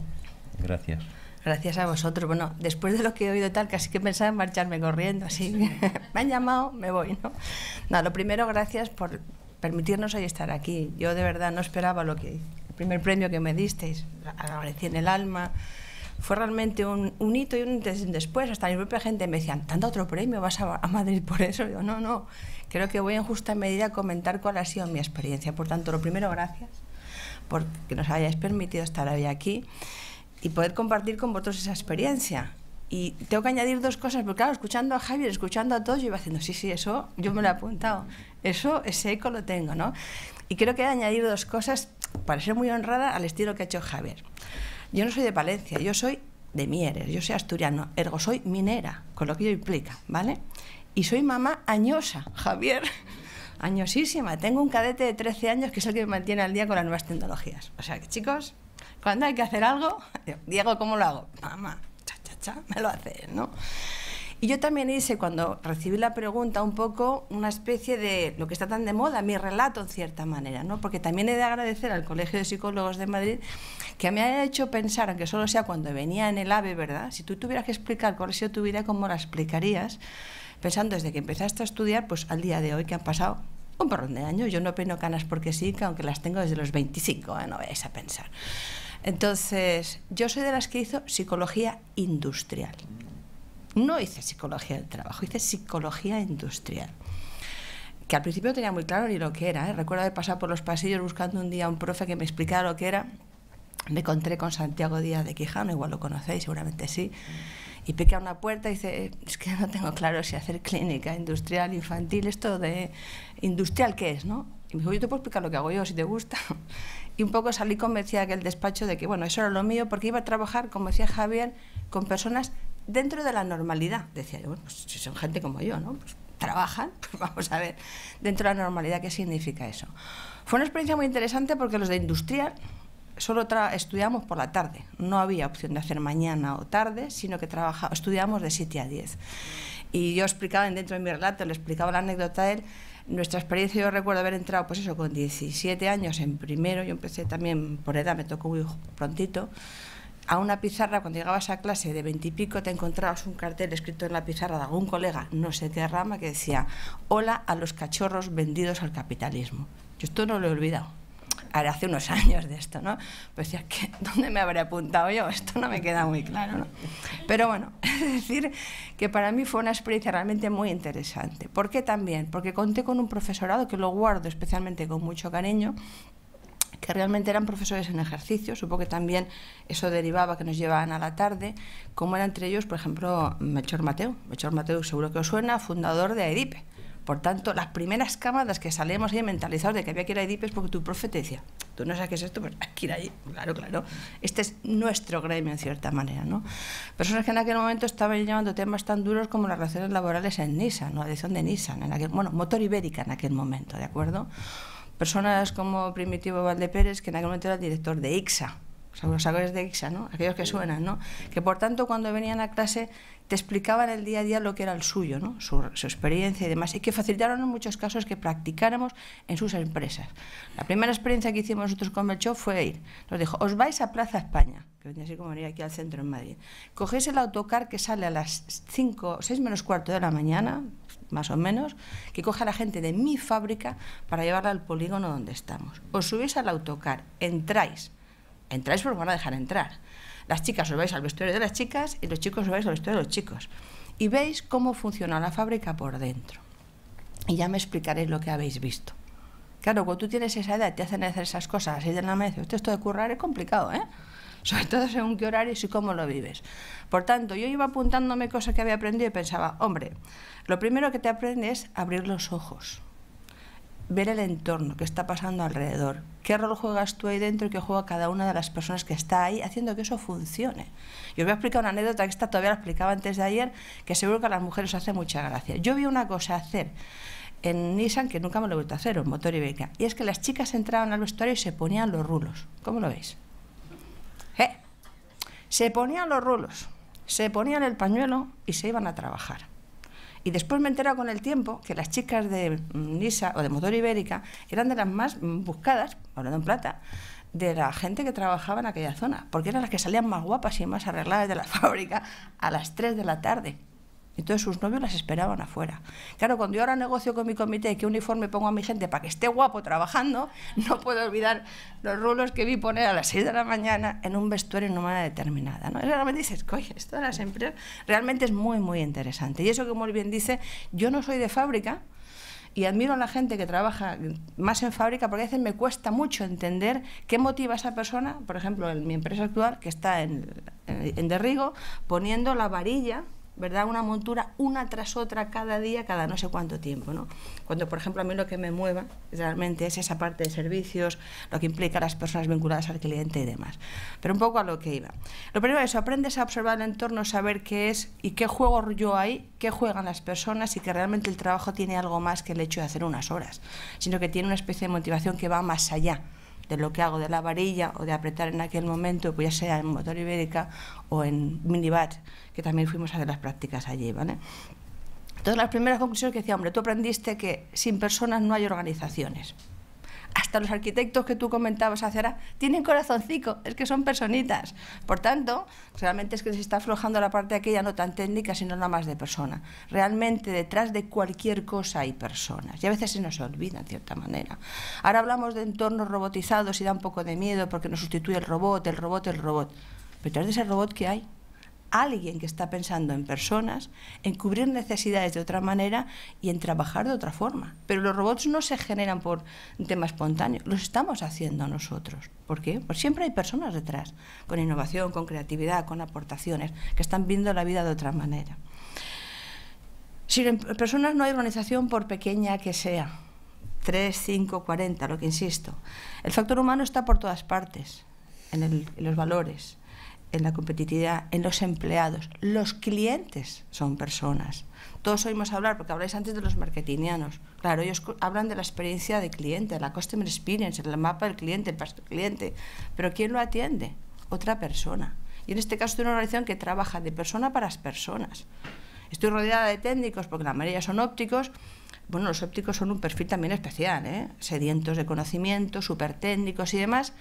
Gracias. Gracias a vosotros. Bueno, después de lo que he oído tal, casi que pensaba en marcharme corriendo, así. me han llamado, me voy, ¿no? No, lo primero, gracias por permitirnos hoy estar aquí. Yo de verdad no esperaba lo que... El primer premio que me disteis, agradecí en el alma. Fue realmente un, hito y un después. Hasta mi propia gente me decían, ¿tanto otro premio? ¿Vas a, Madrid por eso? Yo, no, no. Creo que voy en justa medida a comentar cuál ha sido mi experiencia. Por tanto, lo primero, gracias por que nos hayáis permitido estar hoy aquí y poder compartir con vosotros esa experiencia. Y tengo que añadir dos cosas, porque claro, escuchando a Javier, escuchando a todos, yo iba haciendo, sí, sí, eso yo me lo he apuntado, eso, ese eco lo tengo, ¿no? Y creo que he añadido dos cosas para ser muy honrada al estilo que ha hecho Javier. Yo no soy de Palencia, yo soy de Mieres, yo soy asturiano, ergo soy minera, con lo que ello implica, ¿vale? Y soy mamá añosa, Javier, añosísima. Tengo un cadete de 13 años que es el que me mantiene al día con las nuevas tecnologías. O sea que, chicos, cuando hay que hacer algo, Diego, ¿cómo lo hago? Mamá, cha, cha, cha, me lo hace, ¿no? Y yo también hice, cuando recibí la pregunta, un poco una especie de lo que está tan de moda, mi relato en cierta manera, ¿no? Porque también he de agradecer al Colegio de Psicólogos de Madrid que me haya hecho pensar, aunque solo sea cuando venía en el AVE, ¿verdad? Si tú tuvieras que explicar cuál ha sido tu vida, ¿cómo la explicarías? Pensando desde que empezaste a estudiar, pues al día de hoy que han pasado un porrón de años. Yo no peno canas porque sí, que aunque las tengo desde los 25, ¿eh? no vayáis a pensar. Entonces, yo soy de las que hizo psicología industrial. No hice psicología del trabajo, hice psicología industrial. Que al principio tenía muy claro ni lo que era. ¿eh? Recuerdo haber pasado por los pasillos buscando un día un profe que me explicara lo que era. Me encontré con Santiago Díaz de Quijano, igual lo conocéis, seguramente sí. Y pica una puerta y dice, es que no tengo claro si hacer clínica industrial, infantil, esto de industrial, ¿qué es? ¿no? Y me dijo, yo te puedo explicar lo que hago yo, si te gusta. Y un poco salí convencida que el despacho de que, bueno, eso era lo mío, porque iba a trabajar, como decía Javier, con personas dentro de la normalidad. Decía yo, bueno, pues si son gente como yo, ¿no? Pues trabajan, pues vamos a ver, dentro de la normalidad, ¿qué significa eso? Fue una experiencia muy interesante porque los de industrial solo estudiamos por la tarde. No había opción de hacer mañana o tarde, sino que estudiamos de 7 a 10. Y yo explicaba dentro de mi relato, le explicaba la anécdota a él, nuestra experiencia, yo recuerdo haber entrado, pues eso, con 17 años en primero, yo empecé también por edad, me tocó muy prontito, a una pizarra, cuando llegabas a clase de 20 y pico, te encontrabas un cartel escrito en la pizarra de algún colega, no sé qué rama, que decía, hola a los cachorros vendidos al capitalismo. Yo esto no lo he olvidado hace unos años de esto, ¿no? Pues decía, ¿dónde me habré apuntado yo? Esto no me queda muy claro, ¿no? Pero bueno, es decir, que para mí fue una experiencia realmente muy interesante. ¿Por qué también? Porque conté con un profesorado que lo guardo especialmente con mucho cariño, que realmente eran profesores en ejercicio, supongo que también eso derivaba que nos llevaban a la tarde, como era entre ellos, por ejemplo, Melchor Mateo. Melchor Mateo seguro que os suena, fundador de AEDIPE por tanto, las primeras cámaras que salíamos ahí mentalizados de que había que ir a IDIPES porque tu profe te decía, tú no sabes qué es esto, pues hay que ir ahí. Claro, claro. Este es nuestro gremio en cierta manera, ¿no? Personas que en aquel momento estaban llevando temas tan duros como las relaciones laborales en Nissan, ¿no? la edición de Nissan, en aquel, bueno, motor ibérica en aquel momento, ¿de acuerdo? Personas como Primitivo Valdepérez, que en aquel momento era el director de IXA, los sabores de Ixa, ¿no? Aquellos que suenan, ¿no? Que por tanto cuando venían a clase te explicaban el día a día lo que era el suyo, ¿no? Su, experiencia y demás, y que facilitaron en muchos casos que practicáramos en sus empresas. La primera experiencia que hicimos nosotros con Melchor fue ir. Nos dijo, os vais a Plaza España, que venía así como venir aquí al centro en Madrid. Cogéis el autocar que sale a las 5, 6 menos cuarto de la mañana, más o menos, que coge a la gente de mi fábrica para llevarla al polígono donde estamos. Os subís al autocar, entráis, entráis porque van a dejar entrar las chicas os vais al vestuario de las chicas y los chicos os vais al vestuario de los chicos. Y veis cómo funciona la fábrica por dentro. Y ya me explicaréis lo que habéis visto. Claro, cuando tú tienes esa edad te hacen hacer esas cosas así de la mañana, esto de currar es complicado, ¿eh? Sobre todo según qué horarios y cómo lo vives. Por tanto, yo iba apuntándome cosas que había aprendido y pensaba, hombre, lo primero que te aprendes es abrir los ojos ver el entorno, qué está pasando alrededor, qué rol juegas tú ahí dentro y qué juega cada una de las personas que está ahí haciendo que eso funcione. Yo os voy a explicar una anécdota que esta todavía la explicaba antes de ayer, que seguro que a las mujeres hace mucha gracia. Yo vi una cosa hacer en Nissan que nunca me lo he vuelto a hacer, en motor y beca, y es que las chicas entraban al vestuario y se ponían los rulos. ¿Cómo lo veis? ¿Eh? Se ponían los rulos, se ponían el pañuelo y se iban a trabajar. Y después me he enterado con el tiempo que las chicas de Nisa o de Motor Ibérica eran de las más buscadas, hablando en plata, de la gente que trabajaba en aquella zona, porque eran las que salían más guapas y más arregladas de la fábrica a las 3 de la tarde. Entonces sus novios las esperaban afuera. Claro, cuando yo ahora negocio con mi comité qué uniforme pongo a mi gente para que esté guapo trabajando, no puedo olvidar los rulos que vi poner a las 6 de la mañana en un vestuario en una manera determinada. ¿no? Y realmente dices, coño, esto de las empresas realmente es muy, muy interesante. Y eso, como muy bien dice, yo no soy de fábrica, y admiro a la gente que trabaja más en fábrica porque a veces me cuesta mucho entender qué motiva a esa persona, por ejemplo, en mi empresa actual, que está en, en, en Derrigo, poniendo la varilla ¿verdad? Una montura una tras otra cada día, cada no sé cuánto tiempo, ¿no? Cuando, por ejemplo, a mí lo que me mueva realmente es esa parte de servicios, lo que implica las personas vinculadas al cliente y demás. Pero un poco a lo que iba. Lo primero es, aprendes a observar el entorno, saber qué es y qué juego yo hay, qué juegan las personas y que realmente el trabajo tiene algo más que el hecho de hacer unas horas, sino que tiene una especie de motivación que va más allá de lo que hago de la varilla o de apretar en aquel momento, pues ya sea en motor ibérica o en minibat, que también fuimos a hacer las prácticas allí, ¿vale? Entonces, las primeras conclusiones que decía, hombre, tú aprendiste que sin personas no hay organizaciones hasta los arquitectos que tú comentabas hace tienen corazoncito, es que son personitas. Por tanto, realmente es que se está aflojando la parte aquella no tan técnica, sino nada más de persona. Realmente detrás de cualquier cosa hay personas y a veces se nos olvida en cierta manera. Ahora hablamos de entornos robotizados y da un poco de miedo porque nos sustituye el robot, el robot, el robot. Pero detrás de ese robot, ¿qué hay? Alguien que está pensando en personas, en cubrir necesidades de otra manera y en trabajar de otra forma. Pero los robots no se generan por tema espontáneo, los estamos haciendo nosotros. ¿Por qué? Pues siempre hay personas detrás, con innovación, con creatividad, con aportaciones, que están viendo la vida de otra manera. Sin personas no hay organización por pequeña que sea. 3, 5, 40, lo que insisto. El factor humano está por todas partes, en, en los valores, en la competitividad, en los empleados. Los clientes son personas. Todos oímos hablar, porque habláis antes de los marketingianos. Claro, ellos hablan de la experiencia de cliente, la customer experience, el mapa del cliente, el del cliente. Pero ¿quién lo atiende? Otra persona. Y en este caso es una organización que trabaja de persona para las personas. Estoy rodeada de técnicos, porque la mayoría son ópticos. Bueno, los ópticos son un perfil también especial, ¿eh? sedientos de conocimiento, súper técnicos y demás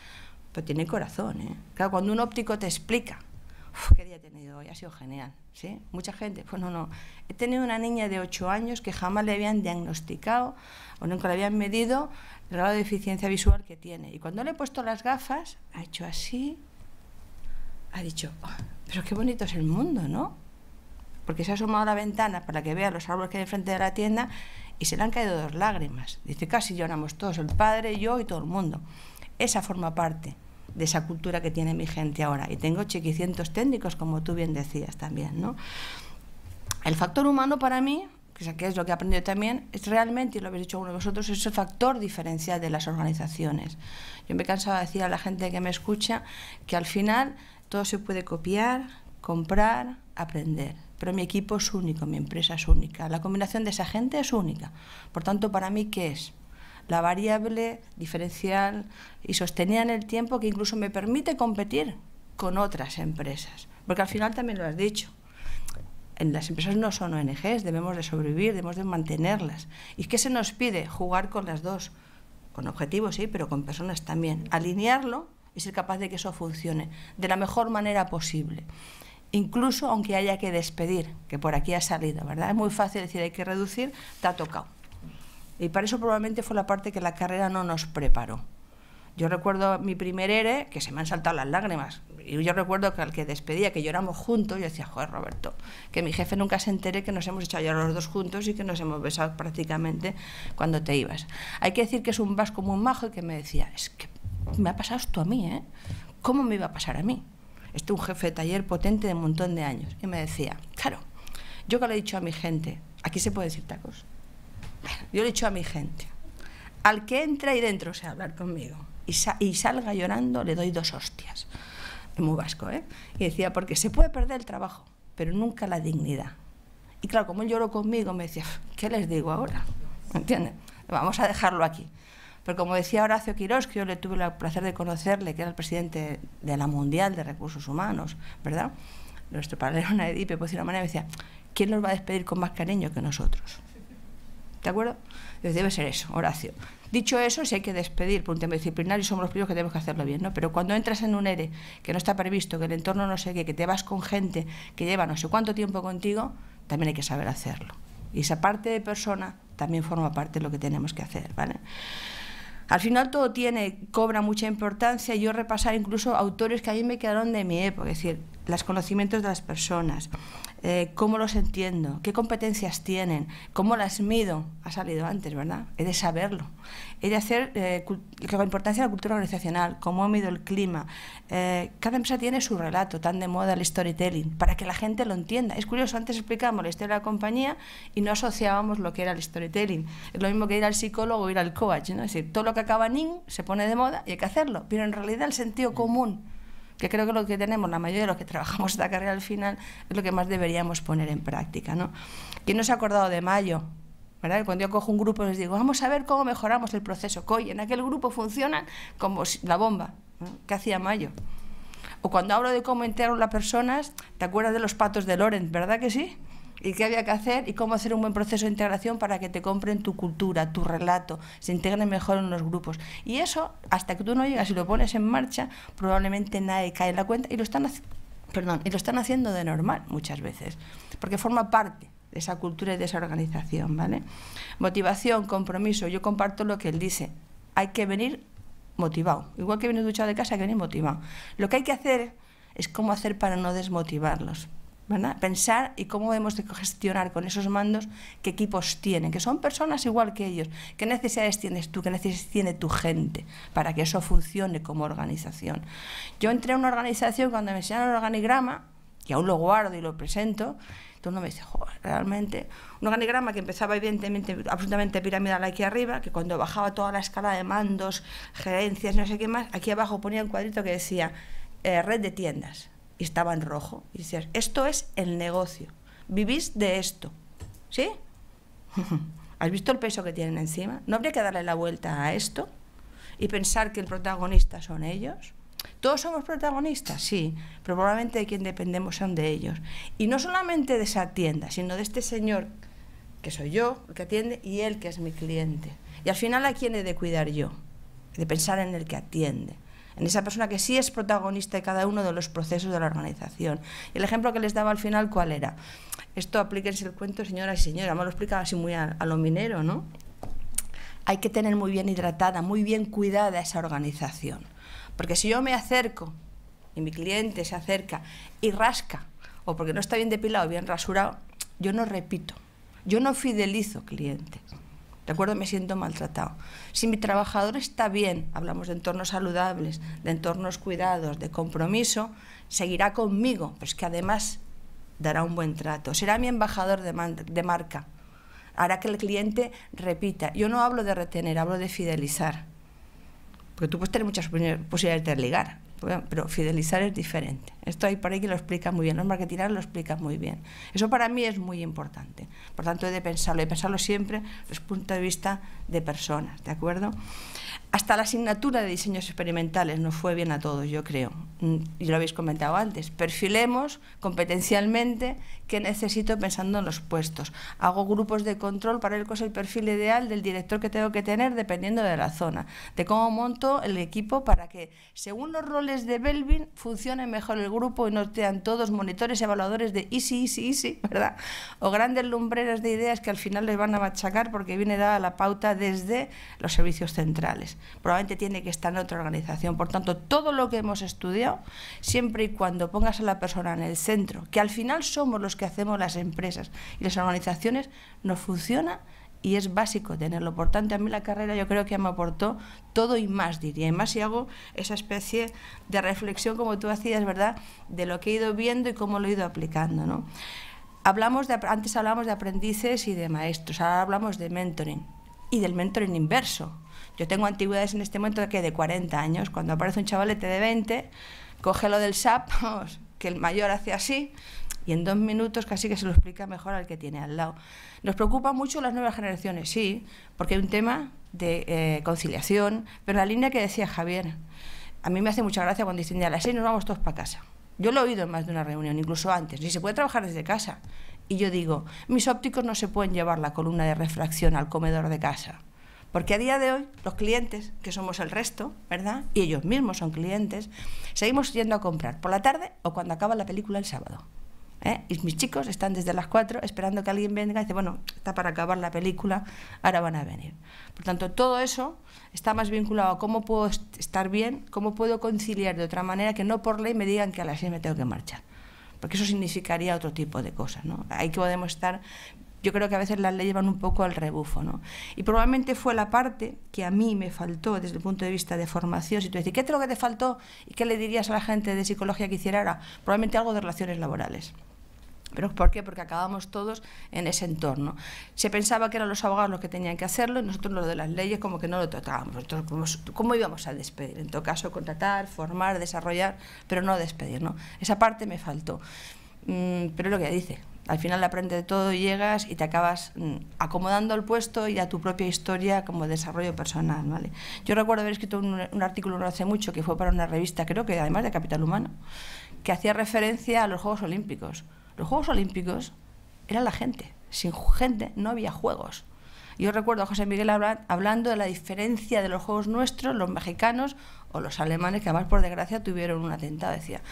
tiene corazón, ¿eh? Claro, cuando un óptico te explica, qué día he tenido hoy, ha sido genial, ¿sí? Mucha gente, pues no, no. He tenido una niña de 8 años que jamás le habían diagnosticado o nunca le habían medido el grado de deficiencia visual que tiene. Y cuando le he puesto las gafas, ha hecho así, ha dicho, oh, pero qué bonito es el mundo, ¿no? Porque se ha asomado a la ventana para que vea los árboles que hay enfrente de la tienda y se le han caído dos lágrimas. Dice, casi lloramos todos, el padre, yo y todo el mundo. Esa forma parte de esa cultura que tiene mi gente ahora. Y tengo chiquicientos técnicos, como tú bien decías también. ¿no? El factor humano para mí, que es lo que he aprendido también, es realmente, y lo habéis dicho uno de vosotros, es el factor diferencial de las organizaciones. Yo me cansaba de decir a la gente que me escucha que al final todo se puede copiar, comprar, aprender. Pero mi equipo es único, mi empresa es única. La combinación de esa gente es única. Por tanto, para mí, ¿qué es? La variable diferencial y sostenida en el tiempo que incluso me permite competir con otras empresas. Porque al final también lo has dicho, en las empresas no son ONGs, debemos de sobrevivir, debemos de mantenerlas. ¿Y qué se nos pide? Jugar con las dos, con objetivos sí, pero con personas también. Alinearlo y ser capaz de que eso funcione de la mejor manera posible. Incluso aunque haya que despedir, que por aquí ha salido, ¿verdad? Es muy fácil decir hay que reducir, te ha tocado. Y para eso probablemente fue la parte que la carrera no nos preparó. Yo recuerdo mi primer ERE, que se me han saltado las lágrimas. Y yo recuerdo que al que despedía, que lloramos juntos, yo decía, joder, Roberto, que mi jefe nunca se entere que nos hemos echado ya los dos juntos y que nos hemos besado prácticamente cuando te ibas. Hay que decir que es un vasco muy majo y que me decía, es que me ha pasado esto a mí, ¿eh? ¿Cómo me iba a pasar a mí? Este un jefe de taller potente de un montón de años. Y me decía, claro, yo que le he dicho a mi gente, aquí se puede decir tacos. Yo le he dicho a mi gente, al que entra ahí dentro, o sea, hablar conmigo, y, salga llorando, le doy dos hostias. Es muy vasco, ¿eh? Y decía, porque se puede perder el trabajo, pero nunca la dignidad. Y claro, como él lloró conmigo, me decía, ¿qué les digo ahora? ¿Me entienden? Vamos a dejarlo aquí. Pero como decía Horacio Quirós, que yo le tuve el placer de conocerle, que era el presidente de la Mundial de Recursos Humanos, ¿verdad? Nuestro una edipe, por decir una manera, me decía, ¿quién nos va a despedir con más cariño que nosotros? ¿De acuerdo? Debe ser eso, Horacio. Dicho eso, si hay que despedir por un tema disciplinario, somos los primeros que tenemos que hacerlo bien, ¿no? Pero cuando entras en un ERE que no está previsto, que el entorno no sé qué, que te vas con gente que lleva no sé cuánto tiempo contigo, también hay que saber hacerlo. Y esa parte de persona también forma parte de lo que tenemos que hacer, ¿vale? Al final todo tiene, cobra mucha importancia. Yo repasar incluso autores que a mí me quedaron de mi época, es decir, los conocimientos de las personas, eh, cómo los entiendo, qué competencias tienen, cómo las mido, ha salido antes, ¿verdad? He de saberlo. He de hacer eh, la importancia de la cultura organizacional, cómo mido el clima. Eh, cada empresa tiene su relato, tan de moda el storytelling, para que la gente lo entienda. Es curioso, antes explicábamos la historia de la compañía y no asociábamos lo que era el storytelling. Es lo mismo que ir al psicólogo o ir al coach, ¿no? Es decir, todo lo que acaba en in se pone de moda y hay que hacerlo, pero en realidad el sentido común que creo que lo que tenemos, la mayoría de los que trabajamos esta carrera al final, es lo que más deberíamos poner en práctica. ¿no? ¿Quién no se ha acordado de mayo? ¿verdad? Cuando yo cojo un grupo les digo, vamos a ver cómo mejoramos el proceso. Coy, en aquel grupo funciona como la bomba. ¿Qué hacía Mayo? O cuando hablo de cómo entraron las personas, ¿te acuerdas de los patos de Lorenz, verdad que sí? Y qué había que hacer y cómo hacer un buen proceso de integración para que te compren tu cultura, tu relato, se integren mejor en los grupos. Y eso, hasta que tú no llegas y lo pones en marcha, probablemente nadie cae en la cuenta y lo están, perdón, y lo están haciendo de normal muchas veces, porque forma parte de esa cultura y de esa organización, ¿vale? Motivación, compromiso, yo comparto lo que él dice, hay que venir motivado, igual que vienes duchado de casa, hay que venir motivado. Lo que hay que hacer es cómo hacer para no desmotivarlos, Pensar y cómo debemos de gestionar con esos mandos qué equipos tienen, que son personas igual que ellos. ¿Qué necesidades tienes tú? ¿Qué necesidades tiene tu gente para que eso funcione como organización? Yo entré en una organización cuando me enseñaron el organigrama, y aún lo guardo y lo presento, todo uno me dice, joder, realmente, un organigrama que empezaba evidentemente absolutamente piramidal aquí arriba, que cuando bajaba toda la escala de mandos, gerencias, no sé qué más, aquí abajo ponía un cuadrito que decía eh, red de tiendas y estaba en rojo. Y decías, esto es el negocio, vivís de esto. ¿Sí? ¿Has visto el peso que tienen encima? ¿No habría que darle la vuelta a esto y pensar que el protagonista son ellos? ¿Todos somos protagonistas? Sí, pero probablemente de quien dependemos son de ellos. Y no solamente de esa tienda, sino de este señor que soy yo, el que atiende, y él que es mi cliente. Y al final, ¿a quién he de cuidar yo? De pensar en el que atiende en esa persona que sí es protagonista de cada uno de los procesos de la organización. El ejemplo que les daba al final, ¿cuál era? Esto aplíquense el cuento, señoras y señores, me lo explicaba así muy a, lo minero, ¿no? Hay que tener muy bien hidratada, muy bien cuidada esa organización. Porque si yo me acerco y mi cliente se acerca y rasca, o porque no está bien depilado, bien rasurado, yo no repito, yo no fidelizo cliente. ¿De acuerdo? Me siento maltratado. Si mi trabajador está bien, hablamos de entornos saludables, de entornos cuidados, de compromiso, seguirá conmigo, pero es que además dará un buen trato. Será mi embajador de, de marca. Hará que el cliente repita. Yo no hablo de retener, hablo de fidelizar. Porque tú puedes tener muchas posibilidades de ligar, pero fidelizar es diferente. Esto hay por ahí que lo explica muy bien, los marketeers lo explican muy bien. Eso para mí es muy importante. Por tanto, he de pensarlo, he de pensarlo siempre desde el punto de vista de personas, ¿de acuerdo? Hasta la asignatura de diseños experimentales nos fue bien a todos, yo creo. Mm, y lo habéis comentado antes. Perfilemos competencialmente qué necesito pensando en los puestos. Hago grupos de control para ver cuál es el perfil ideal del director que tengo que tener dependiendo de la zona. De cómo monto el equipo para que, según los roles de Belvin, funcione mejor el grupo y no sean todos monitores y evaluadores de easy, easy, easy, ¿verdad? O grandes lumbreras de ideas que al final les van a machacar porque viene dada la pauta desde los servicios centrales probablemente tiene que estar en otra organización. Por tanto, todo lo que hemos estudiado, siempre y cuando pongas a la persona en el centro, que al final somos los que hacemos las empresas y las organizaciones, nos funciona y es básico tenerlo. Por tanto, a mí la carrera yo creo que me aportó todo y más, diría. Y más si hago esa especie de reflexión, como tú hacías, ¿verdad?, de lo que he ido viendo y cómo lo he ido aplicando, ¿no? Hablamos de, antes hablábamos de aprendices y de maestros, ahora hablamos de mentoring y del mentoring inverso. Yo tengo antigüedades en este momento que de 40 años. Cuando aparece un chavalete de 20, coge lo del SAP, que el mayor hace así, y en dos minutos casi que se lo explica mejor al que tiene al lado. Nos preocupan mucho las nuevas generaciones, sí, porque hay un tema de eh, conciliación, pero la línea que decía Javier, a mí me hace mucha gracia cuando dicen, a las seis nos vamos todos para casa. Yo lo he oído en más de una reunión, incluso antes, y se puede trabajar desde casa. Y yo digo, mis ópticos no se pueden llevar la columna de refracción al comedor de casa porque a día de hoy los clientes, que somos el resto, ¿verdad? Y ellos mismos son clientes, seguimos yendo a comprar por la tarde o cuando acaba la película el sábado. ¿eh? Y mis chicos están desde las 4 esperando que alguien venga y dice, bueno, está para acabar la película, ahora van a venir. Por tanto, todo eso está más vinculado a cómo puedo estar bien, cómo puedo conciliar de otra manera que no por ley me digan que a las 6 me tengo que marchar porque eso significaría otro tipo de cosas. ¿no? Ahí podemos estar yo creo que a veces las leyes van un poco al rebufo. ¿no? Y probablemente fue la parte que a mí me faltó desde el punto de vista de formación. Si tú dices, ¿qué es lo que te faltó? ¿Y qué le dirías a la gente de psicología que hiciera ahora? Probablemente algo de relaciones laborales. ¿Pero por qué? Porque acabamos todos en ese entorno. Se pensaba que eran los abogados los que tenían que hacerlo y nosotros lo de las leyes como que no lo tratábamos. ¿cómo, íbamos a despedir? En todo caso, contratar, formar, desarrollar, pero no despedir. ¿no? Esa parte me faltó. Mm, pero es lo que dice, al final aprendes de todo, llegas y te acabas mm, acomodando al puesto y a tu propia historia como desarrollo personal. ¿vale? Yo recuerdo haber escrito un, artículo no hace mucho que fue para una revista, creo que además de Capital Humano, que hacía referencia a los Juegos Olímpicos. Los Juegos Olímpicos eran la gente. Sin gente no había juegos. Yo recuerdo a José Miguel hablando de la diferencia de los juegos nuestros, los mexicanos o los alemanes, que además por desgracia tuvieron un atentado. Decía,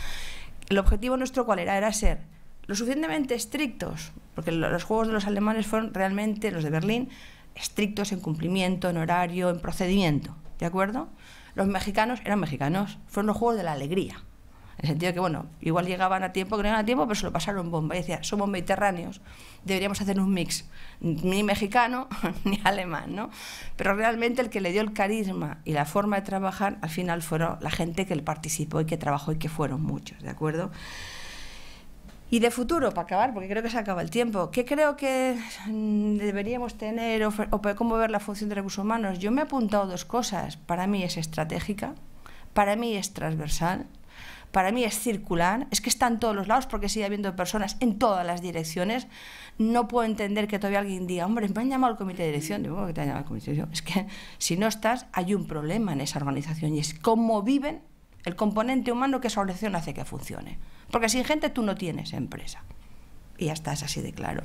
el objetivo nuestro cuál era? Era ser lo suficientemente estrictos, porque los juegos de los alemanes fueron realmente, los de Berlín, estrictos en cumplimiento, en horario, en procedimiento, ¿de acuerdo? Los mexicanos eran mexicanos, fueron los juegos de la alegría. En el sentido que, bueno, igual llegaban a tiempo, que no llegaban a tiempo, pero se lo pasaron bomba. Y decía, somos mediterráneos, deberíamos hacer un mix, ni mexicano ni alemán, ¿no? Pero realmente el que le dio el carisma y la forma de trabajar, al final fueron la gente que participó y que trabajó y que fueron muchos, ¿de acuerdo? Y de futuro, para acabar, porque creo que se acaba el tiempo, ¿qué creo que mm, deberíamos tener o, cómo ver la función de recursos humanos? Yo me he apuntado dos cosas. Para mí es estratégica, para mí es transversal, para mí es circular, es que está en todos los lados porque sigue habiendo personas en todas las direcciones. No puedo entender que todavía alguien diga, hombre, me han llamado al comité de dirección. Digo, que te han llamado al comité de dirección? Es que si no estás, hay un problema en esa organización y es cómo viven el componente humano que esa organización hace que funcione. Porque sin gente tú no tienes empresa. Y ya así de claro.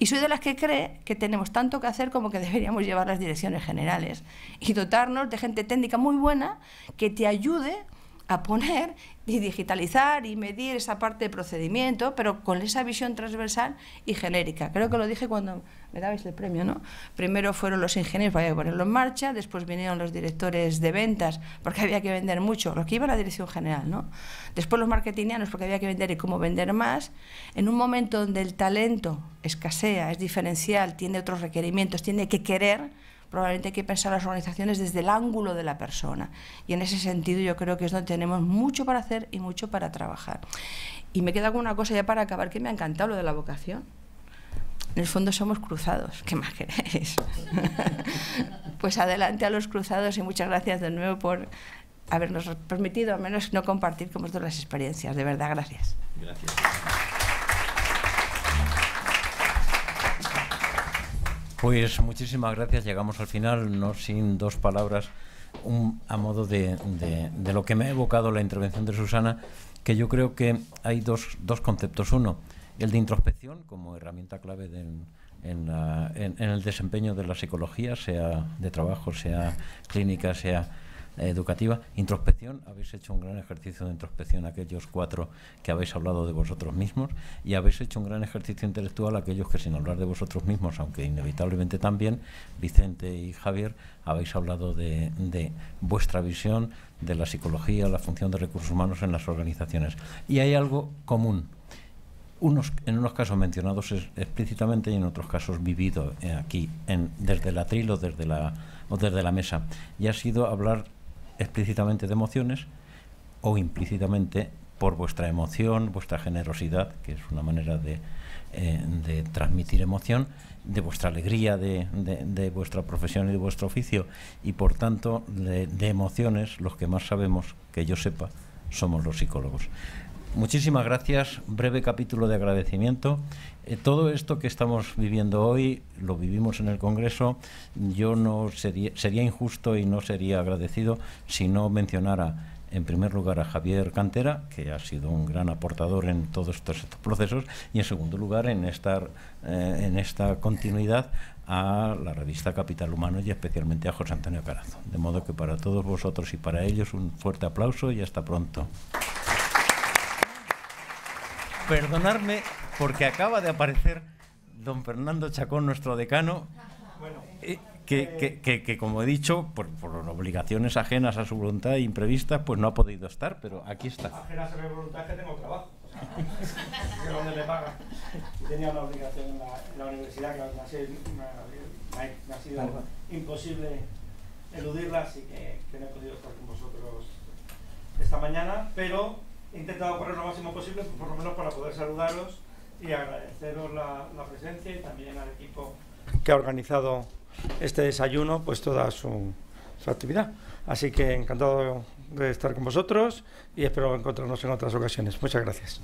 Y soy de las que cree que tenemos tanto que hacer como que deberíamos llevar las direcciones generales y dotarnos de gente técnica muy buena que te ayude a poner y digitalizar y medir esa parte de procedimiento, pero con esa visión transversal y genérica. Creo que lo dije cuando me dabais el premio, ¿no? Primero fueron los ingenieros para ponerlo en marcha, después vinieron los directores de ventas porque había que vender mucho, los que iban a la dirección general, ¿no? Después los marketingianos porque había que vender y cómo vender más. En un momento donde el talento escasea, es diferencial, tiene otros requerimientos, tiene que querer, probablemente hay que pensar las organizaciones desde el ángulo de la persona. Y en ese sentido yo creo que es donde tenemos mucho para hacer y mucho para trabajar. Y me queda con una cosa ya para acabar que me ha encantado lo de la vocación. En el fondo somos cruzados, ¿qué más queréis? pues adelante a los cruzados y muchas gracias de nuevo por habernos permitido al menos no compartir con vosotros las experiencias. De verdad, gracias. Gracias. Pues muchísimas gracias. Llegamos al final, no sin dos palabras, un, a modo de, de, lo que me ha evocado la intervención de Susana, que yo creo que hay dos, dos conceptos. Uno, el de introspección como herramienta clave de, en, la, en, en, el desempeño de la psicología, sea de trabajo, sea clínica, sea educativa. Introspección, habéis hecho un gran ejercicio de introspección aquellos cuatro que habéis hablado de vosotros mismos y habéis hecho un gran ejercicio intelectual aquellos que sin hablar de vosotros mismos, aunque inevitablemente también, Vicente y Javier, habéis hablado de, vuestra visión de la psicología, la función de recursos humanos en las organizaciones. Y hay algo común, unos, en unos casos mencionados es, explícitamente y en otros casos vivido eh, aquí, en, desde el atril o desde la, o desde la mesa. Y ha sido hablar explícitamente de emociones o implícitamente por vuestra emoción, vuestra generosidad, que es una manera de, eh, de transmitir emoción, de vuestra alegría de, de, de, vuestra profesión y de vuestro oficio, y por tanto de emociones, los que más sabemos, que yo sepa, somos los psicólogos. Muchísimas gracias. Breve capítulo de agradecimiento. Eh, todo esto que estamos viviendo hoy lo vivimos en el Congreso. Yo no sería, sería injusto y no sería agradecido si no mencionara en primer lugar a Javier Cantera, que ha sido un gran aportador en todos estos, procesos, y en segundo lugar en esta, eh, en esta continuidad a la revista Capital Humano y especialmente a José Antonio Carazo. De modo que para todos vosotros y para ellos un fuerte aplauso y hasta pronto. Perdonadme porque acaba de aparecer don Fernando Chacón, nuestro decano, que, que, que, que, como he dicho, por, por, obligaciones ajenas a su voluntad imprevistas, pues no ha podido estar, pero aquí está. Ajenas a mi voluntad que tengo trabajo, que donde me pagan. Y tenía una obligación en la, universidad que me ha sido, me ha sido imposible eludirla, así que, que no he podido estar con vosotros esta mañana, pero he intentado correr lo máximo posible, por lo menos para poder saludaros y agradeceros la, presencia y también al equipo que ha organizado este desayuno, pues toda su, su, actividad. Así que encantado de estar con vosotros y espero encontrarnos en otras ocasiones. Muchas gracias.